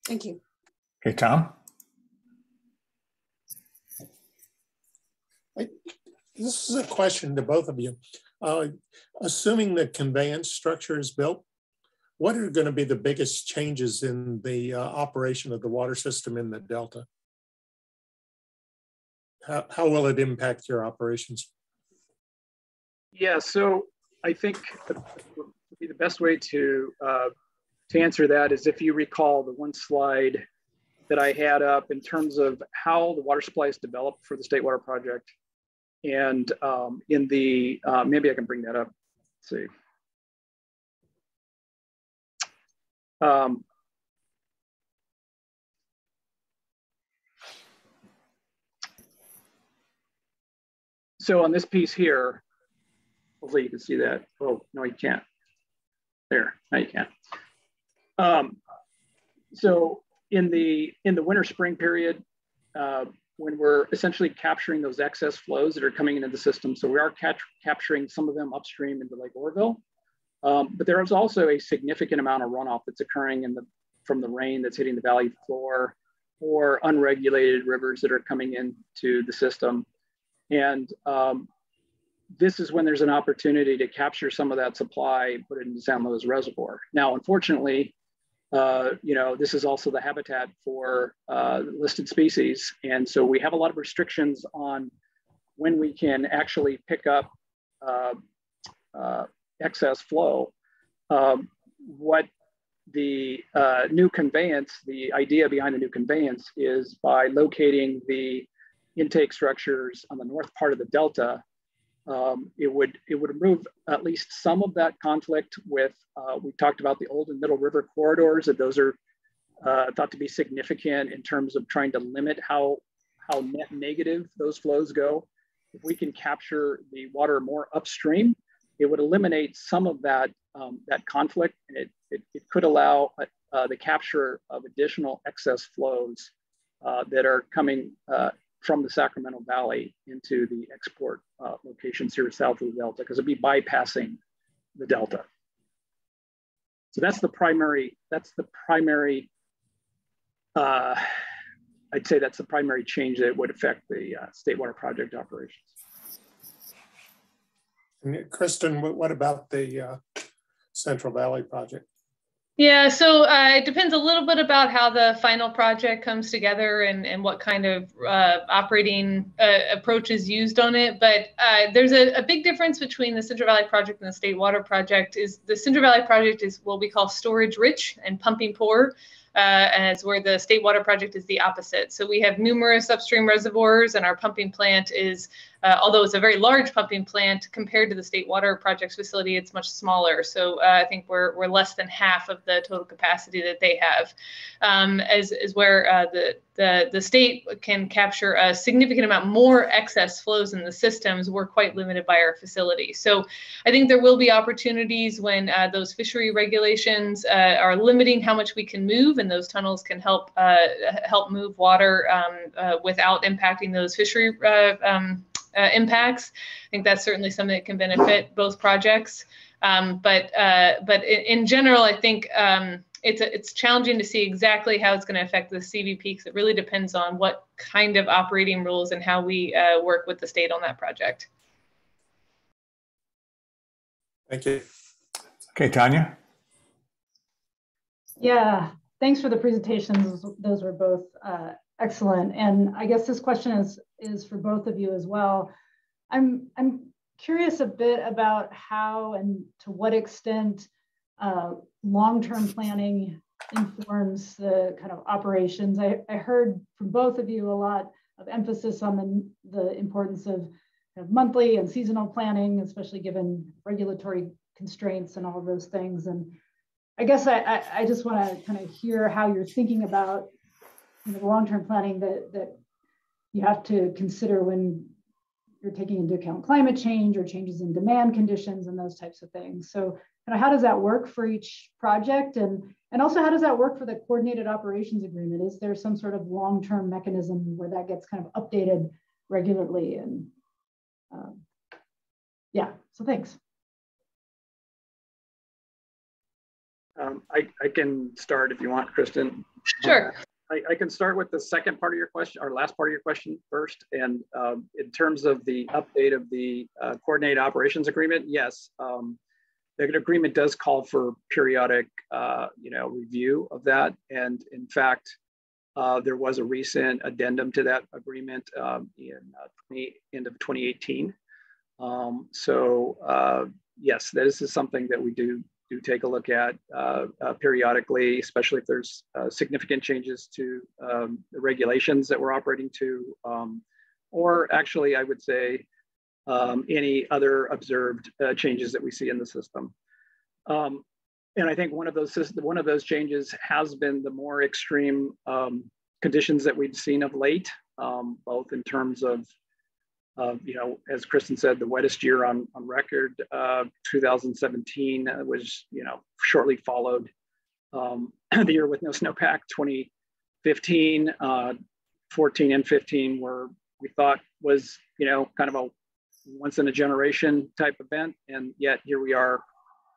Thank you. Okay, Tom. I, this is a question to both of you. Uh, assuming the conveyance structure is built, what are going to be the biggest changes in the uh, operation of the water system in the Delta? How, how will it impact your operations? Yeah, so I think the best way to uh, to answer that is if you recall the one slide that I had up in terms of how the water supply is developed for the State Water Project. And um, in the, uh, maybe I can bring that up, Let's see. Um, so on this piece here, hopefully you can see that. Oh, no, you can't. There, now you can. Um, so in the in the winter spring period, uh, when we're essentially capturing those excess flows that are coming into the system, so we are catch, capturing some of them upstream into Lake Oroville, um, but there is also a significant amount of runoff that's occurring in the from the rain that's hitting the valley floor or unregulated rivers that are coming into the system. And um, this is when there's an opportunity to capture some of that supply, put it into San Luis Reservoir. Now, unfortunately, uh, you know, this is also the habitat for uh, listed species. And so we have a lot of restrictions on when we can actually pick up uh, uh excess flow. Um, what the uh, new conveyance, the idea behind the new conveyance is by locating the intake structures on the north part of the delta, um, it would it would remove at least some of that conflict with. Uh, we talked about the old and middle river corridors; that those are uh, thought to be significant in terms of trying to limit how how net negative those flows go. If we can capture the water more upstream, it would eliminate some of that um, that conflict, and it, it, it could allow uh, the capture of additional excess flows uh, that are coming uh, from the Sacramento Valley into the export uh, locations here south of the Delta because it'd be bypassing the Delta. So that's the primary, that's the primary, uh, I'd say that's the primary change that would affect the uh, State Water Project operations. And Kristin, what about the uh, Central Valley Project? Yeah, so uh, it depends a little bit about how the final project comes together and, and what kind of uh, operating uh, approach is used on it. But uh, there's a, a, big difference between the Central Valley Project and the State Water Project. Is the Central Valley Project is what we call storage rich and pumping poor uh, as where the state water project is the opposite. So we have numerous upstream reservoirs, and our pumping plant is, uh, although it's a very large pumping plant compared to the state water project's facility, it's much smaller. So uh, I think we're, we're less than half of the total capacity that they have, um, as, as where uh, the the, the state can capture a significant amount more excess flows in the systems. We're quite limited by our facility. So I think there will be opportunities when uh, those fishery regulations uh, are limiting how much we can move, and those tunnels can help uh, help move water um, uh, without impacting those fishery uh, um, uh, impacts. I think that's certainly something that can benefit both projects. Um, but but in, in, general, I think um, it's a, it's challenging to see exactly how it's going to affect the CVP because it really depends on what kind of operating rules and how we uh, work with the state on that project. Thank you. Okay, Tanya. Yeah, thanks for the presentations. Those were both uh, excellent. And I guess this question is is for both of you as well. I'm I'm curious a bit about how and to what extent uh, long-term planning informs the kind of operations. I, I heard from both of you a lot of emphasis on the, the importance of, of monthly and seasonal planning, especially given regulatory constraints and all of those things. And I guess I, I, I just want to kind of hear how you're thinking about you know, long-term planning that, that you have to consider when you're taking into account climate change or changes in demand conditions and those types of things. So kind of how does that work for each project? And, and also how does that work for the coordinated operations agreement? Is there some sort of long-term mechanism where that gets kind of updated regularly? And um, yeah, so thanks. Um, I, I can start if you want, Kristin. Sure. I, I, can start with the second part of your question, or last part of your question first. And um, in terms of the update of the uh, coordinated operations agreement, yes, um, the agreement does call for periodic, uh, you know, review of that. And in fact, uh, there was a recent addendum to that agreement um, in uh, 20, end of 2018. Um, so uh, yes, this is something that we do do take a look at uh, uh, periodically, especially if there's significant changes to um, the regulations that we're operating to, um, or actually, I would say um, any other observed uh, changes that we see in the system. Um, and I think one of those one of those changes has been the more extreme um, conditions that we've seen of late, um, both in terms of, of, you know, as Kristin said, the wettest year on, on record, uh, 2017 uh, was, you know, shortly followed um, <clears throat> the year with no snowpack, 2015, uh, 14 and 15 were we thought was, you know, kind of a once in a generation type event. And yet here we are,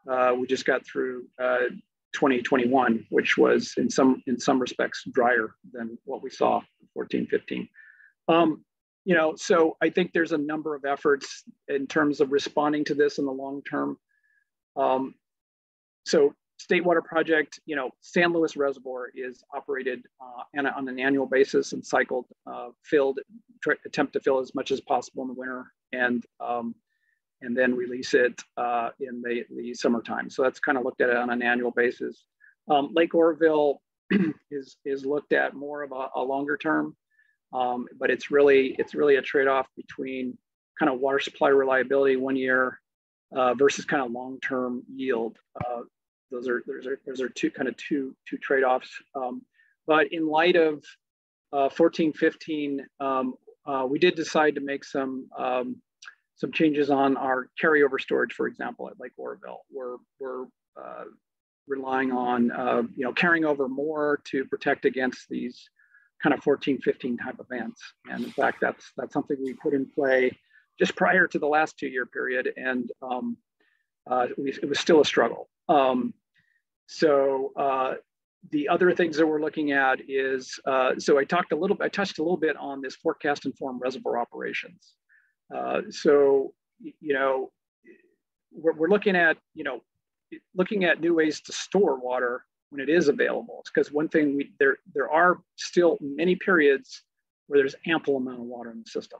uh, we just got through uh, 2021, which was in some, in some respects drier than what we saw 14, 15. Um, you know, so I think there's a number of efforts in terms of responding to this in the long term. Um, so State Water Project, you know, San Luis Reservoir is operated uh, on an annual basis and cycled, uh, filled, attempt to fill as much as possible in the winter and um, and then release it uh, in the, the summertime. So that's kind of looked at on an annual basis. Um, Lake Oroville <clears throat> is is looked at more of a, a longer term, um, but it's really it's really a trade off between kind of water supply reliability one year uh, versus kind of long term yield. Uh, those are those are those are two kind of two two trade offs. Um, but in light of uh, 14, 15, um, uh, we did decide to make some um, some changes on our carryover storage, for example, at Lake Oroville. We're we're uh, relying on uh, you know carrying over more to protect against these kind of 14, 15 type events. And in fact, that's that's something we put in play just prior to the last two year period, and um, uh, it was still a struggle. Um, so uh, the other things that we're looking at is, uh, so I talked a little, bit I touched a little bit on this forecast informed reservoir operations. Uh, so, you know, we're, we're looking at, you know, looking at new ways to store water when it is available. Because one thing we there there are still many periods where there's ample amount of water in the system.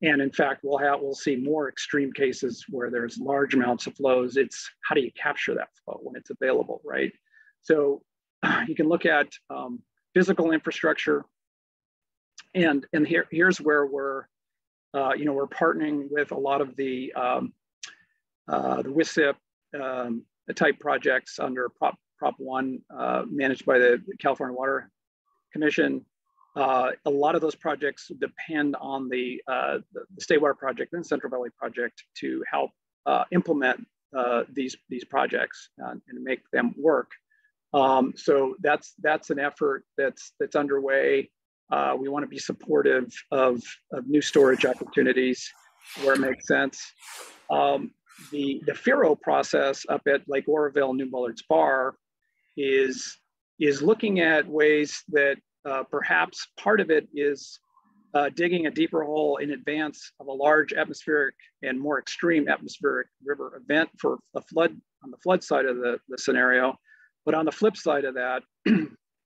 And in fact, we'll have we'll see more extreme cases where there's large amounts of flows. It's how do you capture that flow when it's available, right? So <clears throat> you can look at um, physical infrastructure, and and here here's where we're uh, you know we're partnering with a lot of the um, uh, the WSIP um, type projects under Prop Prop One, uh, managed by the California Water Commission. Uh, a lot of those projects depend on the, uh, the, State Water Project and Central Valley Project to help uh, implement uh, these these projects uh, and make them work. Um, so that's that's an effort that's that's underway. We want to be supportive of, of new storage opportunities where it makes sense. Um, the the FIRO process up at Lake Oroville, New Bullards Bar, is is looking at ways that uh, perhaps part of it is uh, digging a deeper hole in advance of a large atmospheric and more extreme atmospheric river event for a flood on the flood side of the, the scenario. But on the flip side of that, <clears throat>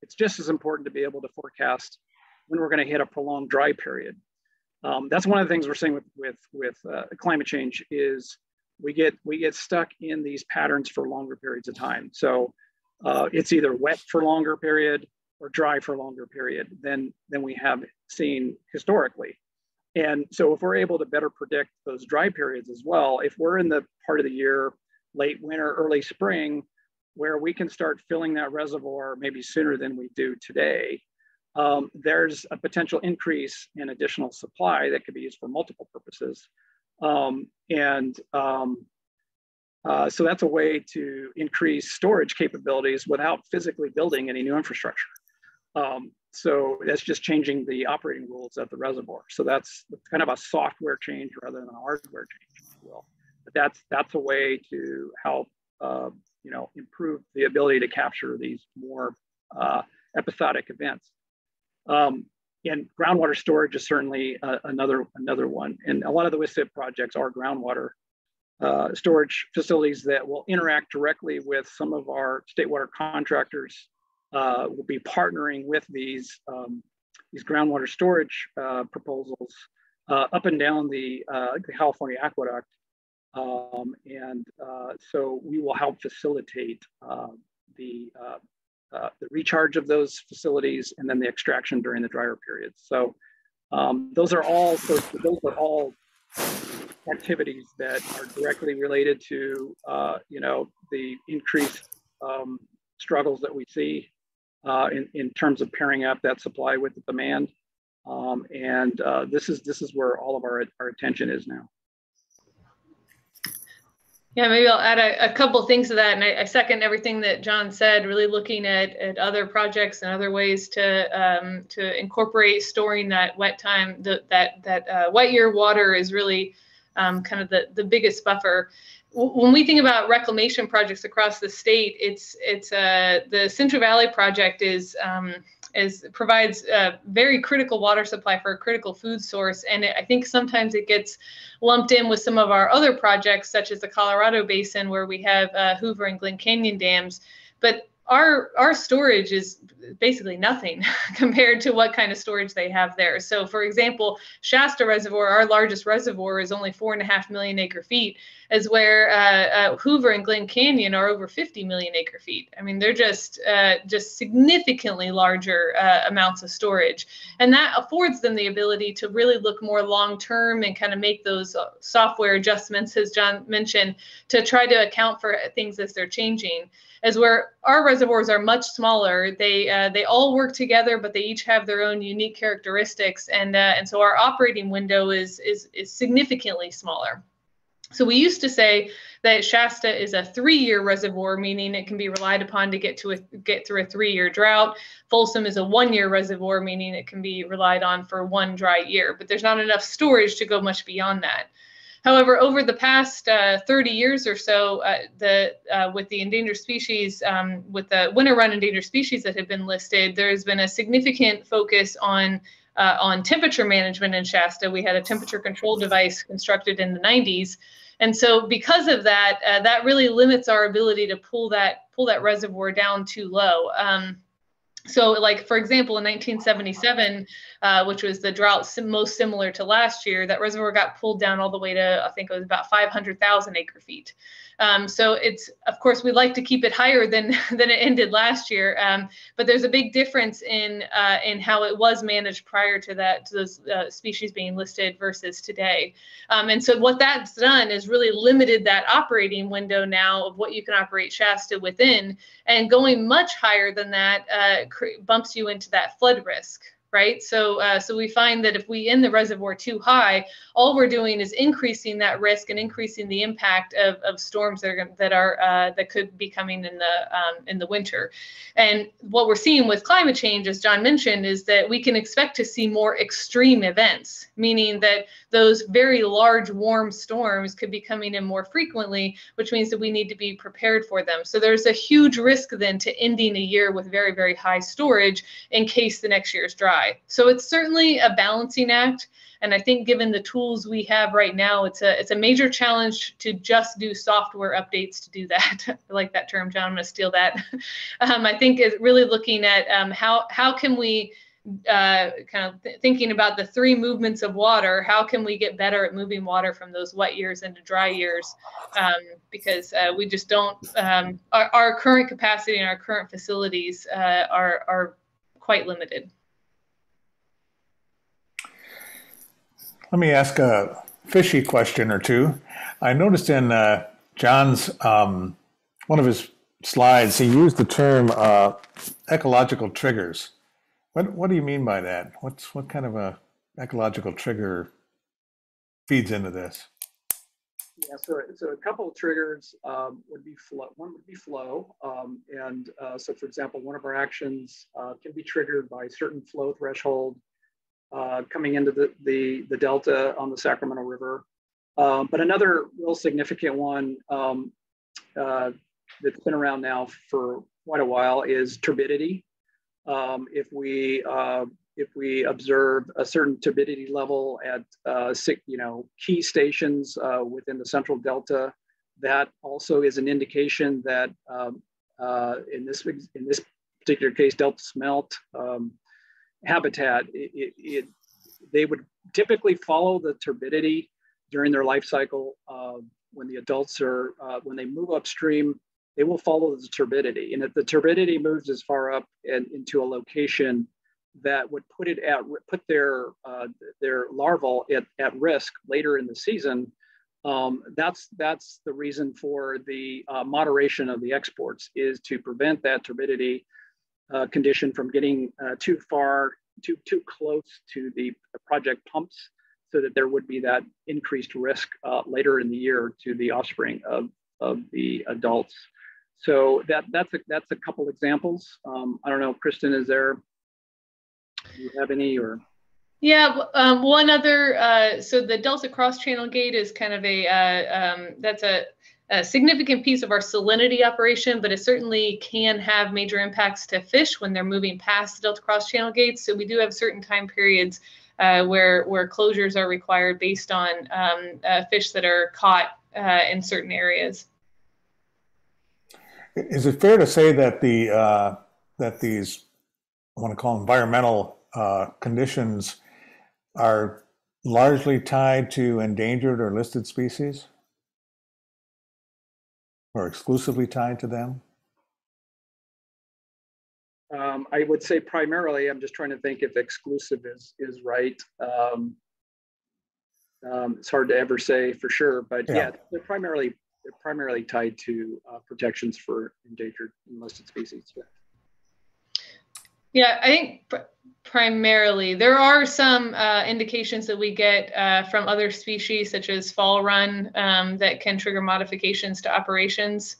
it's just as important to be able to forecast when we're going to hit a prolonged dry period. Um, that's one of the things we're seeing with with with uh, climate change is we get we get stuck in these patterns for longer periods of time. So uh, it's either wet for longer period or dry for longer period than, than we have seen historically. And so if we're able to better predict those dry periods as well, if we're in the part of the year, late winter, early spring, where we can start filling that reservoir maybe sooner than we do today, um, there's a potential increase in additional supply that could be used for multiple purposes. Um, and um, uh, so that's a way to increase storage capabilities without physically building any new infrastructure. Um, so that's just changing the operating rules at the reservoir. So that's kind of a software change rather than a hardware change, if you will. But that's that's a way to help uh, you know improve the ability to capture these more uh, episodic events. Um, and groundwater storage is certainly uh, another another one. And a lot of the WSIP projects are groundwater uh, storage facilities that will interact directly with some of our state water contractors. Uh, will be partnering with these um, these groundwater storage uh, proposals uh, up and down the, uh, the California Aqueduct, um, and uh, so we will help facilitate the the recharge of those facilities and then the extraction during the drier periods. So um, those are all so those are all activities that are directly related to, uh, you know, the increased um, struggles that we see uh, in, in terms of pairing up that supply with the demand. Um, and uh, this is this is where all of our, our attention is now. Yeah, maybe I'll add a, a couple things to that, and I, I, second everything that John said. Really looking at, at other projects and other ways to um, to incorporate storing that wet time. The, that that uh, wet year water is really um, kind of the the biggest buffer. When we think about reclamation projects across the state, it's it's uh, the Central Valley project is um, is provides a very critical water supply for a critical food source. And it, I think sometimes it gets lumped in with some of our other projects, such as the Colorado Basin, where we have uh, Hoover and Glen Canyon dams. But our our storage is basically nothing <laughs> compared to what kind of storage they have there. So, for example, Shasta Reservoir, our largest reservoir, is only four and a half million acre feet, as where uh, uh, Hoover and Glen Canyon are over 50 million acre feet. I mean, they're just uh, just significantly larger uh, amounts of storage, and that affords them the ability to really look more long term and kind of make those uh, software adjustments, as John mentioned, to try to account for things as they're changing as where our reservoirs are much smaller. They uh, they all work together, but they each have their own unique characteristics, and uh, and so our operating window is is is significantly smaller. So we used to say that Shasta is a three-year reservoir, meaning it can be relied upon to get to a, get through a three-year drought. Folsom is a one-year reservoir, meaning it can be relied on for one dry year. But there's not enough storage to go much beyond that. However, over the past uh, 30 years or so, uh, the uh, with the endangered species, um, with the winter run endangered species that have been listed, there has been a significant focus on uh, on temperature management in Shasta. We had a temperature control device constructed in the 90s. And so because of that, uh, that really limits our ability to pull that pull that reservoir down too low. Um, so like for example in 1977 uh, which was the drought sim- most similar to last year that reservoir got pulled down all the way to i think it was about 500000 acre feet um, so it's of course we'd like to keep it higher than <laughs> than it ended last year, um, but there's a big difference in uh, in how it was managed prior to that to those uh, species being listed versus today. Um, and so what that's done is really limited that operating window now of what you can operate Shasta within, and going much higher than that uh, bumps you into that flood risk right? So, uh, so we find that if we end the reservoir too high, all we're doing is increasing that risk and increasing the impact of, of storms that are that are uh, that could be coming in the um, in the winter. And what we're seeing with climate change, as John mentioned, is that we can expect to see more extreme events, meaning that those very large warm storms could be coming in more frequently, which means that we need to be prepared for them. So there's a huge risk then to ending a year with very very high storage in case the next year is dry. So it's certainly a balancing act. And I think given the tools we have right now, it's a it's a major challenge to just do software updates to do that. <laughs> I like that term, John. I'm to steal that. <laughs> um, I think really looking at um, how how can we uh, kind of th- thinking about the three movements of water. How can we get better at moving water from those wet years into dry years? Um, because uh, we just don't. Um, our, our, current capacity and our current facilities uh, are are quite limited. Let me ask a fishy question or two. I noticed in uh, John's um, one of his slides, he used the term uh, ecological triggers. What what do you mean by that? What's what kind of a ecological trigger feeds into this? Yeah, so, so a couple of triggers um, would be flow. One would be flow, um, and uh, so for example, one of our actions uh, can be triggered by a certain flow threshold uh, coming into the, the, the, delta on the Sacramento River. Um, but another real significant one um, uh, that's been around now for quite a while is turbidity. Um, if we uh, if we observe a certain turbidity level at uh, you know key stations uh, within the central delta, that also is an indication that um, uh, in this in this particular case, delta smelt um, habitat, it, it, it, they would typically follow the turbidity during their life cycle. Uh, when the adults are, uh, when they move upstream, they will follow the turbidity. And if the turbidity moves as far up and into a location that would put it at put their uh, their larval at, at risk later in the season, um, that's that's the reason for the uh, moderation of the exports is to prevent that turbidity uh, condition from getting uh, too far, too, too close to the project pumps so that there would be that increased risk uh, later in the year to the offspring of, of the adults. So that, that's, a, that's a couple examples. Um, I don't know, Kristin, is there, do you have any or? Yeah, um, one other, uh, so the Delta cross channel gate is kind of a, uh, um, that's a, a significant piece of our salinity operation, but it certainly can have major impacts to fish when they're moving past the Delta Cross Channel gates. So we do have certain time periods uh, where where closures are required based on um, uh, fish that are caught uh, in certain areas. Is it fair to say that the uh, that these I want to call environmental uh, conditions are largely tied to endangered or listed species? Or exclusively tied to them? Um, I would say primarily, I'm just trying to think if exclusive is, is right. Um, um, it's hard to ever say for sure, but yeah, yeah they're primarily they're primarily tied to uh, protections for endangered and listed species. Yeah. Yeah, I think pr- primarily there are some uh, indications that we get uh, from other species, such as fall run, um, that can trigger modifications to operations.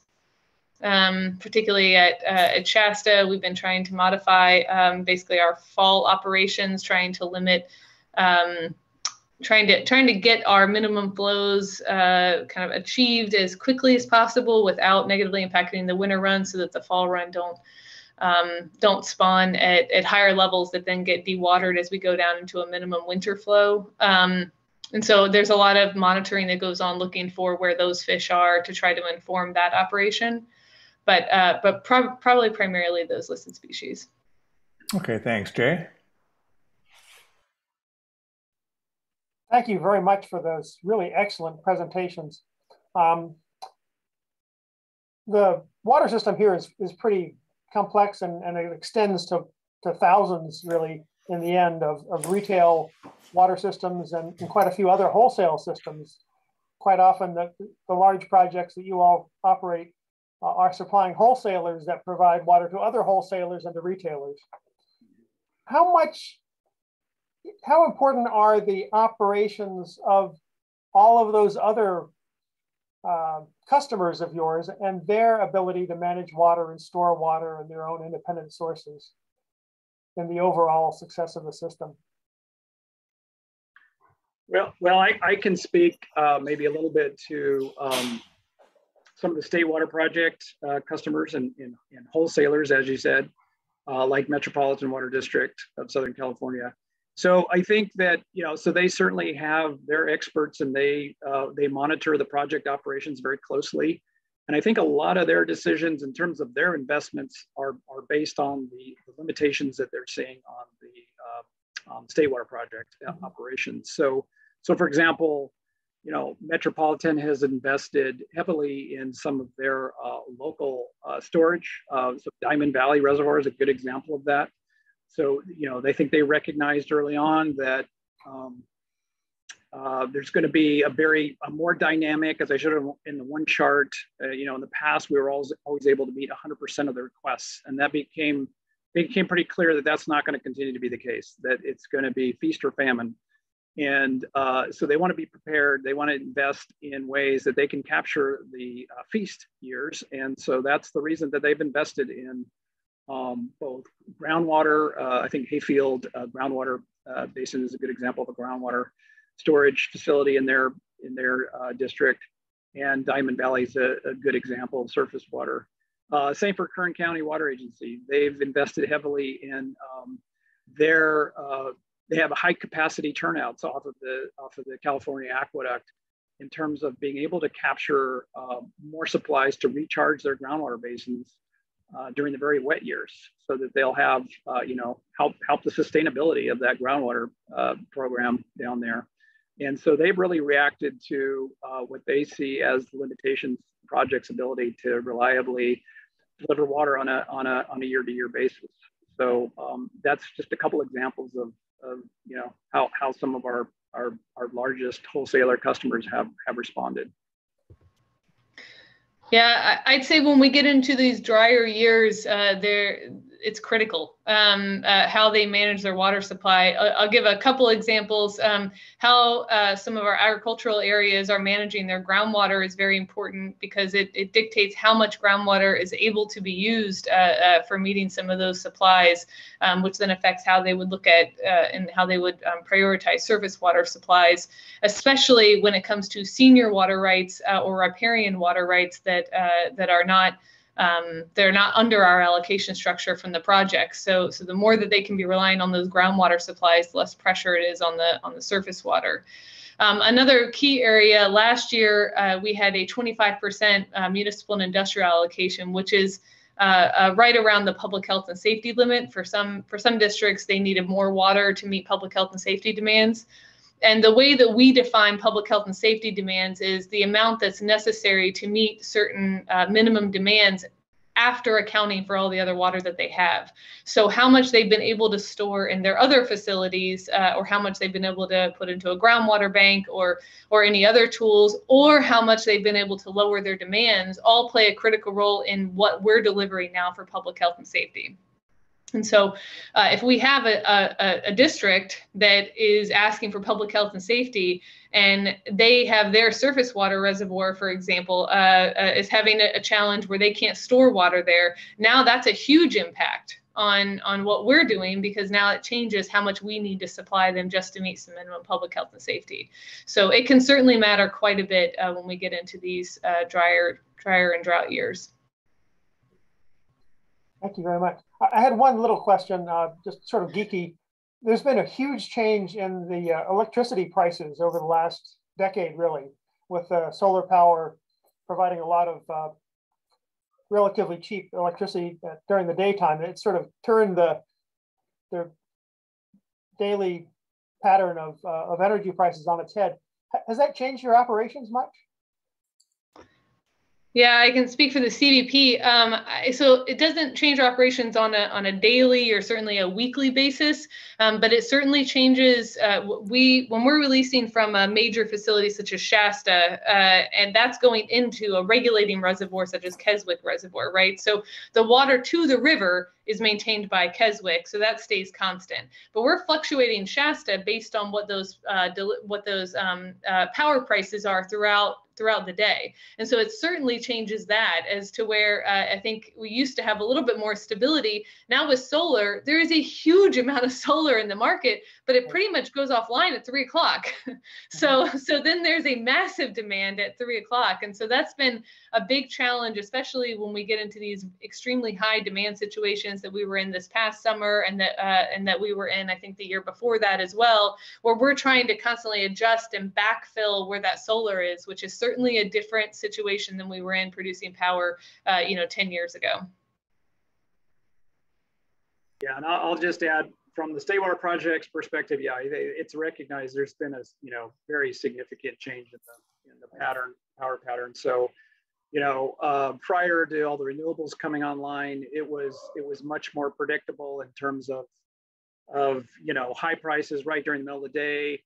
Um, particularly at, uh, at Shasta, we've been trying to modify um, basically our fall operations, trying to limit, um, trying to trying to get our minimum flows uh, kind of achieved as quickly as possible without negatively impacting the winter run, so that the fall run don't um, don't spawn at, at higher levels that then get dewatered as we go down into a minimum winter flow. Um, and so there's a lot of monitoring that goes on looking for where those fish are to try to inform that operation. But, uh, but pro probably primarily those listed species. Okay, thanks. Jay? Thank you very much for those really excellent presentations. Um, the water system here is, is pretty complex and, and it extends to, to thousands really in the end of, of retail water systems and, and quite a few other wholesale systems. Quite often the, the large projects that you all operate uh, are supplying wholesalers that provide water to other wholesalers and to retailers. How much, how important are the operations of all of those other uh, customers of yours and their ability to manage water and store water and their own independent sources in the overall success of the system? Well, well, I, I can speak uh, maybe a little bit to um, some of the state water project uh, customers and, and, and, wholesalers, as you said, uh, like Metropolitan Water District of Southern California. So I think that you know, so they certainly have their experts and they uh, they monitor the project operations very closely, and I think a lot of their decisions in terms of their investments are are based on the, the limitations that they're seeing on the uh, um, state water project mm-hmm. operations. So so for example, you know, Metropolitan has invested heavily in some of their uh, local uh, storage. Uh, so Diamond Valley Reservoir is a good example of that. So, you know, they think they recognized early on that um, uh, there's going to be a very a more dynamic, as I showed in the one chart. Uh, you know, in the past we were always always able to meet 100% of the requests, and that became became pretty clear that that's not going to continue to be the case. That it's going to be feast or famine, and uh, so they want to be prepared. They want to invest in ways that they can capture the uh, feast years, and so that's the reason that they've invested in um, both groundwater. Uh, I think Hayfield uh, groundwater uh, basin is a good example of a groundwater storage facility in their in their uh, district, and Diamond Valley is a, a, good example of surface water. Uh, same for Kern County Water Agency. They've invested heavily in um, their. Uh, they have a high capacity turnouts off of the off of the California Aqueduct in terms of being able to capture more supplies to recharge their groundwater basins uh, during the very wet years so that they'll have, uh, you know, help, help the sustainability of that groundwater uh, program down there. And so they've really reacted to uh, what they see as the limitations project's ability to reliably deliver water on a, on a, on a year-to-year basis. So um, that's just a couple examples of, of, you know, how, how some of our, our, our largest wholesaler customers have, have responded. Yeah, I'd say when we get into these drier years, uh, there it's critical um, uh, how they manage their water supply. I'll, I'll give a couple examples. Um, how uh, some of our agricultural areas are managing their groundwater is very important because it, it dictates how much groundwater is able to be used uh, uh for meeting some of those supplies, um, which then affects how they would look at uh, and how they would um, prioritize surface water supplies, especially when it comes to senior water rights uh, or riparian water rights that that are not um, they're not under our allocation structure from the project. So, so the more that they can be relying on those groundwater supplies, the less pressure it is on the on the surface water. Um, another key area last year, uh, we had a 25% uh, municipal and industrial allocation, which is uh, uh, right around the public health and safety limit. For some for some districts, they needed more water to meet public health and safety demands. And the way that we define public health and safety demands is the amount that's necessary to meet certain uh, minimum demands after accounting for all the other water that they have. So how much they've been able to store in their other facilities, uh, or how much they've been able to put into a groundwater bank, or or any other tools, or how much they've been able to lower their demands, all play a critical role in what we're delivering now for public health and safety. And so, uh, if we have a, a, a, district that is asking for public health and safety, and they have their surface water reservoir, for example, uh, uh, is having a, a, challenge where they can't store water there, now that's a huge impact on on what we're doing because now it changes how much we need to supply them just to meet some minimum public health and safety. So it can certainly matter quite a bit uh, when we get into these uh, drier drier and drought years. Thank you very much. I had one little question, uh, just sort of geeky. There's been a huge change in the uh, electricity prices over the last decade, really, with uh, solar power providing a lot of uh, relatively cheap electricity uh, during the daytime. It sort of turned the the daily pattern of, uh, of energy prices on its head. Has that changed your operations much? Yeah, I can speak for the CVP. Um, so it doesn't change operations on a on a daily or certainly a weekly basis, um, but it certainly changes. Uh, we when we're releasing from a major facility such as Shasta, uh, and that's going into a regulating reservoir such as Keswick Reservoir, right? So the water to the river is maintained by Keswick, so that stays constant. But we're fluctuating Shasta based on what those uh, what those um, uh, power prices are throughout throughout the day. And so it certainly changes that as to where uh, I think we used to have a little bit more stability. Now with solar, there is a huge amount of <laughs> solar in the market, but it pretty much goes offline at three o'clock. <laughs> so mm-hmm. <laughs> so then there's a massive demand at three o'clock. And so that's been a big challenge, especially when we get into these extremely high demand situations that we were in this past summer and that uh, and that we were in, I think the year before that as well, where we're trying to constantly adjust and backfill where that solar is, which is certainly a different situation than we were in producing power, uh, you know, 10 years ago. Yeah, and I'll just add from the state water project's perspective, yeah, it's recognized there's been a you know very significant change in the in the pattern power pattern. So, you know, uh, prior to all the renewables coming online, it was it was much more predictable in terms of of you know high prices right during the middle of the day,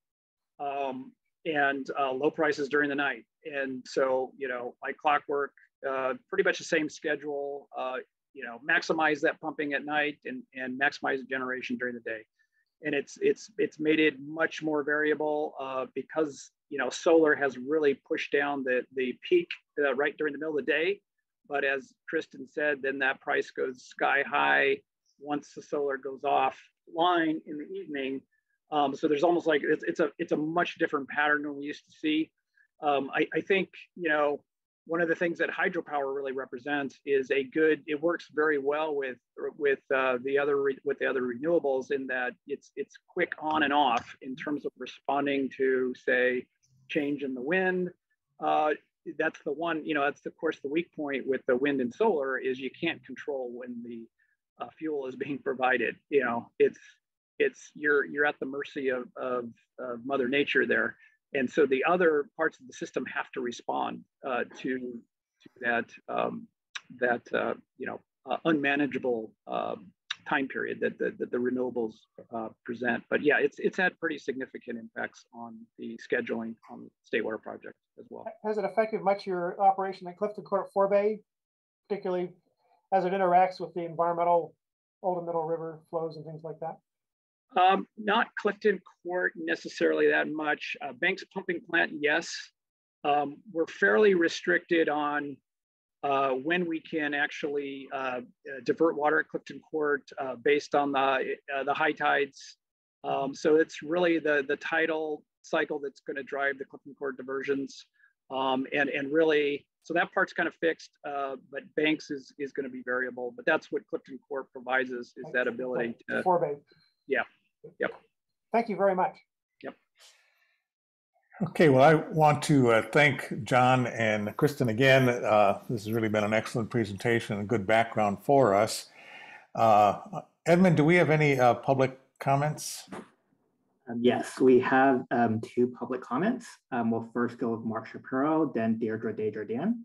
um, and uh, low prices during the night. And so, you know, like clockwork, uh, pretty much the same schedule. You know, maximize that pumping at night and, and maximize the generation during the day. And it's it's it's made it much more variable uh, because you know solar has really pushed down the the peak uh, right during the middle of the day. But as Kristin said, then that price goes sky high once the solar goes off line in the evening um, so there's almost like it's, it's a it's a much different pattern than we used to see. Um, I, I think you know one of the things that hydropower really represents is a good. It works very well with with uh, the other with the other renewables in that it's it's quick on and off in terms of responding to say change in the wind. Uh, that's the one you know that's of course the weak point with the wind and solar is you can't control when the uh, fuel is being provided. You know it's it's you're you're at the mercy of, of, of mother nature there and so the other parts of the system have to respond uh, to, to that um, that uh, you know uh, unmanageable um, time period that the, that the renewables uh, present. But yeah, it's it's had pretty significant impacts on the scheduling on state water project as well. Has it affected much your operation at Clifton Court Forebay, particularly as it interacts with the environmental Old and Middle River flows and things like that? Um, not Clifton Court necessarily that much. Uh, Banks Pumping Plant, yes. Um, we're fairly restricted on uh, when we can actually uh, divert water at Clifton Court uh, based on the, uh, the high tides. Um, so it's really the, the tidal cycle that's going to drive the Clifton Court diversions. Um, and, and really, so that part's kind of fixed, uh, but Banks is, is going to be variable. But that's what Clifton Court provides us is that ability to. Forebay. Yeah. Yep. Thank you very much. Yep. Okay, well, I want to uh, thank John and Kristin again. Uh, this has really been an excellent presentation and good background for us. Uh, Edmund, do we have any uh, public comments? Um, yes, we have um, two public comments. Um, we'll first go with Mark Shapiro, then Deirdre Des Jardins.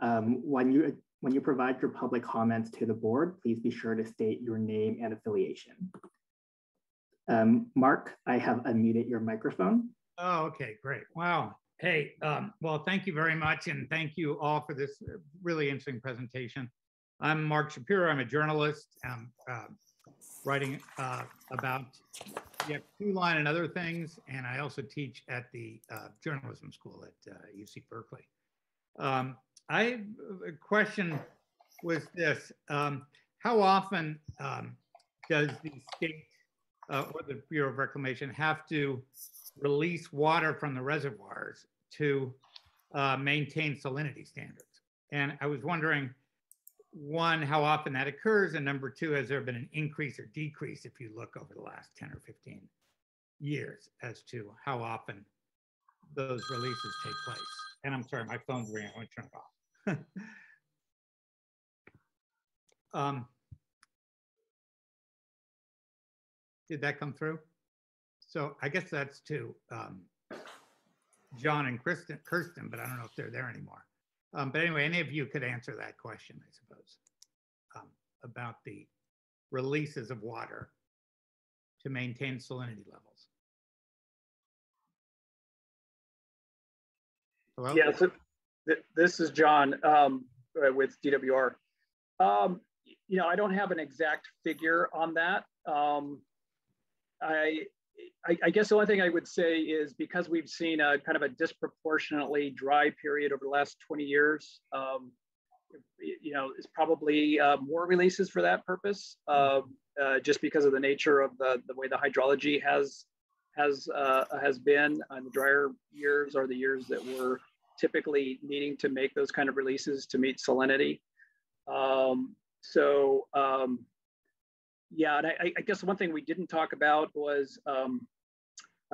Um, when you when you provide your public comments to the board, please be sure to state your name and affiliation. Um, Mark, I have unmuted your microphone. Oh, okay, great. Wow. Hey, um, well, thank you very much. And thank you all for this really interesting presentation. I'm Mark Shapiro. I'm a journalist. I'm uh, writing uh, about the two line and other things. And I also teach at the uh, journalism school at UC uh, Berkeley. Um, I a question was this, um, how often um, does the state uh, or the Bureau of Reclamation have to release water from the reservoirs to uh, maintain salinity standards. And I was wondering, one, how often that occurs, and number two, has there been an increase or decrease if you look over the last 10 or 15 years as to how often those releases take place? And I'm sorry, my phone's ringing. I want to turn it off. <laughs> um, did that come through? So I guess that's to um, John and Kristin, Kirsten, but I don't know if they're there anymore. Um, but anyway, any of you could answer that question, I suppose, um, about the releases of water to maintain salinity levels. Hello? Yeah, so th this is John um, with DWR. Um, you know, I don't have an exact figure on that. I I, I, guess the only thing I would say is because we've seen a kind of a disproportionately dry period over the last 20 years, um, you know, it's probably uh, more releases for that purpose, uh, uh, just because of the nature of the, the way the hydrology has has uh, has been. And the drier years are the years that we're typically needing to make those kind of releases to meet salinity. Um, so um, yeah, and I, I, guess one thing we didn't talk about was um,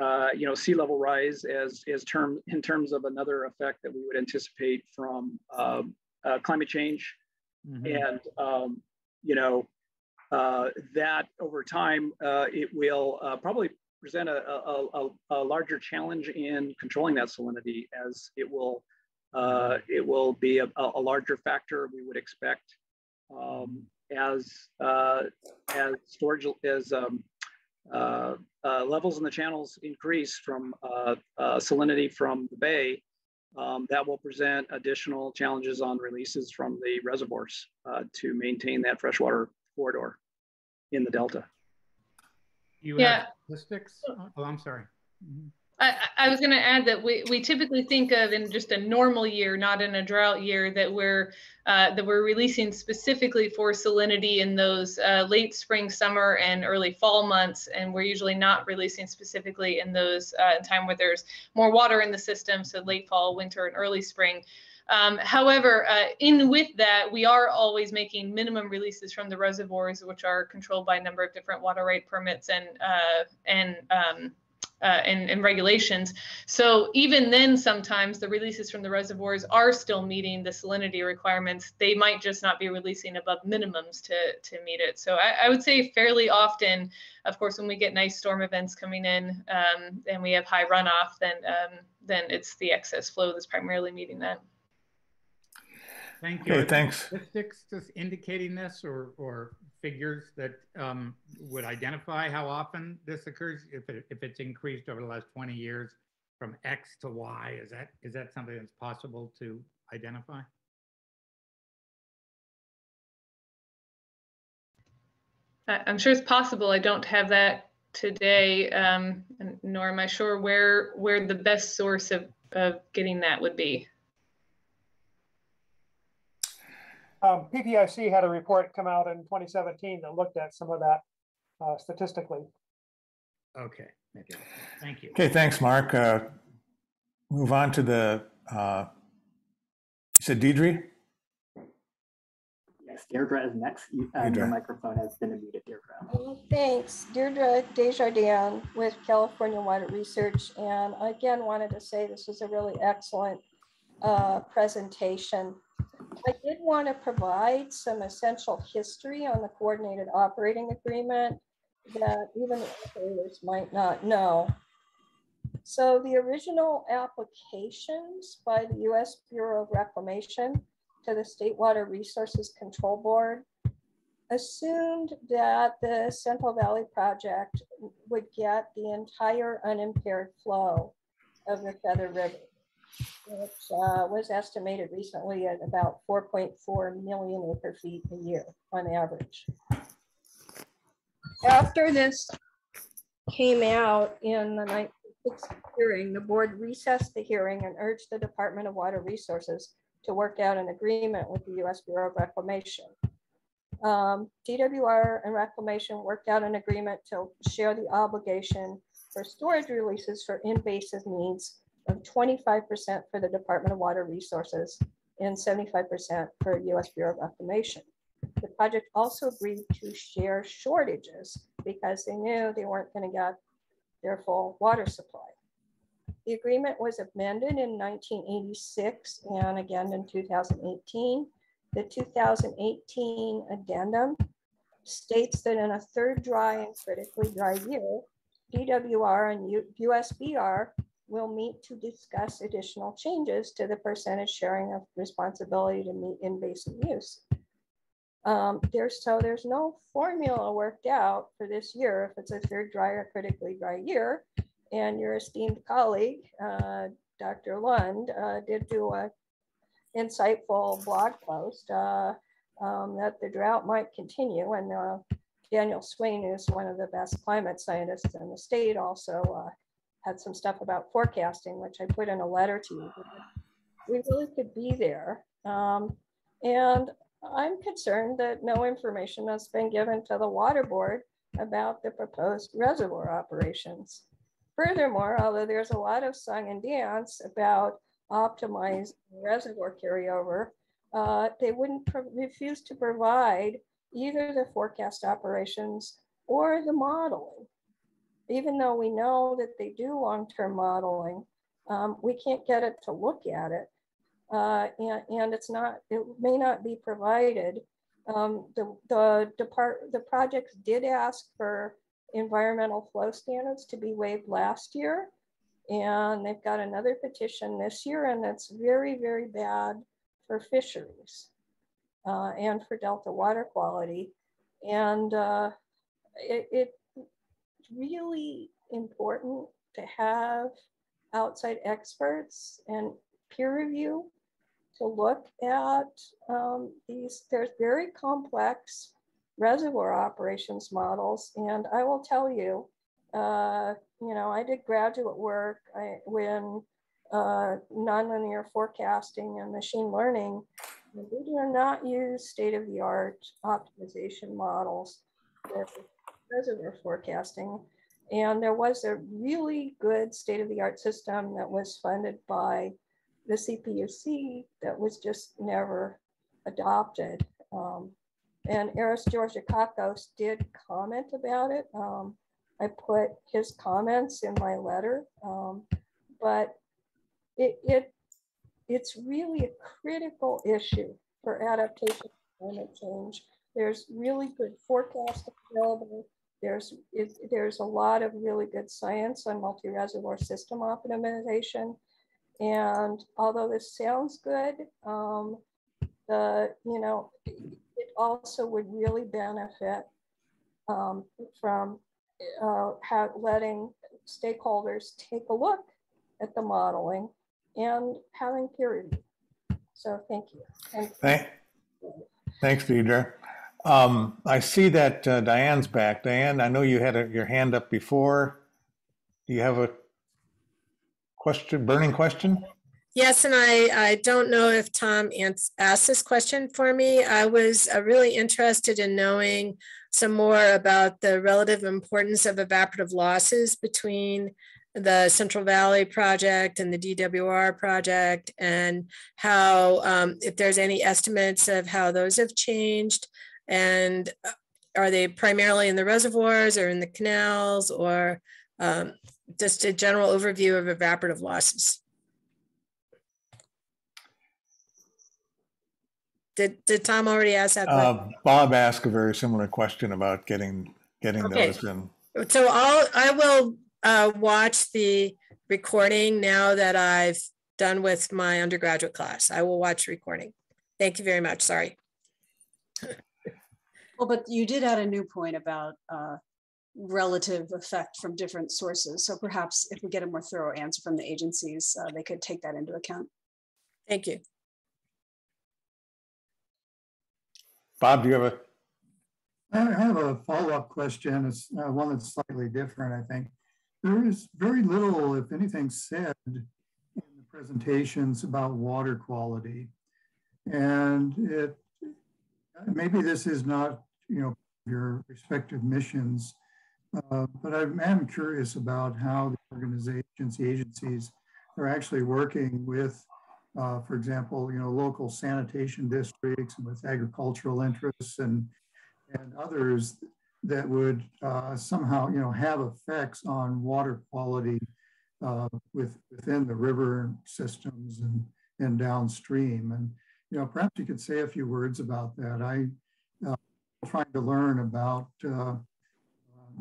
uh, you know, sea level rise as, as term in terms of another effect that we would anticipate from um, uh, climate change. Mm-hmm. And, um, you know, uh, that over time, uh, it will uh, probably present a, a, a, a, larger challenge in controlling that salinity as it will, uh, it will be a, a larger factor we would expect um, as, as storage, as um, uh, uh, levels in the channels increase from uh, uh, salinity from the bay, um, that will present additional challenges on releases from the reservoirs uh, to maintain that freshwater corridor in the delta. You yeah. have statistics? Oh, I'm sorry. Mm -hmm. I, I was going to add that we, we typically think of in just a normal year, not in a drought year, that we're uh, that we're releasing specifically for salinity in those uh, late spring, summer, and early fall months, and we're usually not releasing specifically in those uh, time where there's more water in the system, so late fall, winter, and early spring. Um, however, uh, in with that, we are always making minimum releases from the reservoirs, which are controlled by a number of different water right permits and uh, and um, uh, and, and, regulations. So even then, sometimes the releases from the reservoirs are still meeting the salinity requirements. They might just not be releasing above minimums to, to meet it. So I, I would say fairly often, of course, when we get nice storm events coming in um, and we have high runoff, then, um, then it's the excess flow that's primarily meeting that. Thank you. Okay, thanks. Statistics just indicating this or, or figures that um, would identify how often this occurs if, it, if it's increased over the last 20 years from X to Y? Is that is that something that's possible to identify? I'm sure it's possible. I don't have that today, um, nor am I sure where where the best source of, of getting that would be. Um, PPIC had a report come out in 2017 that looked at some of that uh, statistically. Okay, thank you. Okay, thanks, Mark. Uh, move on to the, uh, you said Deidre? Yes, Deirdre is next. You, uh, your microphone has been muted, Deirdre. Oh, thanks. Deirdre Des Jardins with California Water Research. And I again, wanted to say this was a really excellent uh, presentation. I did want to provide some essential history on the coordinated operating agreement that even operators might not know. So the original applications by the US Bureau of Reclamation to the State Water Resources Control Board assumed that the Central Valley Project would get the entire unimpaired flow of the Feather River which uh, was estimated recently at about 4.4 million acre feet a year on average. After this came out in the 96 hearing, the board recessed the hearing and urged the Department of Water Resources to work out an agreement with the US Bureau of Reclamation. Um, DWR and Reclamation worked out an agreement to share the obligation for storage releases for in-basin needs of 25% for the Department of Water Resources and 75% for US Bureau of Reclamation. The project also agreed to share shortages because they knew they weren't going to get their full water supply. The agreement was amended in 1986 and again in 2018. The 2018 addendum states that in a third dry and critically dry year, DWR and USBR will meet to discuss additional changes to the percentage sharing of responsibility to meet in-basin use. Um, there's so there's no formula worked out for this year if it's a third dry or critically dry year. And your esteemed colleague, uh, Dr. Lund, uh, did do a insightful blog post uh, um, that the drought might continue. And uh, Daniel Swain is one of the best climate scientists in the state, also uh, had some stuff about forecasting, which I put in a letter to you. We really could be there. Um, and I'm concerned that no information has been given to the water board about the proposed reservoir operations. Furthermore, although there's a lot of song and dance about optimized reservoir carryover, uh, they wouldn't refuse to provide either the forecast operations or the modeling. Even though we know that they do long-term modeling, um, we can't get it to look at it uh, and, and it's not, it may not be provided. Um, the, the, depart, the projects did ask for environmental flow standards to be waived last year. And they've got another petition this year, and it's very, very bad for fisheries uh, and for Delta water quality. And uh, it, it's really important to have outside experts and peer review to look at um, these, there's very complex reservoir operations models. And I will tell you, uh, you know, I did graduate work I, when uh, nonlinear forecasting and machine learning, we do not use state-of-the-art optimization models reservoir forecasting. And there was a really good state-of-the-art system that was funded by the CPUC that was just never adopted. Um, and Aris Georgakakos did comment about it. Um, I put his comments in my letter, um, but it, it it's really a critical issue for adaptation to climate change. There's really good forecasts available. There's, it, there's a lot of really good science on multi-reservoir system optimization. And although this sounds good, um, the, you know, it also would really benefit um, from uh, have, letting stakeholders take a look at the modeling and having peer review. So thank you. And Thank, thanks, Deirdre. Um, I see that uh, Diane's back. Diane, I know you had a, your hand up before. Do you have a question, burning question? Yes, and I, I don't know if Tom asked this question for me. I was uh, really interested in knowing some more about the relative importance of evaporative losses between the Central Valley project and the DWR project and how, um, if there's any estimates of how those have changed and uh, are they primarily in the reservoirs or in the canals or um, just a general overview of evaporative losses. Did, did Tom already ask that? Uh, Bob asked a very similar question about getting getting okay. those in. So I'll I will uh, watch the recording now that I've done with my undergraduate class. I will watch recording. Thank you very much. Sorry. Well, but you did add a new point about uh, relative effect from different sources. So perhaps if we get a more thorough answer from the agencies, uh, they could take that into account. Thank you. Bob, do you have a? I have a follow-up question. It's uh, one that's slightly different, I think. There is very little, if anything, said in the presentations about water quality. And it maybe this is not, you know, your respective missions, uh, but I am curious about how the organizations, the agencies are actually working with uh, for example, you know, local sanitation districts and with agricultural interests and, and others that would uh, somehow, you know, have effects on water quality uh, with, within the river systems and, and downstream. And, you know, perhaps you could say a few words about that. I, trying to learn about, uh,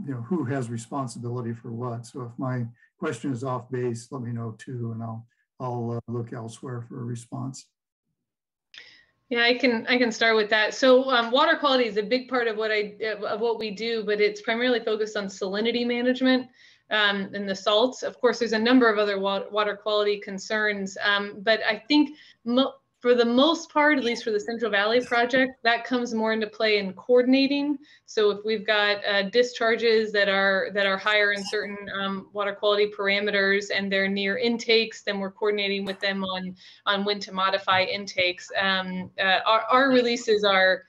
you know, who has responsibility for what. So if my question is off base, let me know too, and I'll, I'll uh, look elsewhere for a response. Yeah, I can I can start with that. So um, water quality is a big part of what I of what we do, but it's primarily focused on salinity management um, and the salts. Of course, there's a number of other water quality concerns, um, but I think for the most part, at least for the Central Valley project, that comes more into play in coordinating. So if we've got uh, discharges that are that are higher in certain um, water quality parameters and they're near intakes, then we're coordinating with them on on when to modify intakes. Um, uh, our, our releases are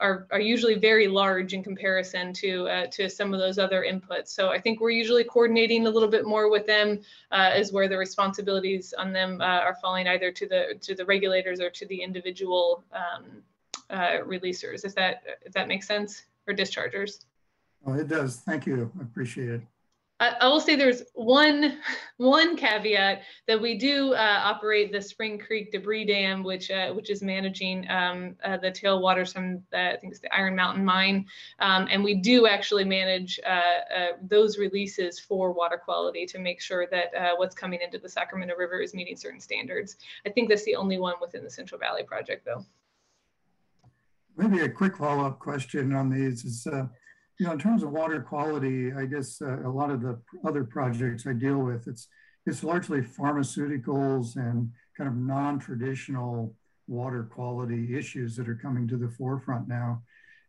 are, are usually very large in comparison to uh, to some of those other inputs. So I think we're usually coordinating a little bit more with them uh, is where the responsibilities on them uh, are falling either to the to the regulators or to the individual um, uh, releasers. If that if that makes sense, or dischargers. Oh, it does. Thank you. I appreciate it. I, will say there's one one caveat that we do uh, operate the Spring Creek debris dam, which uh, which is managing um, uh, the tailwaters from the, I think it's the Iron Mountain mine, um, and we do actually manage uh, uh, those releases for water quality to make sure that uh, what's coming into the Sacramento River is meeting certain standards. I think that's the only one within the Central Valley project, though. Maybe a quick follow-up question on these is you know, in terms of water quality, I guess uh, a lot of the other projects I deal with, it's it's largely pharmaceuticals and kind of non-traditional water quality issues that are coming to the forefront now.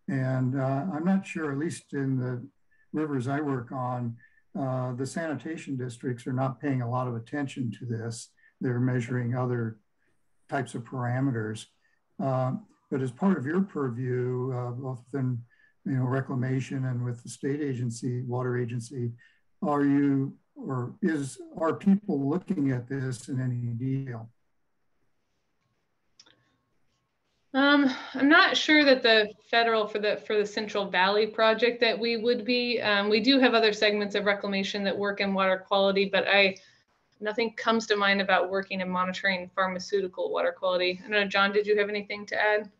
And uh, I'm not sure, at least in the rivers I work on, uh, the sanitation districts are not paying a lot of attention to this. They're measuring other types of parameters. Uh, but as part of your purview, uh, both in you know, reclamation and with the state agency, water agency, are you or is are people looking at this in any detail? Um, I'm not sure that the federal for the for the Central Valley project that we would be. Um, we do have other segments of reclamation that work in water quality, but I nothing comes to mind about working and monitoring pharmaceutical water quality. I don't know, John, did you have anything to add?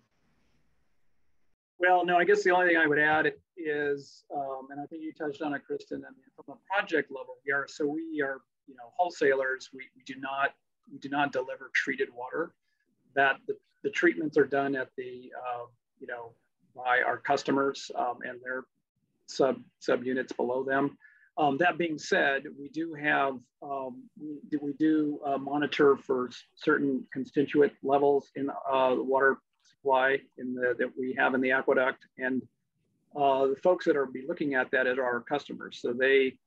Well, no, I guess the only thing I would add is, um, and I think you touched on it, Kristin. I mean, from a project level, we are so we are, you know, wholesalers. We, we do not we do not deliver treated water. That the, the treatments are done at the, uh, you know, by our customers um, and their sub sub units below them. Um, that being said, we do have um, we, we do uh, monitor for certain constituent levels in uh, the water supply in the, that we have in the aqueduct. And uh, the folks that are be looking at that are our customers. So they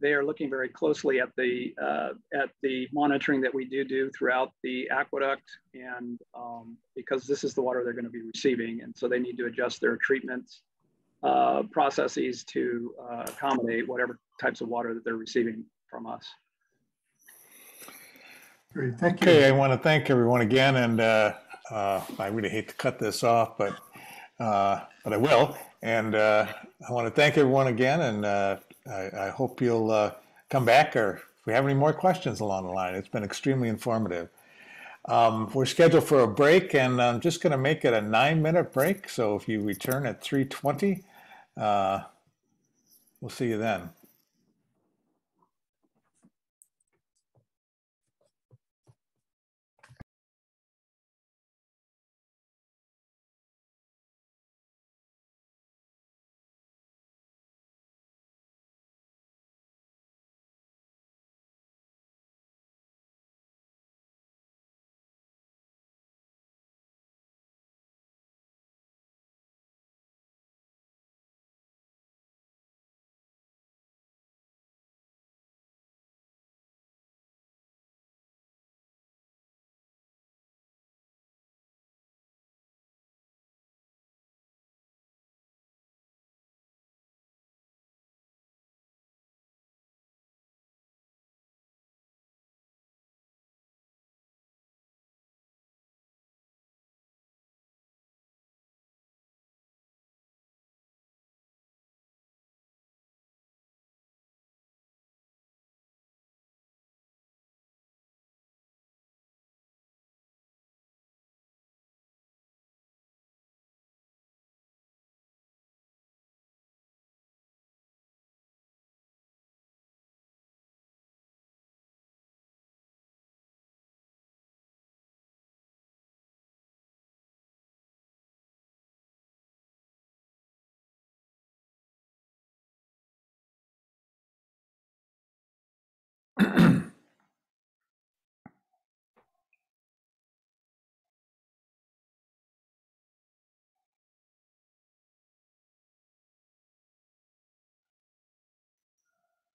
they are looking very closely at the uh, at the monitoring that we do do throughout the aqueduct, and um, because this is the water they're going to be receiving, and so they need to adjust their treatments uh, processes to uh, accommodate whatever types of water that they're receiving from us. Great, thank you. Okay, I want to thank everyone again, and uh, I really hate to cut this off, but uh, but I will. And uh, I want to thank everyone again, and uh, I, I, hope you'll uh, come back or if we have any more questions along the line. It's been extremely informative. Um, we're scheduled for a break, and I'm just going to make it a nine-minute break. So if you return at 3:20, uh, we'll see you then.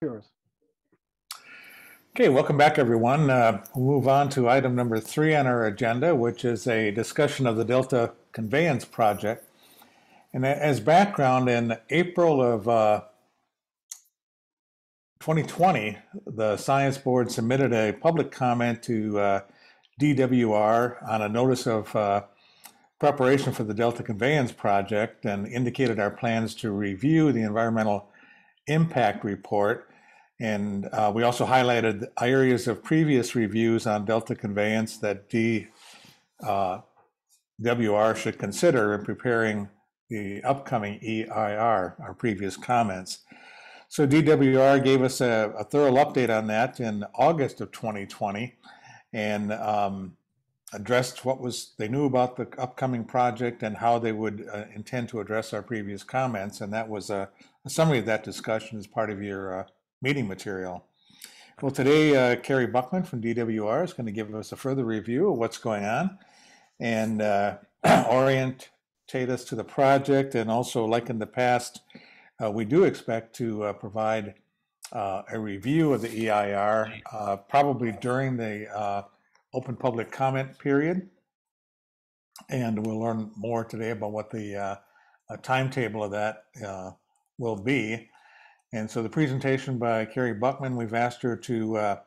Yours. Okay, welcome back, everyone. Uh, we'll move on to item number three on our agenda, which is a discussion of the Delta Conveyance Project. And as background, in April of uh, 2020, the Science Board submitted a public comment to uh, DWR on a notice of uh, preparation for the Delta Conveyance Project and indicated our plans to review the environmental impact report and uh, we also highlighted areas of previous reviews on Delta conveyance that DWR uh, should consider in preparing the upcoming EIR, our previous comments. So DWR gave us a, a thorough update on that in August of 2020 and um, addressed what was they knew about the upcoming project and how they would uh, intend to address our previous comments. And that was a, a, summary of that discussion as part of your uh, meeting material. Well, today, uh, Carrie Buckman from DWR is going to give us a further review of what's going on and uh, <clears throat> orientate us to the project. And also, like in the past, uh, we do expect to uh, provide uh, a review of the EIR uh, probably during the open public comment period. And we'll learn more today about what the timetable of that will be. And so the presentation by Carrie Buckman, we've asked her to uh,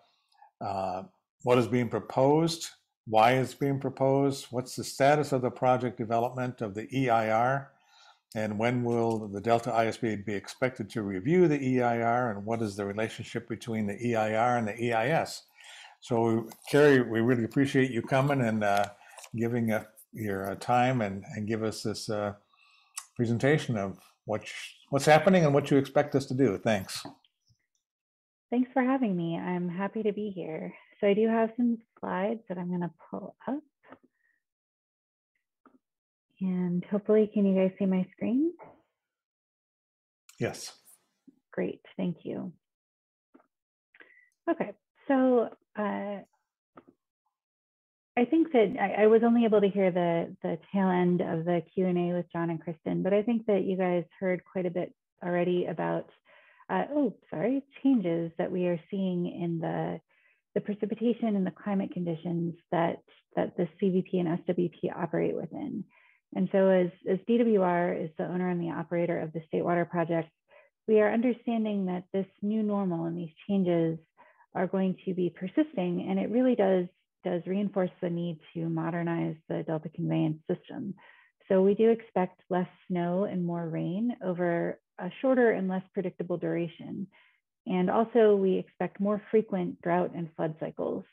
uh, what is being proposed, why it's being proposed, what's the status of the project development of the EIR, and when will the Delta ISB be expected to review the EIR, and what is the relationship between the EIR and the EIS? So, Carrie, we really appreciate you coming and uh, giving uh, your uh, time and, and give us this uh, presentation of what what's happening and what you expect us to do. Thanks. Thanks for having me. I'm happy to be here. So I do have some slides that I'm going to pull up. And hopefully, can you guys see my screen? Yes. Great, thank you. Okay, so uh, I think that I, I, was only able to hear the the tail end of the Q and A with John and Kristin, but I think that you guys heard quite a bit already about uh, oh sorry changes that we are seeing in the the precipitation and the climate conditions that that the CVP and SWP operate within. And so as, as DWR is the owner and the operator of the State Water Project, we are understanding that this new normal and these changes are going to be persisting. And it really does does reinforce the need to modernize the Delta conveyance system. So we do expect less snow and more rain over a shorter and less predictable duration. And also we expect more frequent drought and flood cycles.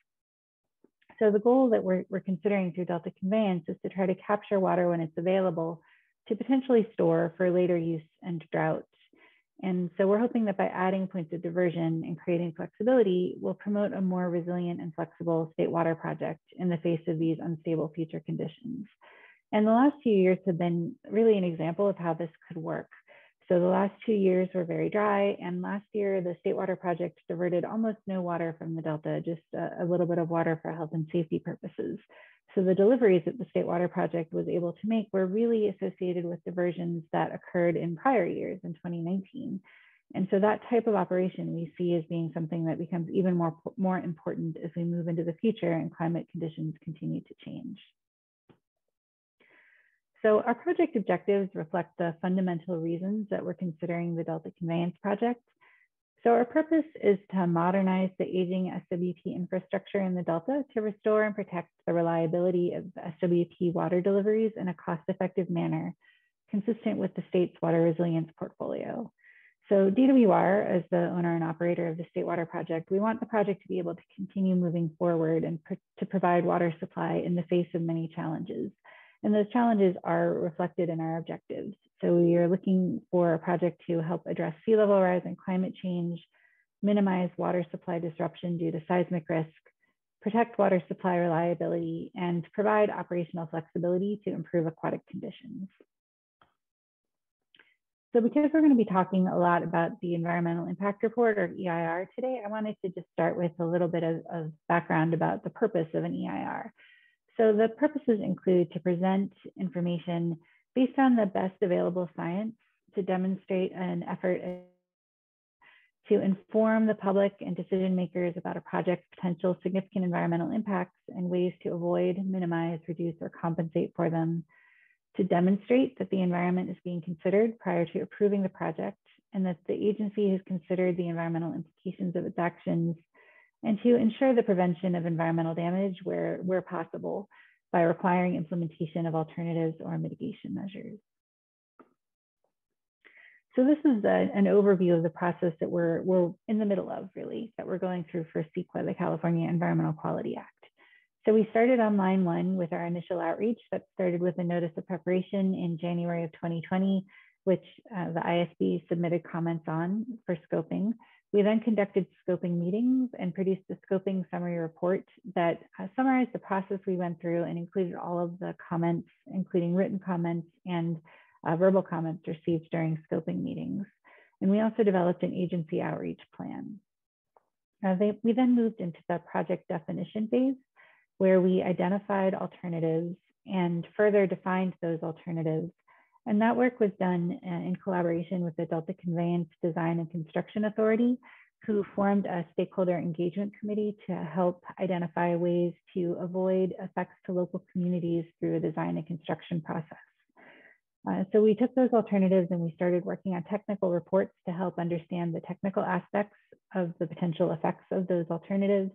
So the goal that we're, we're considering through Delta Conveyance is to try to capture water when it's available to potentially store for later use and drought and so we're hoping that by adding points of diversion and creating flexibility, we'll promote a more resilient and flexible state water project in the face of these unstable future conditions. And the last few years have been really an example of how this could work. So the last two years were very dry, and last year the State Water Project diverted almost no water from the Delta, just a, a little bit of water for health and safety purposes. So the deliveries that the State Water Project was able to make were really associated with diversions that occurred in prior years in 2019. And so that type of operation we see as being something that becomes even more, more important as we move into the future and climate conditions continue to change. So our project objectives reflect the fundamental reasons that we're considering the Delta Conveyance Project. So our purpose is to modernize the aging SWP infrastructure in the Delta to restore and protect the reliability of SWP water deliveries in a cost-effective manner, consistent with the state's water resilience portfolio. So DWR, as the owner and operator of the State Water Project, we want the project to be able to continue moving forward and pr to provide water supply in the face of many challenges. And those challenges are reflected in our objectives. So we are looking for a project to help address sea level rise and climate change, minimize water supply disruption due to seismic risk, protect water supply reliability, and provide operational flexibility to improve aquatic conditions. So because we're going to be talking a lot about the Environmental Impact Report or EIR today, I wanted to just start with a little bit of, of background about the purpose of an EIR. So the purposes include to present information based on the best available science to demonstrate an effort to inform the public and decision makers about a project's potential significant environmental impacts and ways to avoid, minimize, reduce, or compensate for them, to demonstrate that the environment is being considered prior to approving the project and that the agency has considered the environmental implications of its actions, and to ensure the prevention of environmental damage where, where possible by requiring implementation of alternatives or mitigation measures. So this is a, an overview of the process that we're, we're in the middle of really, that we're going through for CEQA, the California Environmental Quality Act. So we started on line one with our initial outreach that started with a notice of preparation in January of 2020, which uh, the ISB submitted comments on for scoping. We then conducted scoping meetings and produced a scoping summary report that uh, summarized the process we went through and included all of the comments, including written comments and uh, verbal comments received during scoping meetings. And we also developed an agency outreach plan. Uh, they, we then moved into the project definition phase, where we identified alternatives and further defined those alternatives. And that work was done uh, in collaboration with the Delta Conveyance Design and Construction Authority, who formed a stakeholder engagement committee to help identify ways to avoid effects to local communities through a design and construction process. Uh, so we took those alternatives and we started working on technical reports to help understand the technical aspects of the potential effects of those alternatives.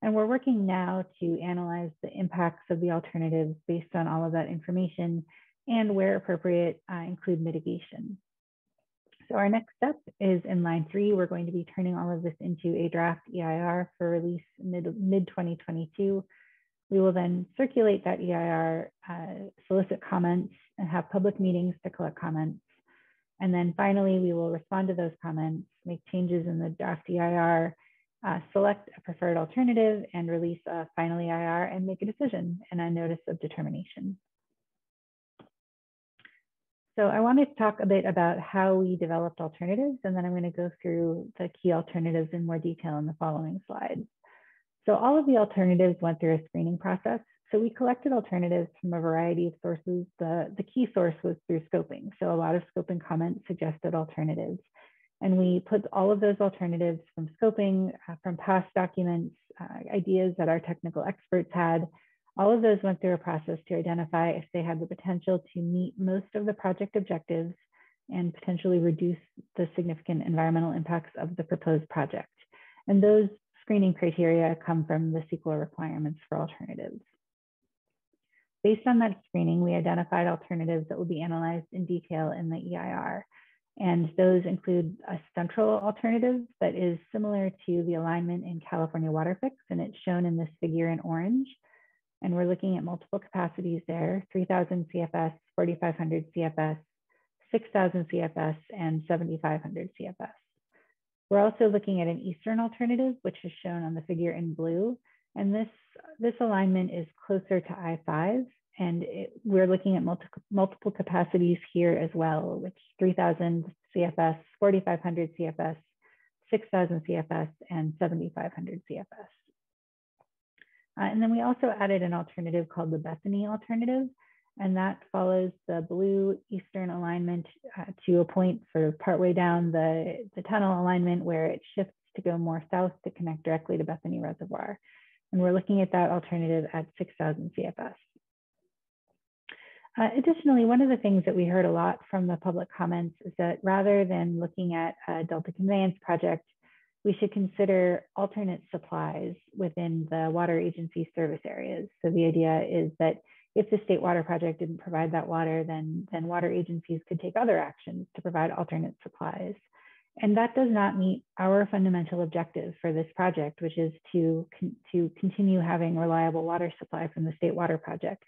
And we're working now to analyze the impacts of the alternatives based on all of that information and where appropriate, uh, include mitigation. So our next step is in line three, we're going to be turning all of this into a draft EIR for release mid, mid 2022 we will then circulate that EIR, uh, solicit comments, and have public meetings to collect comments. And then finally, we will respond to those comments, make changes in the draft EIR, uh, select a preferred alternative, and release a final EIR and make a decision and a notice of determination. So I wanted to talk a bit about how we developed alternatives, and then I'm going to go through the key alternatives in more detail in the following slides. So all of the alternatives went through a screening process. So we collected alternatives from a variety of sources. The, the key source was through scoping. So a lot of scoping comments suggested alternatives. And we put all of those alternatives from scoping, uh, from past documents, uh, ideas that our technical experts had, all of those went through a process to identify if they had the potential to meet most of the project objectives and potentially reduce the significant environmental impacts of the proposed project. And those screening criteria come from the CEQA requirements for alternatives. Based on that screening, we identified alternatives that will be analyzed in detail in the EIR. And those include a central alternative that is similar to the alignment in California WaterFix, and it's shown in this figure in orange. And we're looking at multiple capacities there, 3000 CFS, 4500 CFS, 6000 CFS, and 7500 CFS. We're also looking at an eastern alternative, which is shown on the figure in blue. And this, this alignment is closer to I-5. And it, we're looking at multi, multiple capacities here as well, which 3000 CFS, 4500 CFS, 6000 CFS, and 7500 CFS. Uh, and then we also added an alternative called the Bethany alternative, and that follows the blue eastern alignment uh, to a point sort of partway down the, the tunnel alignment where it shifts to go more south to connect directly to Bethany Reservoir. And we're looking at that alternative at 6,000 CFS. Uh, additionally, one of the things that we heard a lot from the public comments is that rather than looking at a Delta Conveyance project, we should consider alternate supplies within the water agency service areas. So the idea is that if the state water project didn't provide that water, then, then water agencies could take other actions to provide alternate supplies. And that does not meet our fundamental objective for this project, which is to, to continue having reliable water supply from the state water project.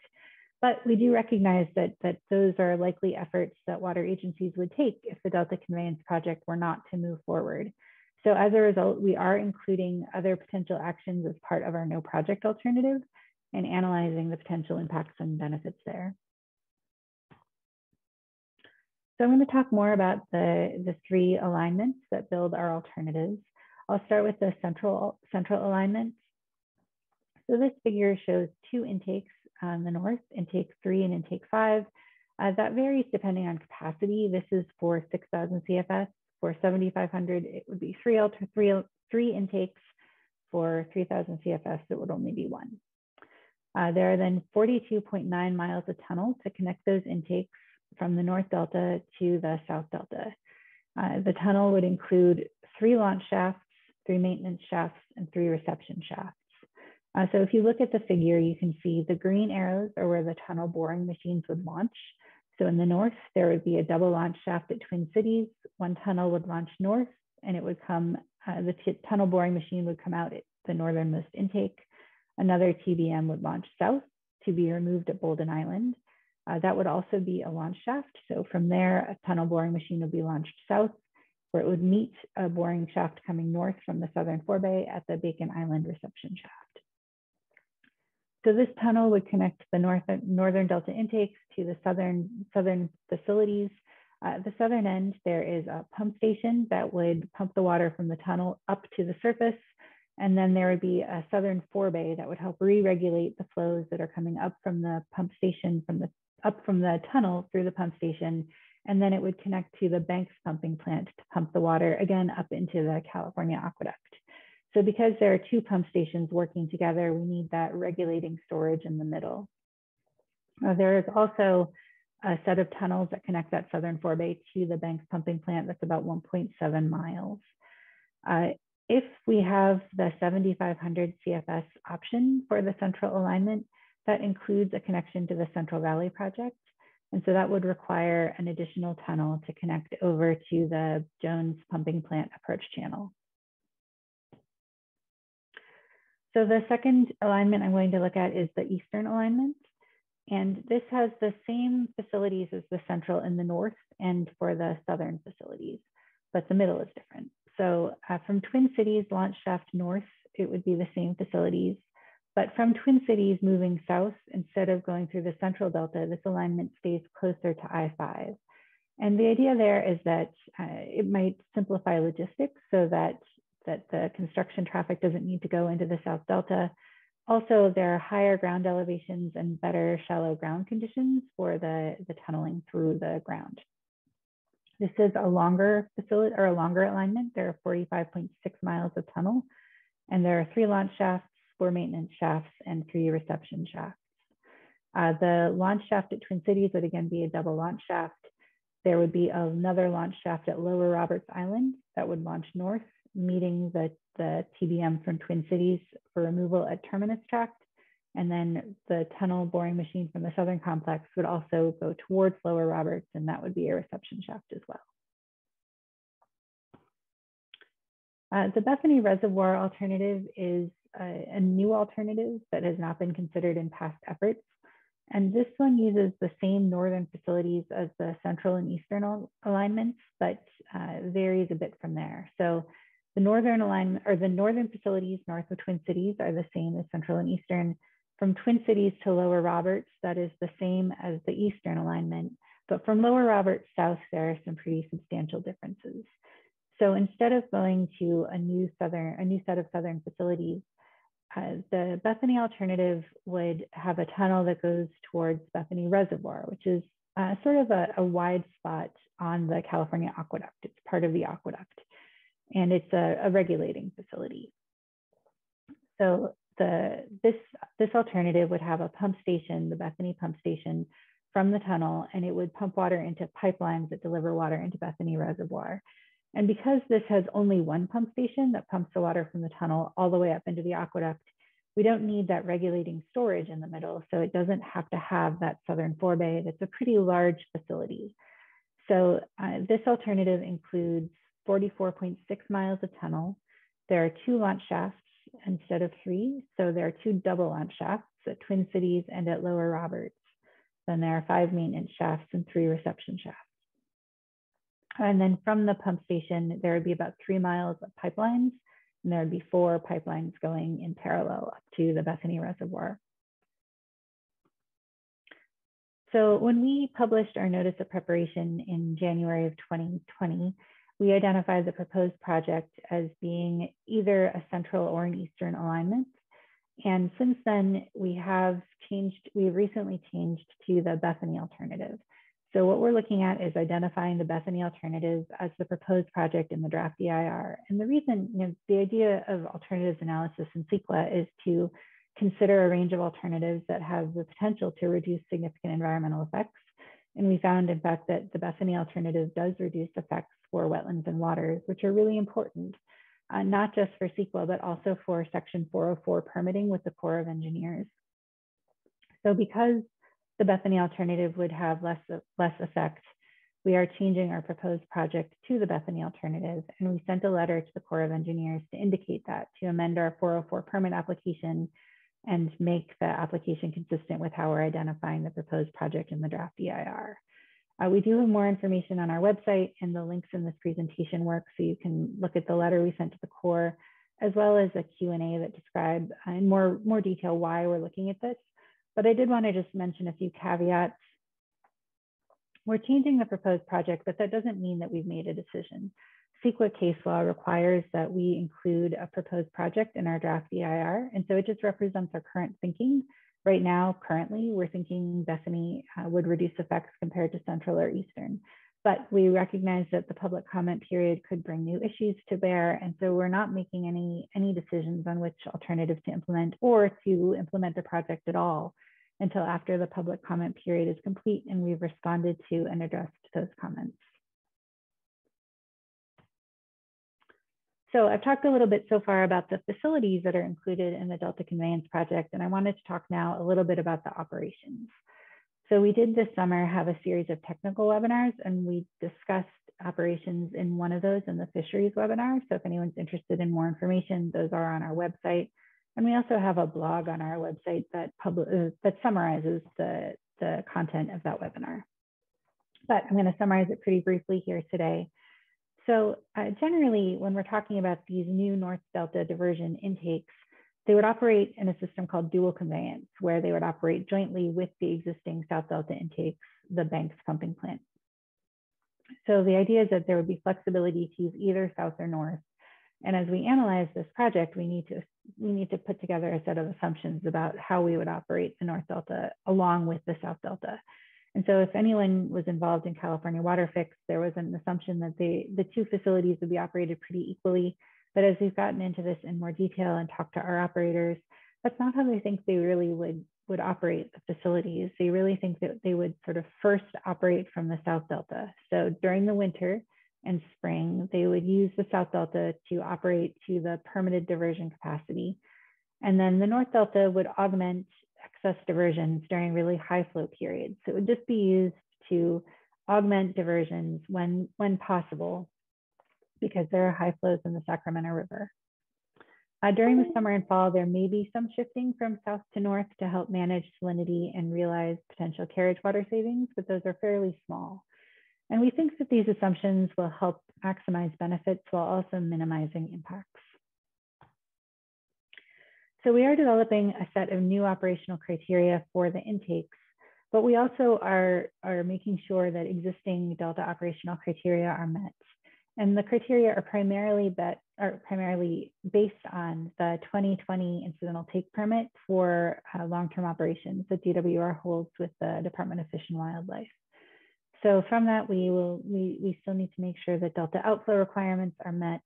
But we do recognize that, that those are likely efforts that water agencies would take if the Delta Conveyance project were not to move forward. So as a result, we are including other potential actions as part of our no project alternative, and analyzing the potential impacts and benefits there. So I'm going to talk more about the, the three alignments that build our alternatives. I'll start with the central, central alignment. So this figure shows two intakes on the north, intake three and intake five. Uh, that varies depending on capacity. This is for 6,000 CFS. For 7,500, it would be three, alter, three, three intakes. For 3,000 CFS, it would only be one. Uh, there are then 42.9 miles of tunnel to connect those intakes from the North Delta to the South Delta. Uh, the tunnel would include three launch shafts, three maintenance shafts, and three reception shafts. Uh, so if you look at the figure, you can see the green arrows are where the tunnel boring machines would launch. So in the north, there would be a double launch shaft at Twin Cities. One tunnel would launch north and it would come, uh, the tunnel boring machine would come out at the northernmost intake. Another TBM would launch south to be removed at Bouldin Island. Uh, that would also be a launch shaft. So from there, a tunnel boring machine would be launched south, where it would meet a boring shaft coming north from the southern forebay at the Bacon Island reception shaft. So this tunnel would connect the north, northern delta intakes to the southern, southern facilities. Uh, at the southern end, there is a pump station that would pump the water from the tunnel up to the surface. And then there would be a southern forebay that would help re-regulate the flows that are coming up from the pump station, from the up from the tunnel through the pump station. And then it would connect to the Banks pumping plant to pump the water again up into the California aqueduct. So because there are two pump stations working together, we need that regulating storage in the middle. Uh, there is also a set of tunnels that connect that southern forebay to the Banks pumping plant that's about 1.7 miles. Uh, if we have the 7500 CFS option for the central alignment, that includes a connection to the Central Valley project. And so that would require an additional tunnel to connect over to the Jones pumping plant approach channel. So the second alignment I'm going to look at is the eastern alignment. And this has the same facilities as the central in the north and for the southern facilities, but the middle is different. So uh, from Twin Cities launch shaft north, it would be the same facilities. But from Twin Cities moving south, instead of going through the central delta, this alignment stays closer to I-5. And the idea there is that uh, it might simplify logistics so that that the construction traffic doesn't need to go into the South Delta. Also, there are higher ground elevations and better shallow ground conditions for the, the tunneling through the ground. This is a longer facility or a longer alignment. There are 45.6 miles of tunnel, and there are three launch shafts, four maintenance shafts, and three reception shafts. Uh, the launch shaft at Twin Cities would again be a double launch shaft. There would be another launch shaft at Lower Roberts Island that would launch north meeting the, the TBM from Twin Cities for removal at Terminous Tract. And then the tunnel boring machine from the Southern Complex would also go towards Lower Roberts, and that would be a reception shaft as well. Uh, the Bethany Reservoir alternative is a, a, new alternative that has not been considered in past efforts. And this one uses the same northern facilities as the central and eastern alignments, but uh, varies a bit from there. So the northern alignment or the northern facilities north of Twin Cities are the same as central and eastern. From Twin Cities to Lower Roberts, that is the same as the eastern alignment. But from Lower Roberts south, there are some pretty substantial differences. So instead of going to a new southern, a new set of southern facilities, uh, the Bethany alternative would have a tunnel that goes towards Bethany Reservoir, which is uh, sort of a, a wide spot on the California aqueduct. It's part of the aqueduct and it's a, a regulating facility. So the, this, this alternative would have a pump station, the Bethany pump station from the tunnel, and it would pump water into pipelines that deliver water into Bethany Reservoir. And because this has only one pump station that pumps the water from the tunnel all the way up into the aqueduct, we don't need that regulating storage in the middle. So it doesn't have to have that southern forebay. That's a pretty large facility. So uh, this alternative includes 44.6 miles of tunnel. There are two launch shafts instead of three. So there are two double launch shafts at Twin Cities and at Lower Roberts. Then there are five maintenance shafts and three reception shafts. And then from the pump station, there would be about three miles of pipelines, and there would be four pipelines going in parallel up to the Bethany Reservoir. So when we published our notice of preparation in January of 2020, we identified the proposed project as being either a central or an eastern alignment. And since then, we have changed, we recently changed to the Bethany alternative. So what we're looking at is identifying the Bethany alternatives as the proposed project in the draft EIR. And the reason, you know, the idea of alternatives analysis in CEQA is to consider a range of alternatives that have the potential to reduce significant environmental effects. And we found, in fact, that the Bethany alternative does reduce effects for wetlands and waters, which are really important, uh, not just for CEQA, but also for Section 404 permitting with the Corps of Engineers. So because the Bethany alternative would have less, less effect, we are changing our proposed project to the Bethany alternative. And we sent a letter to the Corps of Engineers to indicate that, to amend our 404 permit application and make the application consistent with how we're identifying the proposed project in the draft EIR. Uh, we do have more information on our website and the links in this presentation work, so you can look at the letter we sent to the Corps, as well as a Q&A that describe uh, in more, more detail why we're looking at this. But I did want to just mention a few caveats. We're changing the proposed project, but that doesn't mean that we've made a decision. CEQA case law requires that we include a proposed project in our draft EIR. And so it just represents our current thinking. Right now, currently, we're thinking Bethany uh, would reduce effects compared to Central or Eastern. But we recognize that the public comment period could bring new issues to bear. And so we're not making any, any decisions on which alternatives to implement or to implement the project at all until after the public comment period is complete and we've responded to and addressed those comments. So I've talked a little bit so far about the facilities that are included in the Delta Conveyance Project, and I wanted to talk now a little bit about the operations. So we did this summer have a series of technical webinars, and we discussed operations in one of those in the fisheries webinar. So if anyone's interested in more information, those are on our website. And we also have a blog on our website that, uh, that summarizes the, the content of that webinar. But I'm going to summarize it pretty briefly here today. So uh, generally, when we're talking about these new North Delta diversion intakes, they would operate in a system called dual conveyance, where they would operate jointly with the existing South Delta intakes, the Banks pumping plant. So the idea is that there would be flexibility to use either south or north. And as we analyze this project, we need to we need to put together a set of assumptions about how we would operate the North Delta along with the South Delta. And so if anyone was involved in California Water Fix, there was an assumption that they, the two facilities would be operated pretty equally. But as we've gotten into this in more detail and talked to our operators, that's not how they think they really would, would operate the facilities. They really think that they would sort of first operate from the South Delta. So during the winter and spring, they would use the South Delta to operate to the permitted diversion capacity. And then the North Delta would augment excess diversions during really high flow periods. So it would just be used to augment diversions when, when possible, because there are high flows in the Sacramento River. Uh, during the summer and fall, there may be some shifting from south to north to help manage salinity and realize potential carriage water savings, but those are fairly small. And we think that these assumptions will help maximize benefits while also minimizing impacts. So we are developing a set of new operational criteria for the intakes, but we also are, are making sure that existing Delta operational criteria are met. And the criteria are primarily, bet, are primarily based on the 2020 incidental take permit for uh, long-term operations that DWR holds with the Department of Fish and Wildlife. So from that, we will we, we still need to make sure that delta outflow requirements are met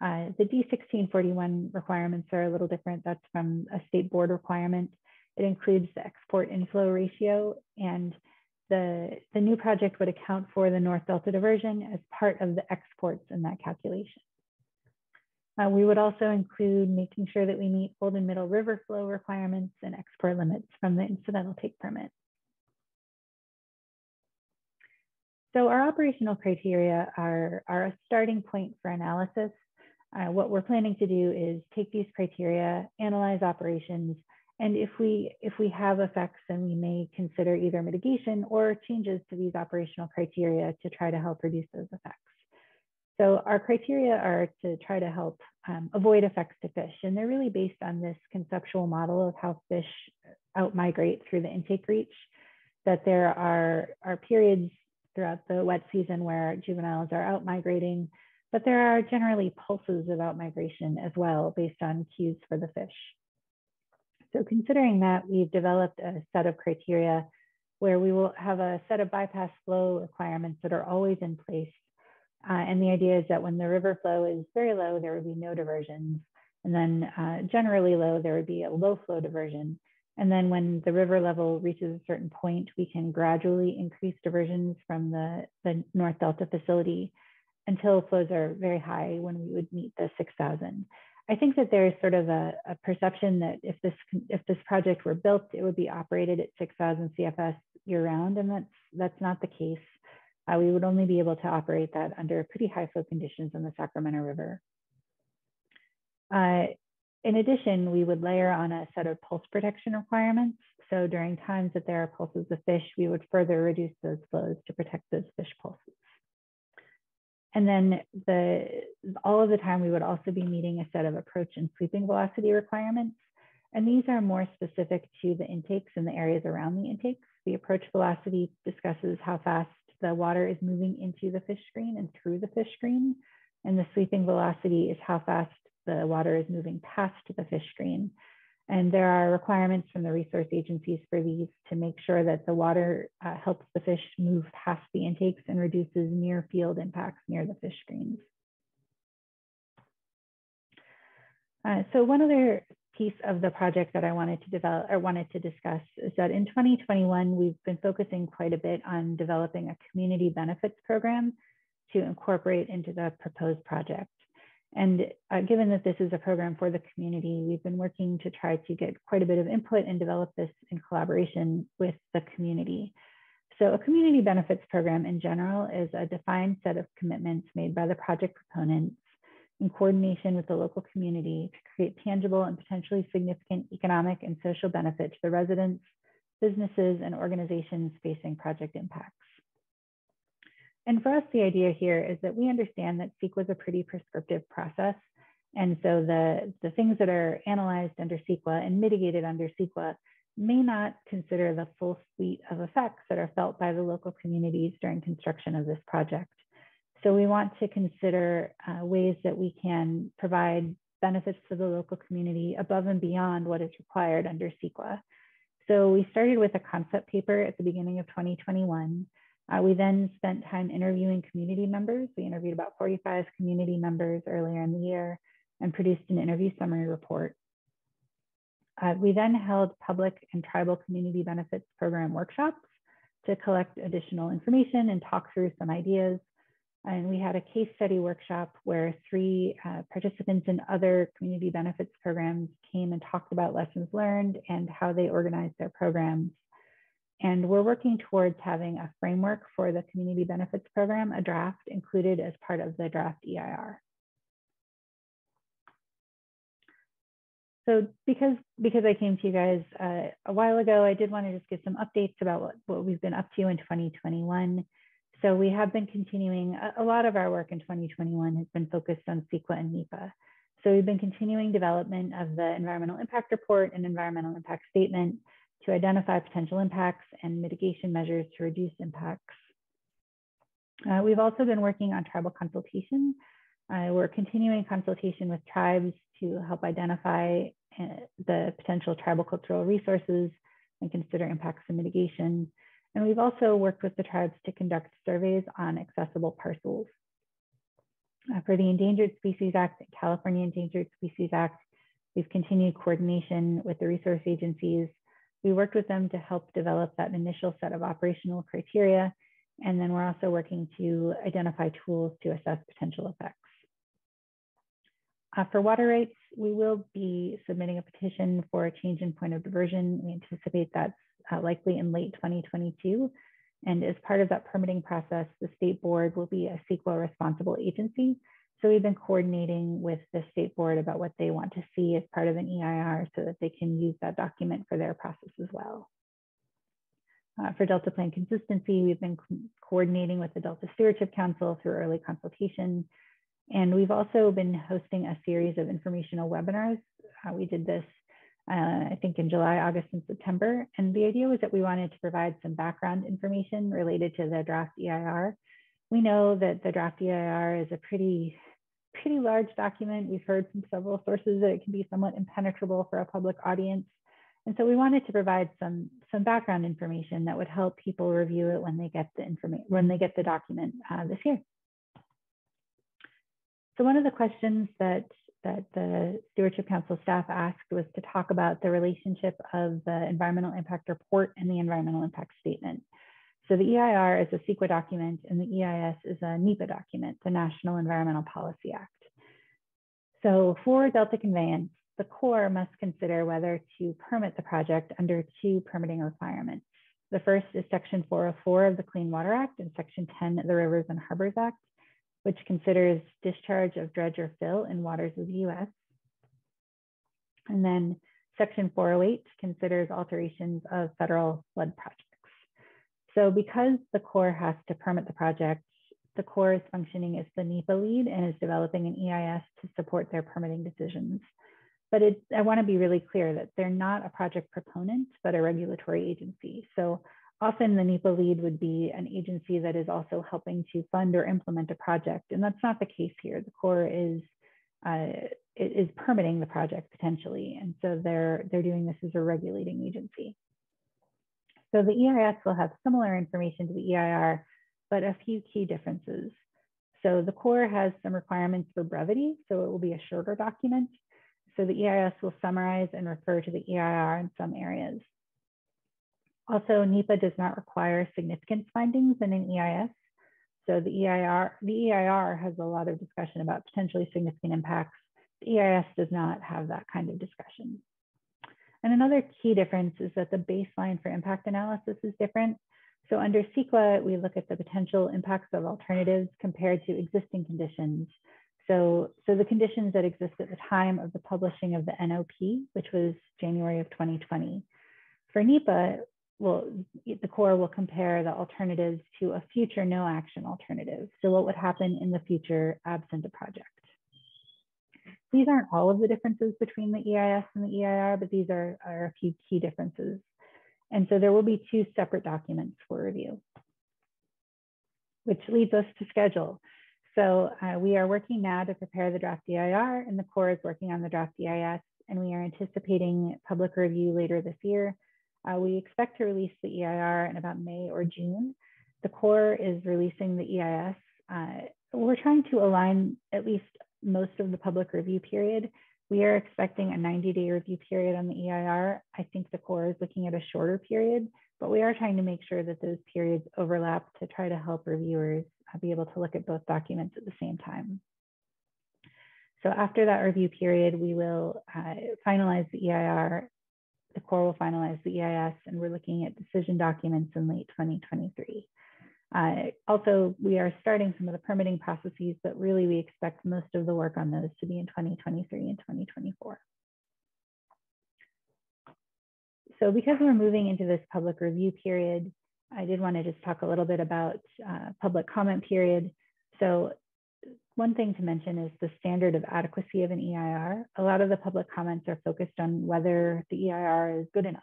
uh, the D1641 requirements are a little different. That's from a state board requirement. It includes the export inflow ratio and the, the new project would account for the North Delta diversion as part of the exports in that calculation. Uh, we would also include making sure that we meet Old and Middle River flow requirements and export limits from the incidental take permit. So our operational criteria are, are a starting point for analysis uh, what we're planning to do is take these criteria, analyze operations, and if we if we have effects, then we may consider either mitigation or changes to these operational criteria to try to help reduce those effects. So our criteria are to try to help um, avoid effects to fish, and they're really based on this conceptual model of how fish outmigrate through the intake reach. That there are are periods throughout the wet season where juveniles are out migrating but there are generally pulses about migration as well based on cues for the fish. So considering that, we've developed a set of criteria where we will have a set of bypass flow requirements that are always in place. Uh, and the idea is that when the river flow is very low, there would be no diversions. And then uh, generally low, there would be a low flow diversion. And then when the river level reaches a certain point, we can gradually increase diversions from the, the North Delta facility until flows are very high when we would meet the 6,000. I think that there's sort of a, a, perception that if this if this project were built, it would be operated at 6,000 CFS year round, and that's that's not the case. Uh, we would only be able to operate that under pretty high flow conditions in the Sacramento River. Uh, in addition, we would layer on a set of pulse protection requirements. So during times that there are pulses of fish, we would further reduce those flows to protect those fish pulses. And then the, all of the time, we would also be meeting a set of approach and sweeping velocity requirements. And these are more specific to the intakes and the areas around the intakes. The approach velocity discusses how fast the water is moving into the fish screen and through the fish screen. And the sweeping velocity is how fast the water is moving past the fish screen. And there are requirements from the resource agencies for these to make sure that the water uh, helps the fish move past the intakes and reduces near field impacts near the fish screens. Uh, so one other piece of the project that I wanted to develop or wanted to discuss is that in 2021, we've been focusing quite a bit on developing a community benefits program to incorporate into the proposed project. And uh, given that this is a program for the community, we've been working to try to get quite a bit of input and develop this in collaboration with the community. So a community benefits program in general is a defined set of commitments made by the project proponents in coordination with the local community to create tangible and potentially significant economic and social benefit to the residents, businesses, and organizations facing project impacts. And for us, the idea here is that we understand that CEQA is a pretty prescriptive process. And so the, the things that are analyzed under CEQA and mitigated under CEQA may not consider the full suite of effects that are felt by the local communities during construction of this project. So we want to consider uh, ways that we can provide benefits to the local community above and beyond what is required under CEQA. So we started with a concept paper at the beginning of 2021 uh, we then spent time interviewing community members. We interviewed about 45 community members earlier in the year and produced an interview summary report. Uh, we then held public and tribal community benefits program workshops to collect additional information and talk through some ideas. And we had a case study workshop where three uh, participants in other community benefits programs came and talked about lessons learned and how they organized their programs and we're working towards having a framework for the community benefits program, a draft included as part of the draft EIR. So because, because I came to you guys uh, a while ago, I did want to just give some updates about what, what we've been up to in 2021. So we have been continuing, a, a lot of our work in 2021 has been focused on CEQA and NEPA. So we've been continuing development of the environmental impact report and environmental impact statement, to identify potential impacts and mitigation measures to reduce impacts. Uh, we've also been working on tribal consultation. Uh, we're continuing consultation with tribes to help identify uh, the potential tribal cultural resources and consider impacts and mitigation. And we've also worked with the tribes to conduct surveys on accessible parcels. Uh, for the Endangered Species Act, California Endangered Species Act, we've continued coordination with the resource agencies we worked with them to help develop that initial set of operational criteria. And then we're also working to identify tools to assess potential effects. Uh, for water rights, we will be submitting a petition for a change in point of diversion. We anticipate that's uh, likely in late 2022. And as part of that permitting process, the state board will be a CEQA responsible agency. So we've been coordinating with the state board about what they want to see as part of an EIR so that they can use that document for their process as well. Uh, for Delta Plan consistency, we've been co coordinating with the Delta Stewardship Council through early consultation. And we've also been hosting a series of informational webinars. Uh, we did this, uh, I think in July, August, and September. And the idea was that we wanted to provide some background information related to the draft EIR. We know that the draft EIR is a pretty pretty large document. We've heard from several sources that it can be somewhat impenetrable for a public audience. And so we wanted to provide some, some background information that would help people review it when they get the information, when they get the document uh, this year. So one of the questions that, that the Stewardship Council staff asked was to talk about the relationship of the environmental impact report and the environmental impact statement. So the EIR is a CEQA document and the EIS is a NEPA document, the National Environmental Policy Act. So for Delta Conveyance, the Corps must consider whether to permit the project under two permitting requirements. The first is Section 404 of the Clean Water Act and Section 10 of the Rivers and Harbors Act, which considers discharge of dredge or fill in waters of the US. And then Section 408 considers alterations of federal flood projects. So because the Corps has to permit the project, the Corps is functioning as the NEPA lead and is developing an EIS to support their permitting decisions. But it, I wanna be really clear that they're not a project proponent, but a regulatory agency. So often the NEPA lead would be an agency that is also helping to fund or implement a project. And that's not the case here. The Corps is, uh, is permitting the project potentially. And so they're, they're doing this as a regulating agency. So the EIS will have similar information to the EIR, but a few key differences. So the Corps has some requirements for brevity, so it will be a shorter document. So the EIS will summarize and refer to the EIR in some areas. Also, NEPA does not require significance findings in an EIS. So the EIR, the EIR has a lot of discussion about potentially significant impacts. The EIS does not have that kind of discussion. And another key difference is that the baseline for impact analysis is different. So under CEQA, we look at the potential impacts of alternatives compared to existing conditions. So, so the conditions that exist at the time of the publishing of the NOP, which was January of 2020. For NEPA, well, the Corps will compare the alternatives to a future no action alternative. So what would happen in the future absent a project? These aren't all of the differences between the EIS and the EIR, but these are, are a few key differences. And so there will be two separate documents for review, which leads us to schedule. So uh, we are working now to prepare the draft EIR and the Corps is working on the draft EIS and we are anticipating public review later this year. Uh, we expect to release the EIR in about May or June. The Corps is releasing the EIS. Uh, we're trying to align at least most of the public review period. We are expecting a 90 day review period on the EIR. I think the Corps is looking at a shorter period, but we are trying to make sure that those periods overlap to try to help reviewers uh, be able to look at both documents at the same time. So after that review period, we will uh, finalize the EIR, the Corps will finalize the EIS, and we're looking at decision documents in late 2023. Uh, also, we are starting some of the permitting processes, but really we expect most of the work on those to be in 2023 and 2024. So because we're moving into this public review period, I did want to just talk a little bit about uh, public comment period. So one thing to mention is the standard of adequacy of an EIR. A lot of the public comments are focused on whether the EIR is good enough.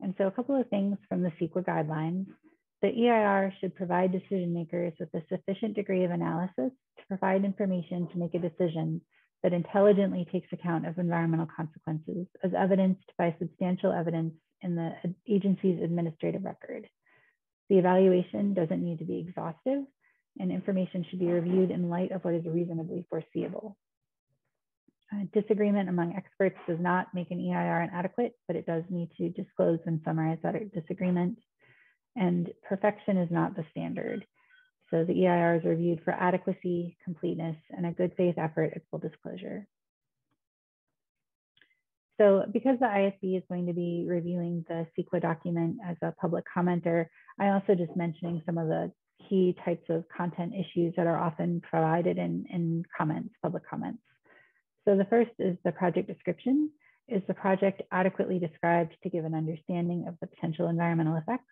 And so a couple of things from the CEQA guidelines. The EIR should provide decision makers with a sufficient degree of analysis to provide information to make a decision that intelligently takes account of environmental consequences as evidenced by substantial evidence in the agency's administrative record. The evaluation doesn't need to be exhaustive and information should be reviewed in light of what is reasonably foreseeable. Disagreement among experts does not make an EIR inadequate, but it does need to disclose and summarize that disagreement and perfection is not the standard. So the EIR is reviewed for adequacy, completeness, and a good faith effort at full disclosure. So because the ISB is going to be reviewing the CEQA document as a public commenter, I also just mentioning some of the key types of content issues that are often provided in, in comments, public comments. So the first is the project description. Is the project adequately described to give an understanding of the potential environmental effects?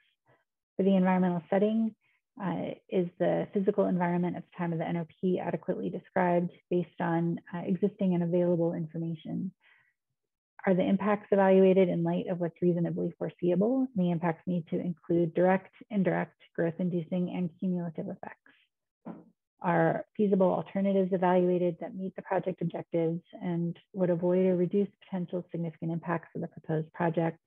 For the environmental setting, uh, is the physical environment at the time of the NOP adequately described based on uh, existing and available information? Are the impacts evaluated in light of what's reasonably foreseeable? The impacts need to include direct, indirect, growth-inducing, and cumulative effects. Are feasible alternatives evaluated that meet the project objectives and would avoid or reduce potential significant impacts of the proposed project?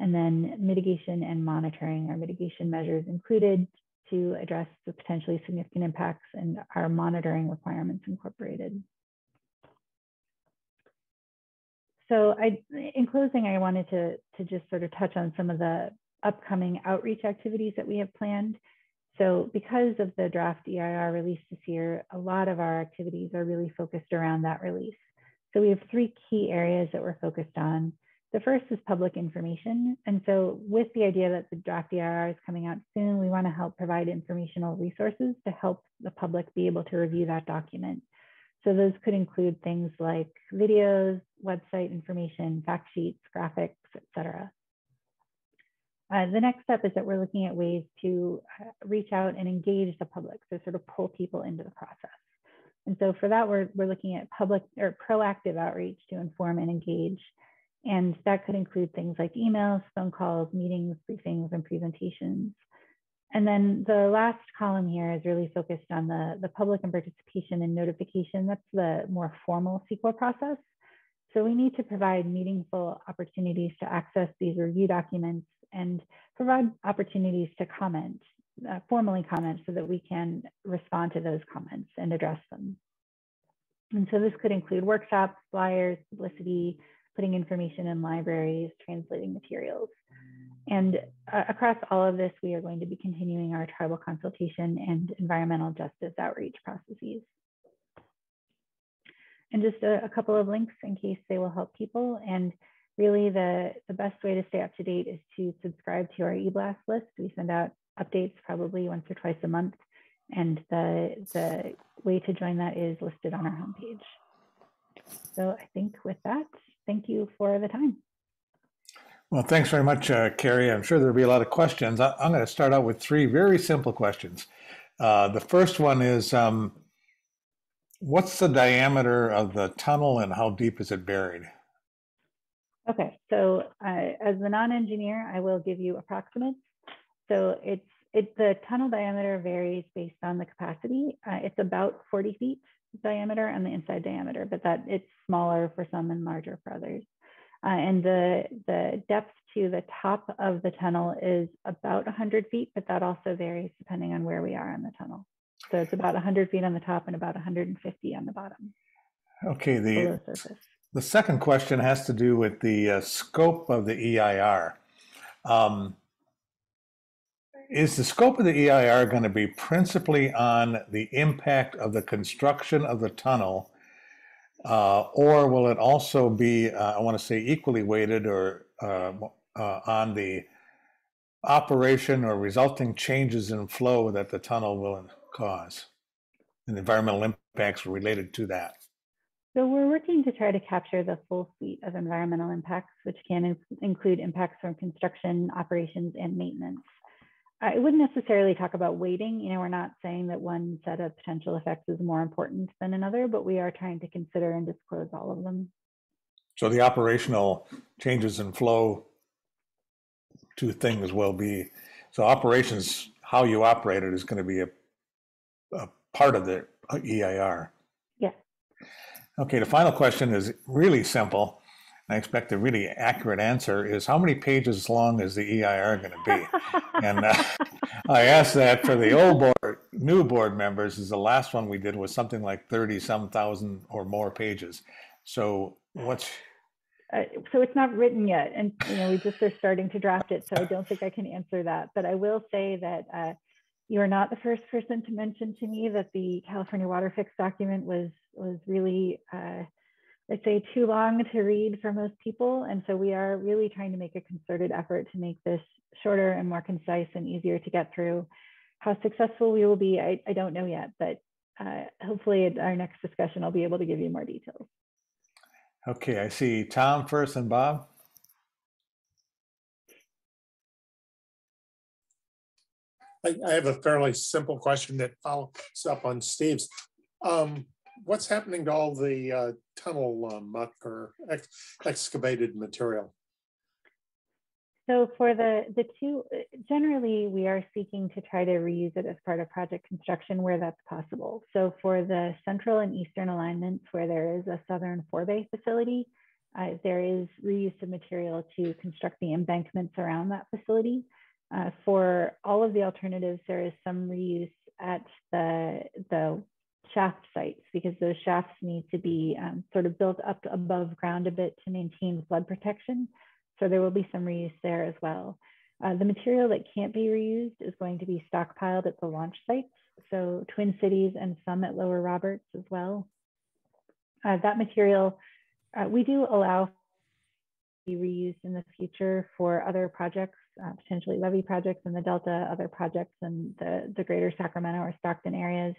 And then mitigation and monitoring are mitigation measures included to address the potentially significant impacts and our monitoring requirements incorporated. So I, in closing, I wanted to, to just sort of touch on some of the upcoming outreach activities that we have planned. So because of the draft EIR release this year, a lot of our activities are really focused around that release. So we have three key areas that we're focused on. The first is public information. And so with the idea that the draft EIR is coming out soon, we wanna help provide informational resources to help the public be able to review that document. So those could include things like videos, website information, fact sheets, graphics, etc. Uh, the next step is that we're looking at ways to uh, reach out and engage the public, so sort of pull people into the process. And so for that, we're, we're looking at public or proactive outreach to inform and engage. And that could include things like emails, phone calls, meetings, briefings, and presentations. And then the last column here is really focused on the, the public and participation and notification. That's the more formal CEQA process. So we need to provide meaningful opportunities to access these review documents and provide opportunities to comment, uh, formally comment so that we can respond to those comments and address them. And so this could include workshops, flyers, publicity, putting information in libraries, translating materials. And uh, across all of this, we are going to be continuing our tribal consultation and environmental justice outreach processes. And just a, a, couple of links in case they will help people. And really the, the best way to stay up to date is to subscribe to our eBlast list. We send out updates probably once or twice a month. And the, the way to join that is listed on our homepage. So I think with that, thank you for the time. Well, thanks very much, uh, Carrie. I'm sure there'll be a lot of questions. I, am going to start out with three very simple questions. Uh, the first one is, um, what's the diameter of the tunnel and how deep is it buried? Okay, so uh, as the non-engineer, I will give you approximates. So it's it, the tunnel diameter varies based on the capacity. Uh, it's about 40 feet diameter and the inside diameter, but that it's smaller for some and larger for others. Uh, and the, the depth to the top of the tunnel is about 100 feet, but that also varies depending on where we are in the tunnel. So it's about 100 feet on the top and about 150 on the bottom. Okay, the, the second question has to do with the uh, scope of the EIR. Um, is the scope of the EIR going to be principally on the impact of the construction of the tunnel uh, or will it also be, uh, I want to say, equally weighted or uh, uh, on the operation or resulting changes in flow that the tunnel will cause and environmental impacts related to that? So we're working to try to capture the full suite of environmental impacts, which can in include impacts from construction, operations, and maintenance. I wouldn't necessarily talk about weighting. You know, we're not saying that one set of potential effects is more important than another, but we are trying to consider and disclose all of them. So the operational changes in flow two things will be, so operations, how you operate it is going to be a, a part of the EIR. Yeah. Okay, the final question is really simple. I expect a really accurate answer is how many pages long is the EIR going to be? and uh, <laughs> I asked that for the old board, new board members, is the last one we did was something like 30 some thousand or more pages. So what's... Uh, so it's not written yet. And, you know, we just are starting to draft it. So I don't think I can answer that. But I will say that uh, you are not the first person to mention to me that the California WaterFix document was, was really uh, I'd say too long to read for most people. And so we are really trying to make a concerted effort to make this shorter and more concise and easier to get through. How successful we will be, I, I don't know yet, but uh, hopefully at our next discussion, I'll be able to give you more details. Okay, I see Tom first and Bob. I, I have a fairly simple question that follows up on Steve's. Um, what's happening to all the uh, tunnel uh, muck or ex excavated material? So for the, the two, generally we are seeking to try to reuse it as part of project construction where that's possible. So for the central and eastern alignments where there is a southern forebay facility, uh, there is reuse of material to construct the embankments around that facility. Uh, for all of the alternatives, there is some reuse at the, those shafts need to be um, sort of built up above ground a bit to maintain flood protection. So there will be some reuse there as well. Uh, the material that can't be reused is going to be stockpiled at the launch sites. So Twin Cities and some at Lower Roberts as well. Uh, that material, uh, we do allow to be reused in the future for other projects, uh, potentially levee projects in the Delta, other projects in the, the greater Sacramento or Stockton areas.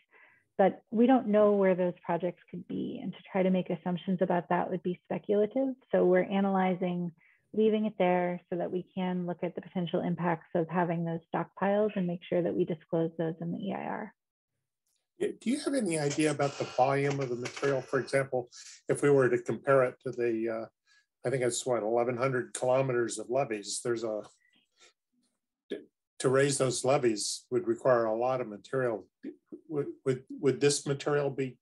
But we don't know where those projects could be. And to try to make assumptions about that would be speculative. So we're analyzing leaving it there so that we can look at the potential impacts of having those stockpiles and make sure that we disclose those in the EIR. Do you have any idea about the volume of the material? For example, if we were to compare it to the, uh, I think it's what, 1100 kilometers of levees, there's a, to raise those levees would require a lot of material. Would, would, would this material be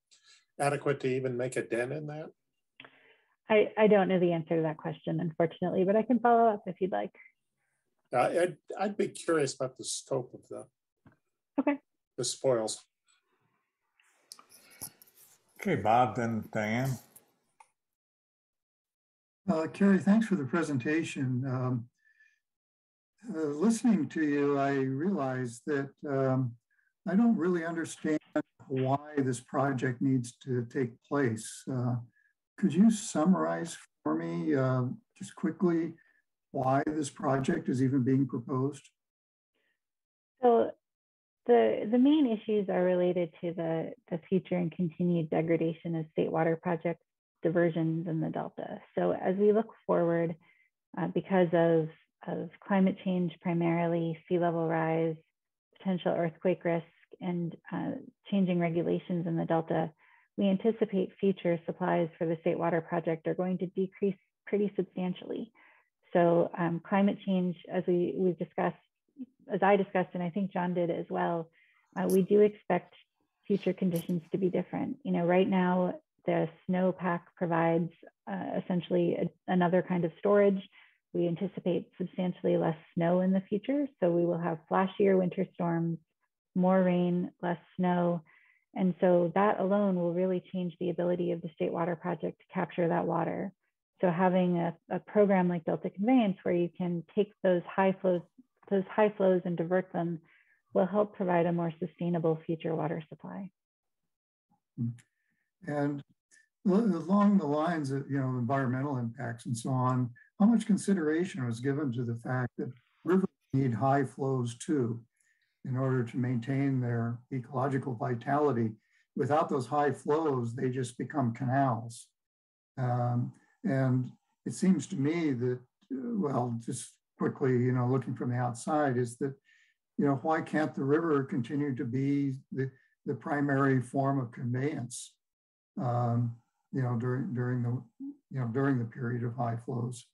adequate to even make a dent in that? I, I don't know the answer to that question, unfortunately, but I can follow up if you'd like. Uh, I'd, I'd be curious about the scope of the okay the spoils. Okay, Bob, then Diane. Uh, Carrie, thanks for the presentation. Um, uh, listening to you, I realized that um, I don't really understand why this project needs to take place. Uh, could you summarize for me uh, just quickly why this project is even being proposed? So the, the main issues are related to the, the future and continued degradation of state water project diversions in the Delta. So as we look forward, uh, because of, of climate change primarily, sea level rise, potential earthquake risk, and uh, changing regulations in the Delta, we anticipate future supplies for the State Water Project are going to decrease pretty substantially. So um, climate change, as we, we've discussed, as I discussed, and I think John did as well, uh, we do expect future conditions to be different. You know, right now, the snowpack provides uh, essentially a, another kind of storage. We anticipate substantially less snow in the future. So we will have flashier winter storms, more rain, less snow, and so that alone will really change the ability of the State Water Project to capture that water. So having a, a program like Delta Conveyance where you can take those high flows, those high flows and divert them will help provide a more sustainable future water supply. Mm-hmm. And along the lines of you know environmental impacts and so on, how much consideration was given to the fact that rivers need high flows too? in order to maintain their ecological vitality. Without those high flows, they just become canals. Um, and it seems to me that, well, just quickly, you know, looking from the outside, is that, you know, why can't the river continue to be the, the primary form of conveyance, um, you know, during during the, you know, during the period of high flows?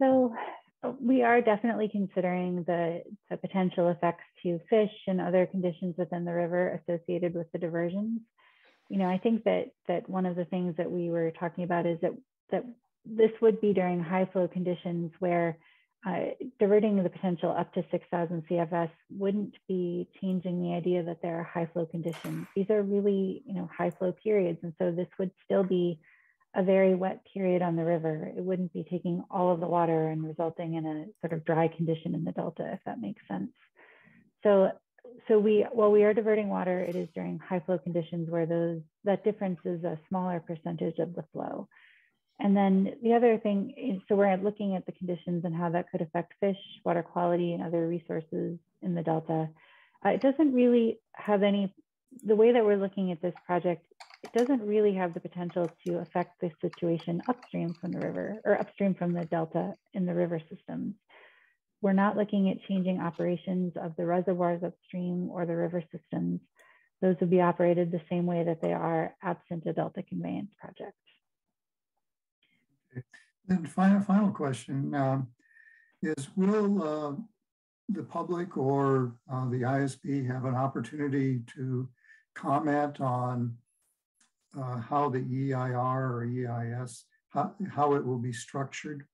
So we are definitely considering the, the potential effects to fish and other conditions within the river associated with the diversions. You know, I think that that one of the things that we were talking about is that that this would be during high flow conditions where uh, diverting the potential up to 6,000 CFS wouldn't be changing the idea that there are high flow conditions. These are really, you know, high flow periods, and so this would still be a very wet period on the river, it wouldn't be taking all of the water and resulting in a sort of dry condition in the delta, if that makes sense. So, so we, while we are diverting water, it is during high flow conditions where those, that difference is a smaller percentage of the flow. And then the other thing is, so we're looking at the conditions and how that could affect fish, water quality, and other resources in the Delta. Uh, it doesn't really have any, the way that we're looking at this project it doesn't really have the potential to affect the situation upstream from the river or upstream from the delta in the river systems. We're not looking at changing operations of the reservoirs upstream or the river systems. Those would be operated the same way that they are absent a delta conveyance project. Then final, final question um, is, will uh, the public or uh, the ISB have an opportunity to comment on uh, how the EIR or EIS, how, how it will be structured.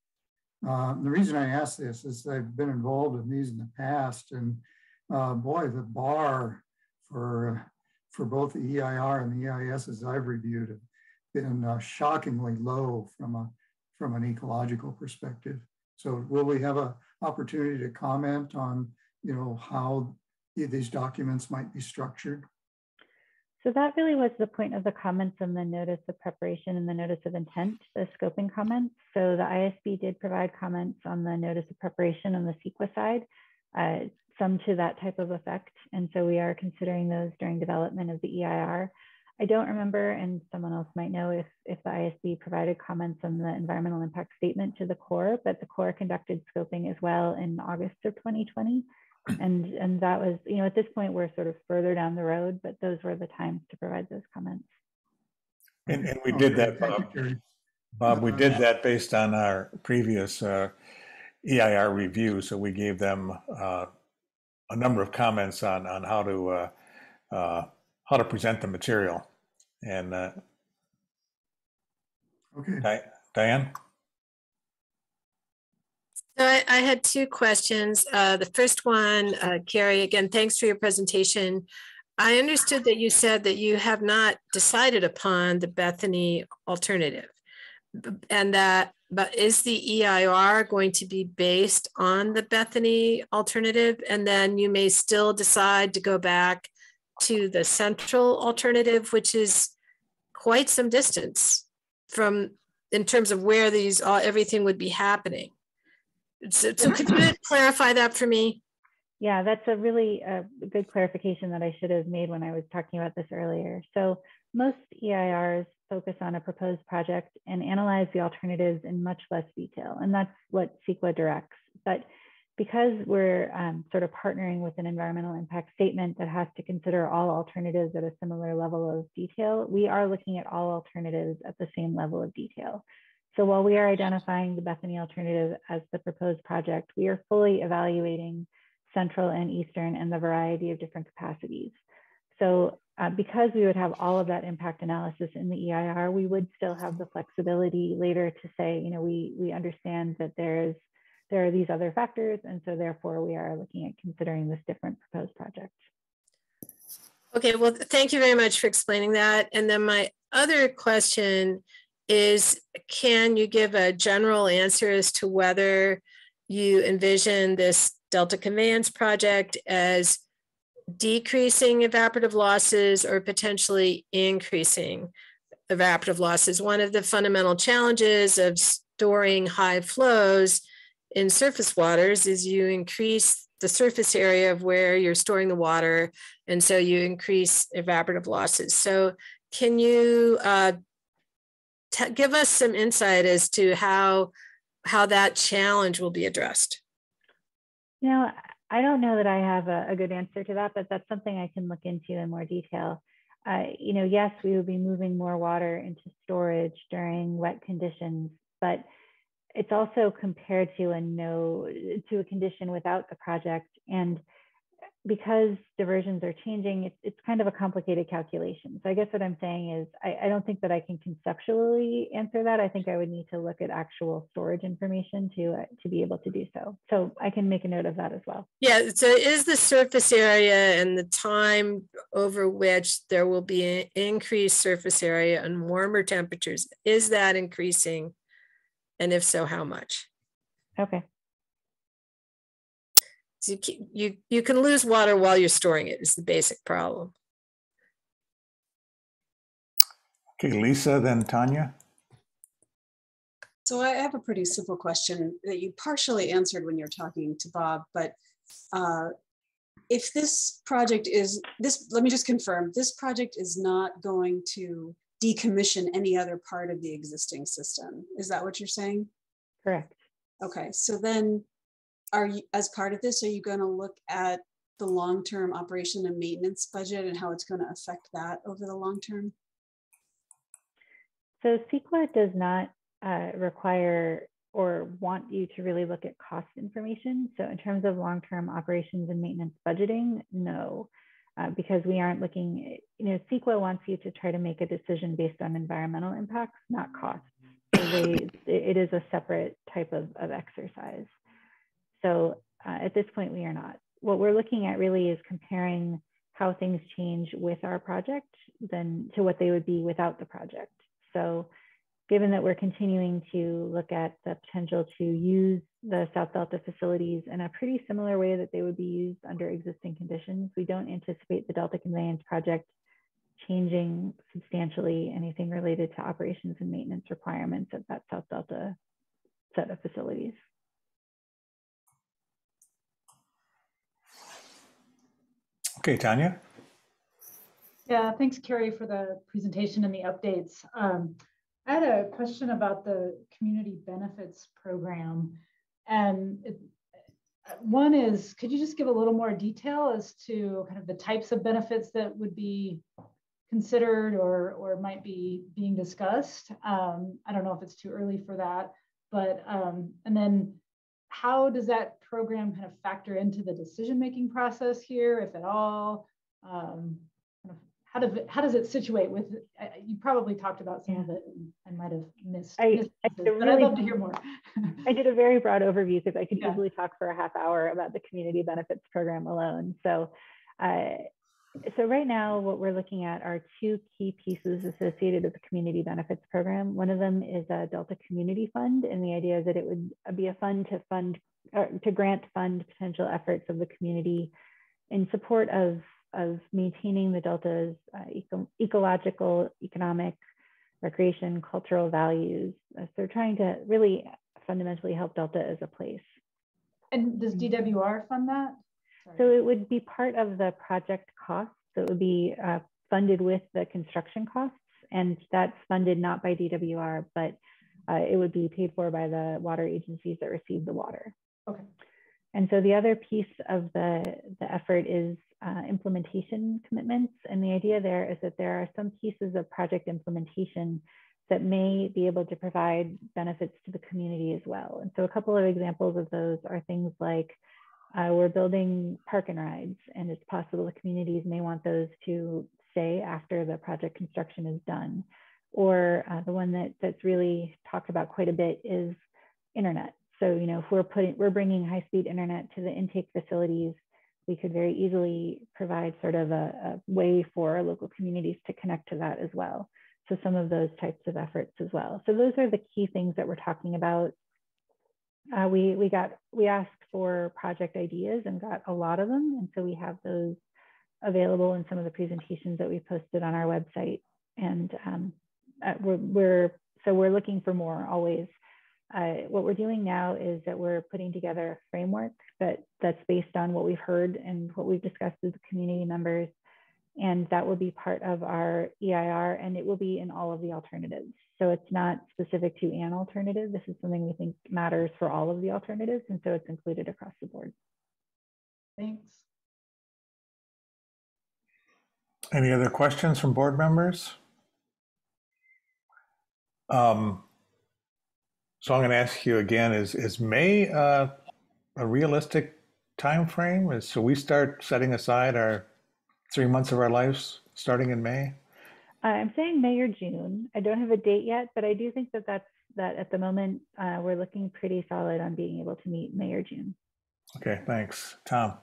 Uh, the reason I ask this is I've been involved in these in the past, and uh, boy, the bar for for both the EIR and the EISs I've reviewed have been uh, shockingly low from a from an ecological perspective. So, will we have an opportunity to comment on you know how these documents might be structured? So that really was the point of the comments in the notice of preparation and the notice of intent, the scoping comments. So the ISB did provide comments on the notice of preparation on the CEQA side, uh, some to that type of effect. And so we are considering those during development of the EIR. I don't remember, and someone else might know if, if the ISB provided comments on the environmental impact statement to the Corps, but the Corps conducted scoping as well in August of 2020 and and that was you know at this point we're sort of further down the road but those were the times to provide those comments. And, and we did that bob, bob we did that based on our previous uh, eir review so we gave them uh, a number of comments on on how to uh, uh how to present the material. And uh, okay. Diane so I, I, had two questions. Uh, the first one, uh, Carrie, again, thanks for your presentation. I understood that you said that you have not decided upon the Bethany alternative and that, but is the EIR going to be based on the Bethany alternative? And then you may still decide to go back to the central alternative, which is quite some distance from in terms of where these all everything would be happening. So, so could you <laughs> clarify that for me? Yeah, that's a really uh, good clarification that I should have made when I was talking about this earlier. So most EIRs focus on a proposed project and analyze the alternatives in much less detail. And that's what CEQA directs. But because we're um, sort of partnering with an environmental impact statement that has to consider all alternatives at a similar level of detail, we are looking at all alternatives at the same level of detail. So while we are identifying the Bethany alternative as the proposed project, we are fully evaluating central and eastern and the variety of different capacities. So uh, because we would have all of that impact analysis in the EIR, we would still have the flexibility later to say, you know, we, we understand that there is there are these other factors, and so therefore we are looking at considering this different proposed project. Okay, well, thank you very much for explaining that. And then my other question is can you give a general answer as to whether you envision this delta conveyance project as decreasing evaporative losses or potentially increasing evaporative losses. One of the fundamental challenges of storing high flows in surface waters is you increase the surface area of where you're storing the water, and so you increase evaporative losses. So can you uh, give us some insight as to how how that challenge will be addressed. You know, I don't know that I have a, a good answer to that, but that's something I can look into in more detail. Uh, you know, yes, we will be moving more water into storage during wet conditions, but it's also compared to a no to a condition without the project. And because diversions are changing, it's, it's kind of a complicated calculation. So I guess what I'm saying is I, I, don't think that I can conceptually answer that. I think I would need to look at actual storage information to uh, to be able to do so. So I can make a note of that as well. Yeah. So is the surface area and the time over which there will be an increased surface area and warmer temperatures, is that increasing? And if so, how much? Okay you, you, you can lose water while you're storing it is the basic problem. Okay, Lisa, then Tanya. So I have a pretty simple question that you partially answered when you're talking to Bob, but uh, if this project is, this, let me just confirm, this project is not going to decommission any other part of the existing system. Is that what you're saying? Correct. Okay, so then are you, as part of this, are you going to look at the long-term operation and maintenance budget and how it's going to affect that over the long term? So CEQA does not uh, require or want you to really look at cost information. So in terms of long-term operations and maintenance budgeting, no. uh, because we aren't looking, you know, CEQA wants you to try to make a decision based on environmental impacts, not costs. So they, it is a separate type of, of exercise. So uh, at this point, we are not. What we're looking at really is comparing how things change with our project than to what they would be without the project. So given that we're continuing to look at the potential to use the South Delta facilities in a pretty similar way that they would be used under existing conditions, we don't anticipate the Delta Conveyance Project changing substantially anything related to operations and maintenance requirements of that South Delta set of facilities. Okay, Tanya. Yeah, thanks, Carrie, for the presentation and the updates. Um, I had a question about the community benefits program. And it, one is, could you just give a little more detail as to kind of the types of benefits that would be considered or, or might be being discussed? Um, I don't know if it's too early for that, but, um, and then how does that program kind of factor into the decision-making process here, if at all? Um, how does it how does it situate with uh, you probably talked about some yeah. of it and I might have missed, I, missed I but really, I'd love to hear more. I did a very broad overview because I could yeah. easily talk for a half hour about the community benefits program alone. So uh, so right now what we're looking at are two key pieces associated with the community benefits program. One of them is a Delta Community Fund and the idea is that it would be a fund to fund to grant fund potential efforts of the community in support of of maintaining the Delta's uh, eco ecological, economic, recreation, cultural values. Uh, so trying to really fundamentally help Delta as a place. And does DWR fund that? Sorry. So it would be part of the project cost. So it would be uh, funded with the construction costs, and that's funded not by DWR, but uh, it would be paid for by the water agencies that receive the water. Okay. And so the other piece of the, the effort is uh, implementation commitments. And the idea there is that there are some pieces of project implementation that may be able to provide benefits to the community as well. And so a couple of examples of those are things like uh, we're building park and rides, and it's possible the communities may want those to stay after the project construction is done. Or uh, the one that, that's really talked about quite a bit is internet. So, you know, if we're putting, we're bringing high speed internet to the intake facilities, we could very easily provide sort of a, a, way for local communities to connect to that as well. So some of those types of efforts as well. So those are the key things that we're talking about. Uh, we, we got, we asked for project ideas and got a lot of them. And so we have those available in some of the presentations that we posted on our website. And um, uh, we're, we're, so we're looking for more always uh, what we're doing now is that we're putting together a framework that that's based on what we've heard and what we've discussed with the community members. And that will be part of our EIR and it will be in all of the alternatives. So it's not specific to an alternative. This is something we think matters for all of the alternatives. And so it's included across the board. Thanks. Any other questions from board members? Um, so I'm going to ask you again: Is is May uh, a realistic time frame? Is so we start setting aside our three months of our lives starting in May? I'm saying May or June. I don't have a date yet, but I do think that that's that at the moment uh, we're looking pretty solid on being able to meet May or June. Okay, thanks, Tom.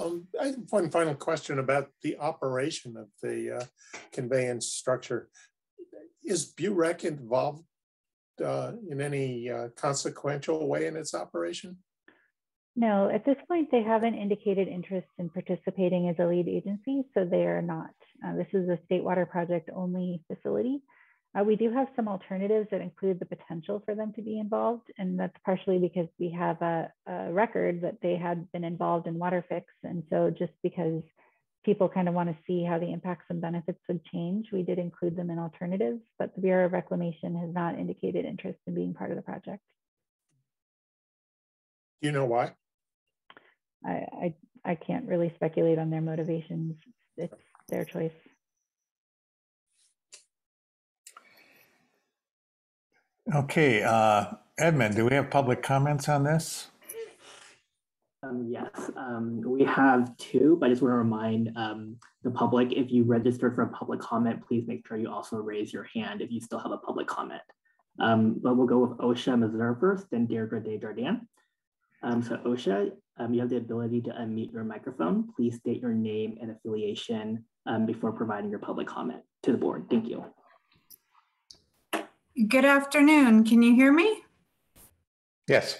Um, I have one final question about the operation of the uh, conveyance structure. Is BUREC involved uh, in any uh, consequential way in its operation? No, at this point, they haven't indicated interest in participating as a lead agency, so they are not. Uh, this is a state water project only facility. Uh, we do have some alternatives that include the potential for them to be involved, and that's partially because we have a, a record that they had been involved in WaterFix, and so just because people kind of want to see how the impacts and benefits would change. We did include them in alternatives, but the Bureau of Reclamation has not indicated interest in being part of the project. Do you know why? I, I, I can't really speculate on their motivations. It's their choice. Okay, uh, Edmund, do we have public comments on this? Um, yes, um, we have two, but I just want to remind um, the public, if you registered for a public comment, please make sure you also raise your hand if you still have a public comment. Um, but we'll go with Osha Meserve first, then Deirdre Des Jardins. Um, so Osha, um, you have the ability to unmute your microphone. Please state your name and affiliation um, before providing your public comment to the board. Thank you. Good afternoon. Can you hear me? Yes.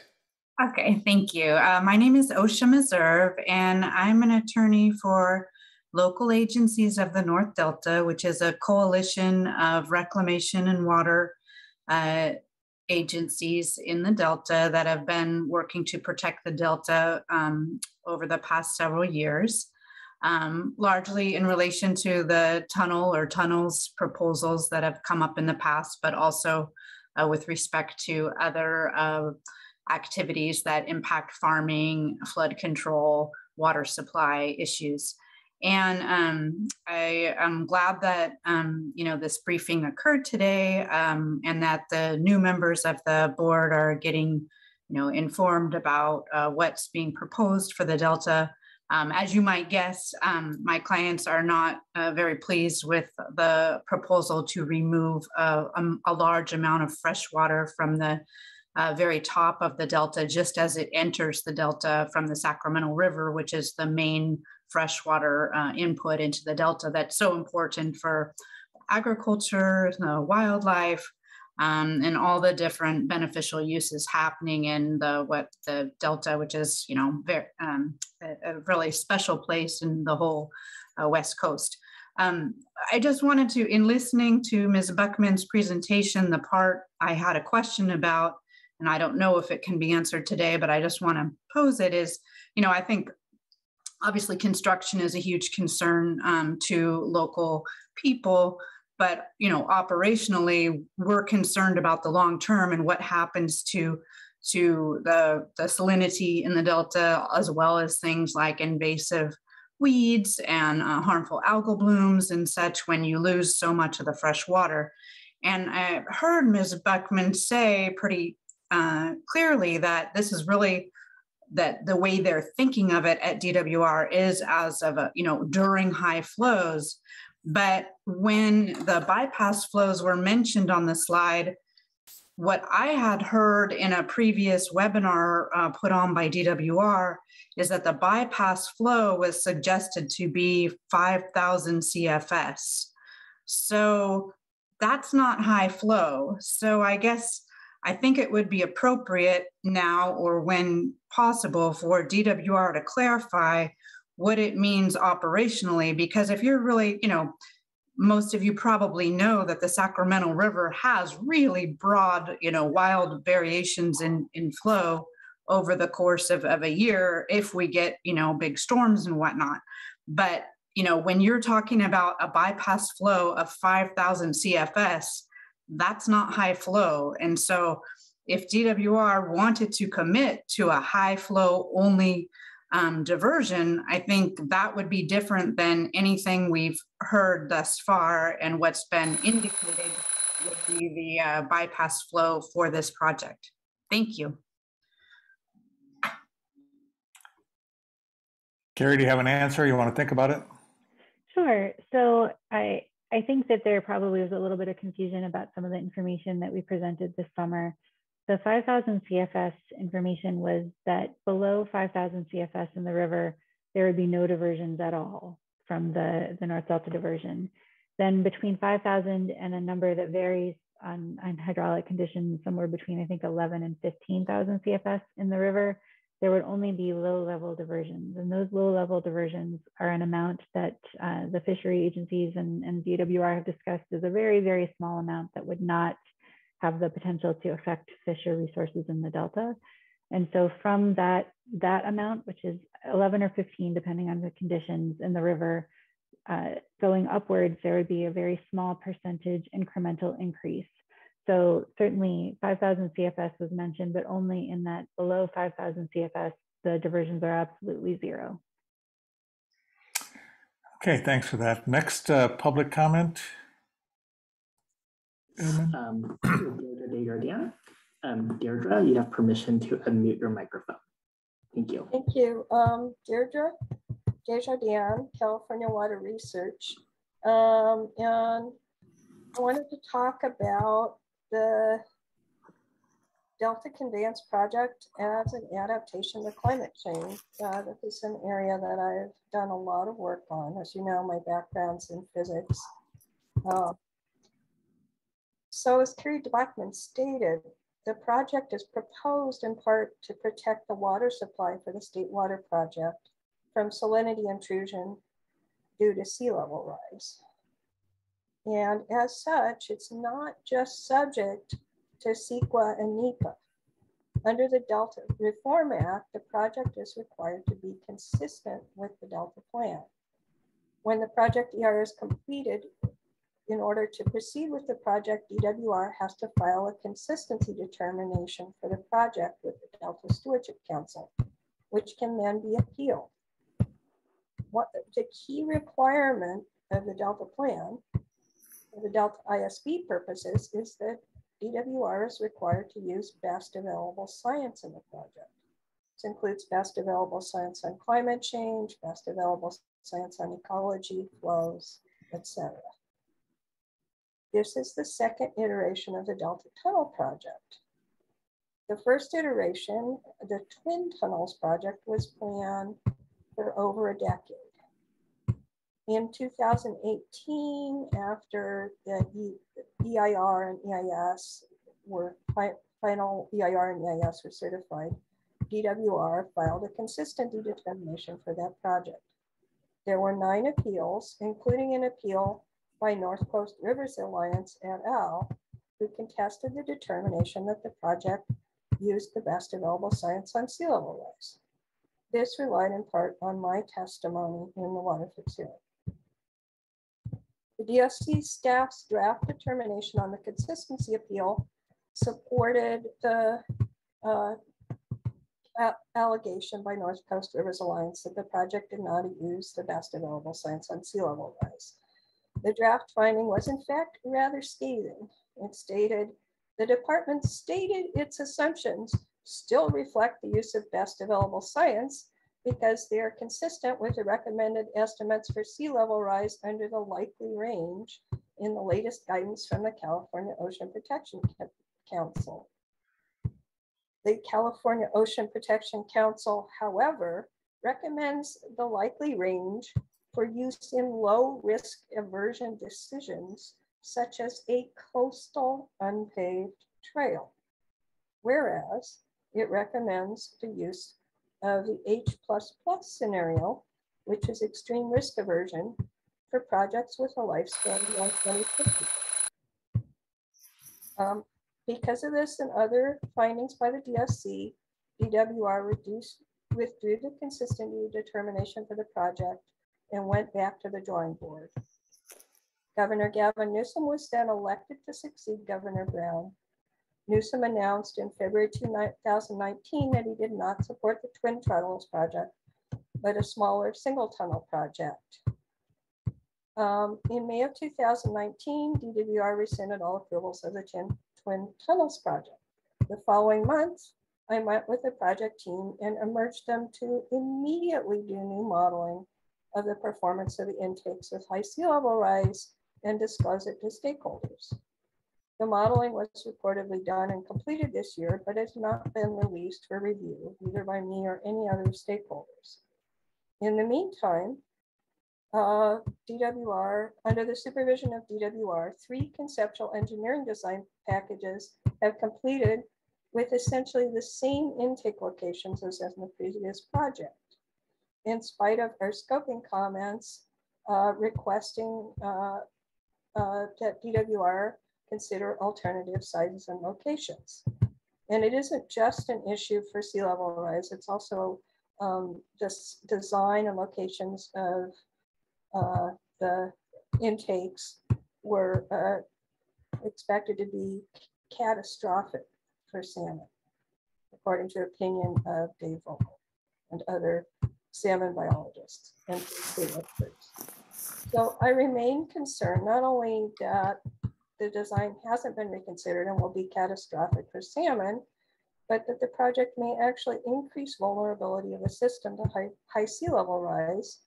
Okay, thank you. Uh, my name is Osha Meserve, and I'm an attorney for Local Agencies of the North Delta, which is a coalition of reclamation and water uh, agencies in the Delta that have been working to protect the Delta um, over the past several years, um, largely in relation to the tunnel or tunnels proposals that have come up in the past, but also uh, with respect to other uh, activities that impact farming, flood control, water supply issues. And um, I am glad that um, you know this briefing occurred today, um, and that the new members of the board are getting you know informed about uh, what's being proposed for the Delta. Um, as you might guess, um, my clients are not uh, very pleased with the proposal to remove a, a large amount of fresh water from the uh, very top of the delta, just as it enters the delta from the Sacramento River, which is the main freshwater uh, input into the delta that's so important for agriculture, uh, wildlife, um, and all the different beneficial uses happening in the what the delta, which is you know very um, a, a, really special place in the whole uh, west coast. Um, I just wanted to, in listening to Ms. Buckman's presentation, the part I had a question about and I don't know if it can be answered today, but I just want to pose it is, you know, I think obviously construction is a huge concern um, to local people, but you know, operationally, we're concerned about the long term and what happens to to the the salinity in the delta, as well as things like invasive weeds and uh, harmful algal blooms and such when you lose so much of the fresh water. And I heard Ms. Buckman say pretty uh, clearly that this is really that the way they're thinking of it at DWR is as of a, you know, during high flows. But when the bypass flows were mentioned on the slide, what I had heard in a previous webinar uh, put on by DWR is that the bypass flow was suggested to be 5,000 CFS. So that's not high flow. So I guess I think it would be appropriate now or when possible for DWR to clarify what it means operationally, because if you're really, you know, most of you probably know that the Sacramento River has really broad, you know, wild variations in, in flow over the course of, of a year if we get, you know, big storms and whatnot. But, you know, when you're talking about a bypass flow of 5,000 CFS, that's not high flow. And so if DWR wanted to commit to a high flow only um, diversion, I think that would be different than anything we've heard thus far and what's been indicated would be the uh, bypass flow for this project. Thank you. Carrie, do you have an answer? You want to think about it? Sure. So I I think that there probably was a little bit of confusion about some of the information that we presented this summer. The 5,000 CFS information was that below 5,000 CFS in the river, there would be no diversions at all from the, the North Delta diversion. Then between 5,000 and a number that varies on, on hydraulic conditions, somewhere between I think 11 and 15,000 CFS in the river, there would only be low level diversions. And those low level diversions are an amount that uh, the fishery agencies and, and DWR have discussed as a very, very small amount that would not have the potential to affect fisher resources in the Delta. And so from that, that amount, which is 11 or 15, depending on the conditions in the river, uh, going upwards, there would be a very small percentage incremental increase so certainly 5,000 CFS was mentioned, but only in that below 5,000 CFS, the diversions are absolutely zero. Okay, thanks for that. Next uh, public comment. Um, <clears throat> Deirdre Des Jardins. Um, Deirdre, you have permission to unmute your microphone. Thank you. Thank you. Um, Deirdre Des Jardins, California Water Research. Um, and I wanted to talk about the Delta Conveyance Project as an adaptation to climate change. Uh, this is an area that I've done a lot of work on. As you know, my background's in physics. Uh, so as Carrie Buckman stated, the project is proposed in part to protect the water supply for the State Water Project from salinity intrusion due to sea level rise. And as such, it's not just subject to CEQA and NEPA. Under the Delta Reform Act, the project is required to be consistent with the Delta Plan. When the project ER is completed, in order to proceed with the project, DWR has to file a consistency determination for the project with the Delta Stewardship Council, which can then be appealed. What the key requirement of the Delta plan for the Delta ISB purposes is that DWR is required to use best available science in the project. This includes best available science on climate change, best available science on ecology, flows, etc. This is the second iteration of the Delta Tunnel project. The first iteration, the Twin Tunnels project, was planned for over a decade. In 2018, after the EIR and EIS were final EIR and EIS were certified, DWR filed a consistency determination for that project. There were nine appeals, including an appeal by North Coast Rivers Alliance et al., who contested the determination that the project used the best available science on sea level rise. This relied in part on my testimony in the WaterFix hearing. The DSC staff's draft determination on the consistency appeal supported the uh, allegation by North Coast Rivers Alliance that the project did not use the best available science on sea level rise. The draft finding was in fact rather scathing. It stated, the department stated its assumptions still reflect the use of best available science because they are consistent with the recommended estimates for sea level rise under the likely range in the latest guidance from the California Ocean Protection Council. The California Ocean Protection Council, however, recommends the likely range for use in low risk aversion decisions, such as a coastal unpaved trail. Whereas it recommends the use of the H++ plus scenario, which is extreme risk aversion for projects with a lifespan beyond 2050. Um, because of this and other findings by the DSC, DWR reduced, withdrew the consistency determination for the project and went back to the drawing board. Governor Gavin Newsom was then elected to succeed Governor Brown. Newsom announced in February 2019 that he did not support the Twin Tunnels project, but a smaller single tunnel project. Um, in May of 2019, DWR rescinded all approvals of the Twin Tunnels project. The following month, I met with the project team and urged them to immediately do new modeling of the performance of the intakes with high sea level rise and disclose it to stakeholders. The modeling was reportedly done and completed this year, but has not been released for review, either by me or any other stakeholders. In the meantime, uh, DWR, under the supervision of DWR, three conceptual engineering design packages have completed with essentially the same intake locations as in the previous project in spite of our scoping comments uh, requesting uh, uh, that DWR consider alternative sizes and locations. And it isn't just an issue for sea level rise, it's also um, this design and locations of uh, the intakes were uh, expected to be catastrophic for salmon, according to opinion of Dave Vogel and other salmon biologists and experts. So I remain concerned not only that the design hasn't been reconsidered and will be catastrophic for salmon, but that the project may actually increase vulnerability of the system to high, high sea level rise.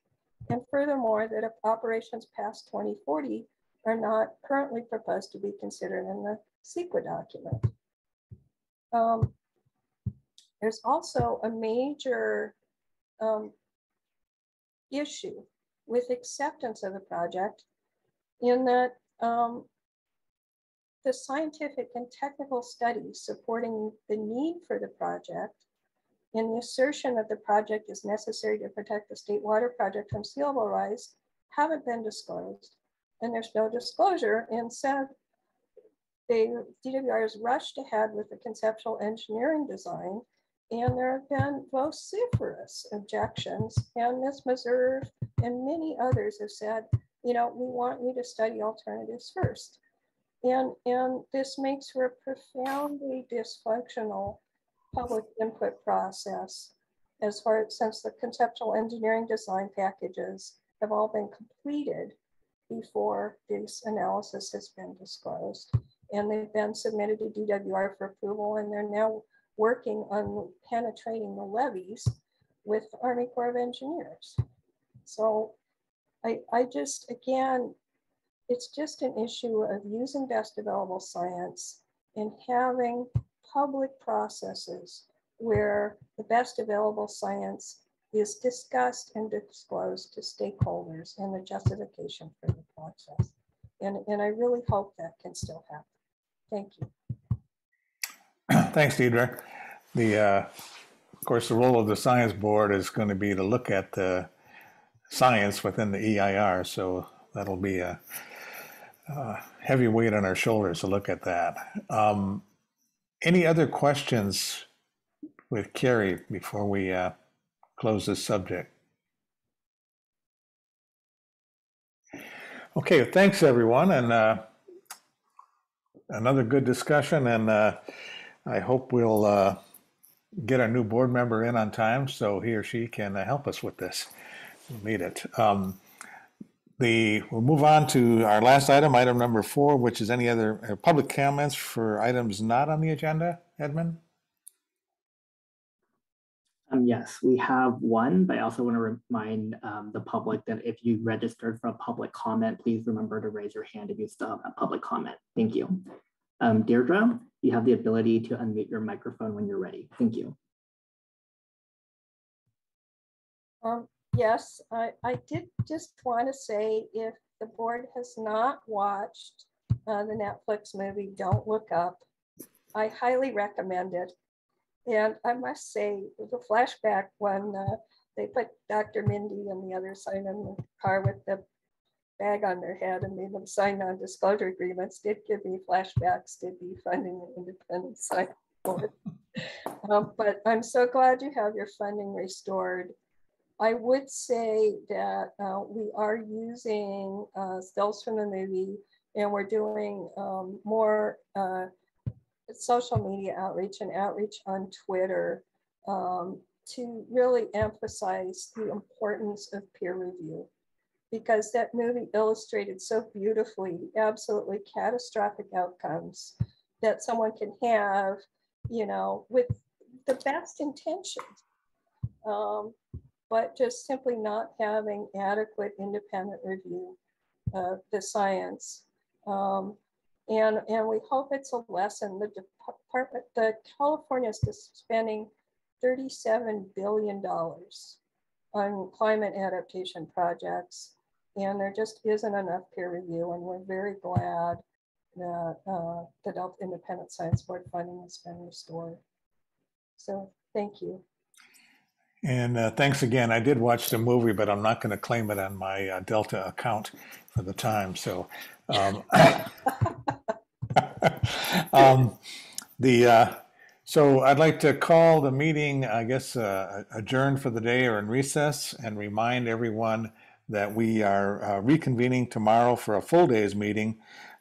And furthermore, that operations past 2040 are not currently proposed to be considered in the CEQA document. Um, there's also a major um, issue with acceptance of the project in that um, the scientific and technical studies supporting the need for the project and the assertion that the project is necessary to protect the state water project from sea level rise haven't been disclosed. And there's no disclosure. And said they DWR has rushed ahead with the conceptual engineering design and there have been vociferous objections. And Ms. Meserve and many others have said, you know, we want you to study alternatives first. And, and this makes for a profoundly dysfunctional public input process as far as since the conceptual engineering design packages have all been completed before this analysis has been disclosed. And they've been submitted to DWR for approval and they're now working on penetrating the levees with Army Corps of Engineers. So I, I just, again, it's just an issue of using best available science and having public processes where the best available science is discussed and disclosed to stakeholders and the justification for the process. And, and I really hope that can still happen. Thank you. <clears throat> Thanks, Deirdre. The, uh, of course, the role of the science board is going to be to look at the science within the EIR. So that'll be a, a heavy weight on our shoulders to look at that. Um, any other questions with Carrie before we uh, close this subject? Okay, thanks everyone, and uh, another good discussion. And uh, I hope we'll uh, get our new board member in on time so he or she can uh, help us with this. We need it. Um, the we'll move on to our last item, item number four, which is any other uh, public comments for items not on the agenda. Edmund. Um, yes, we have one, but I also want to remind um, the public that if you registered for a public comment, please remember to raise your hand if you still have a public comment. Thank you. Um, Deirdre, you have the ability to unmute your microphone when you're ready. Thank you. Um, yes, I, I did just want to say if the board has not watched uh, the Netflix movie Don't Look Up, I highly recommend it. And I must say, the flashback when uh, they put Dr. Mindy and the other side in the car with the bag on their head and made them sign non-disclosure agreements did give me flashbacks to defunding an independent site board. <laughs> um, but I'm so glad you have your funding restored. I would say that uh, we are using uh, stills from the movie and we're doing um, more uh, social media outreach and outreach on Twitter um, to really emphasize the importance of peer review. Because that movie illustrated so beautifully absolutely catastrophic outcomes that someone can have, you know, with the best intentions, um, but just simply not having adequate independent review of the science. Um, and, and we hope it's a lesson. The department, the California is spending $37 billion on climate adaptation projects. And there just isn't enough peer review. And we're very glad that uh, the Delta Independent Science Board funding has been restored. So thank you. And uh, thanks again. I did watch the movie, but I'm not going to claim it on my uh, Delta account for the time. So um, <laughs> um, the uh, so I'd like to call the meeting, I guess, uh, adjourned for the day or in recess, and remind everyone that we are uh, reconvening tomorrow for a full day's meeting,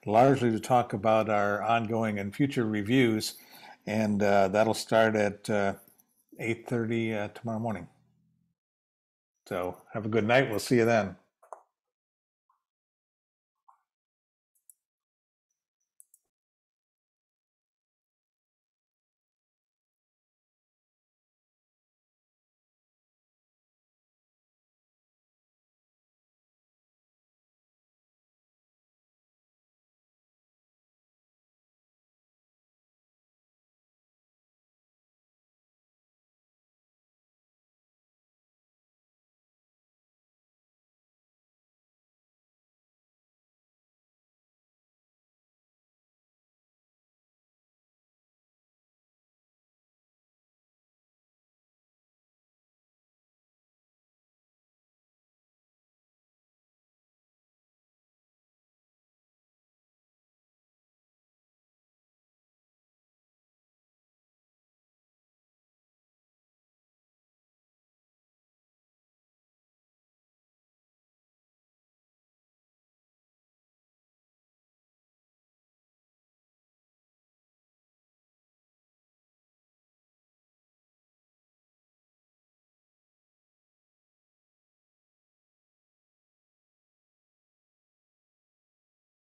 largely to talk about our ongoing and future reviews, and uh, that'll start at 8:30 uh, tomorrow morning. So have a good night. We'll see you then.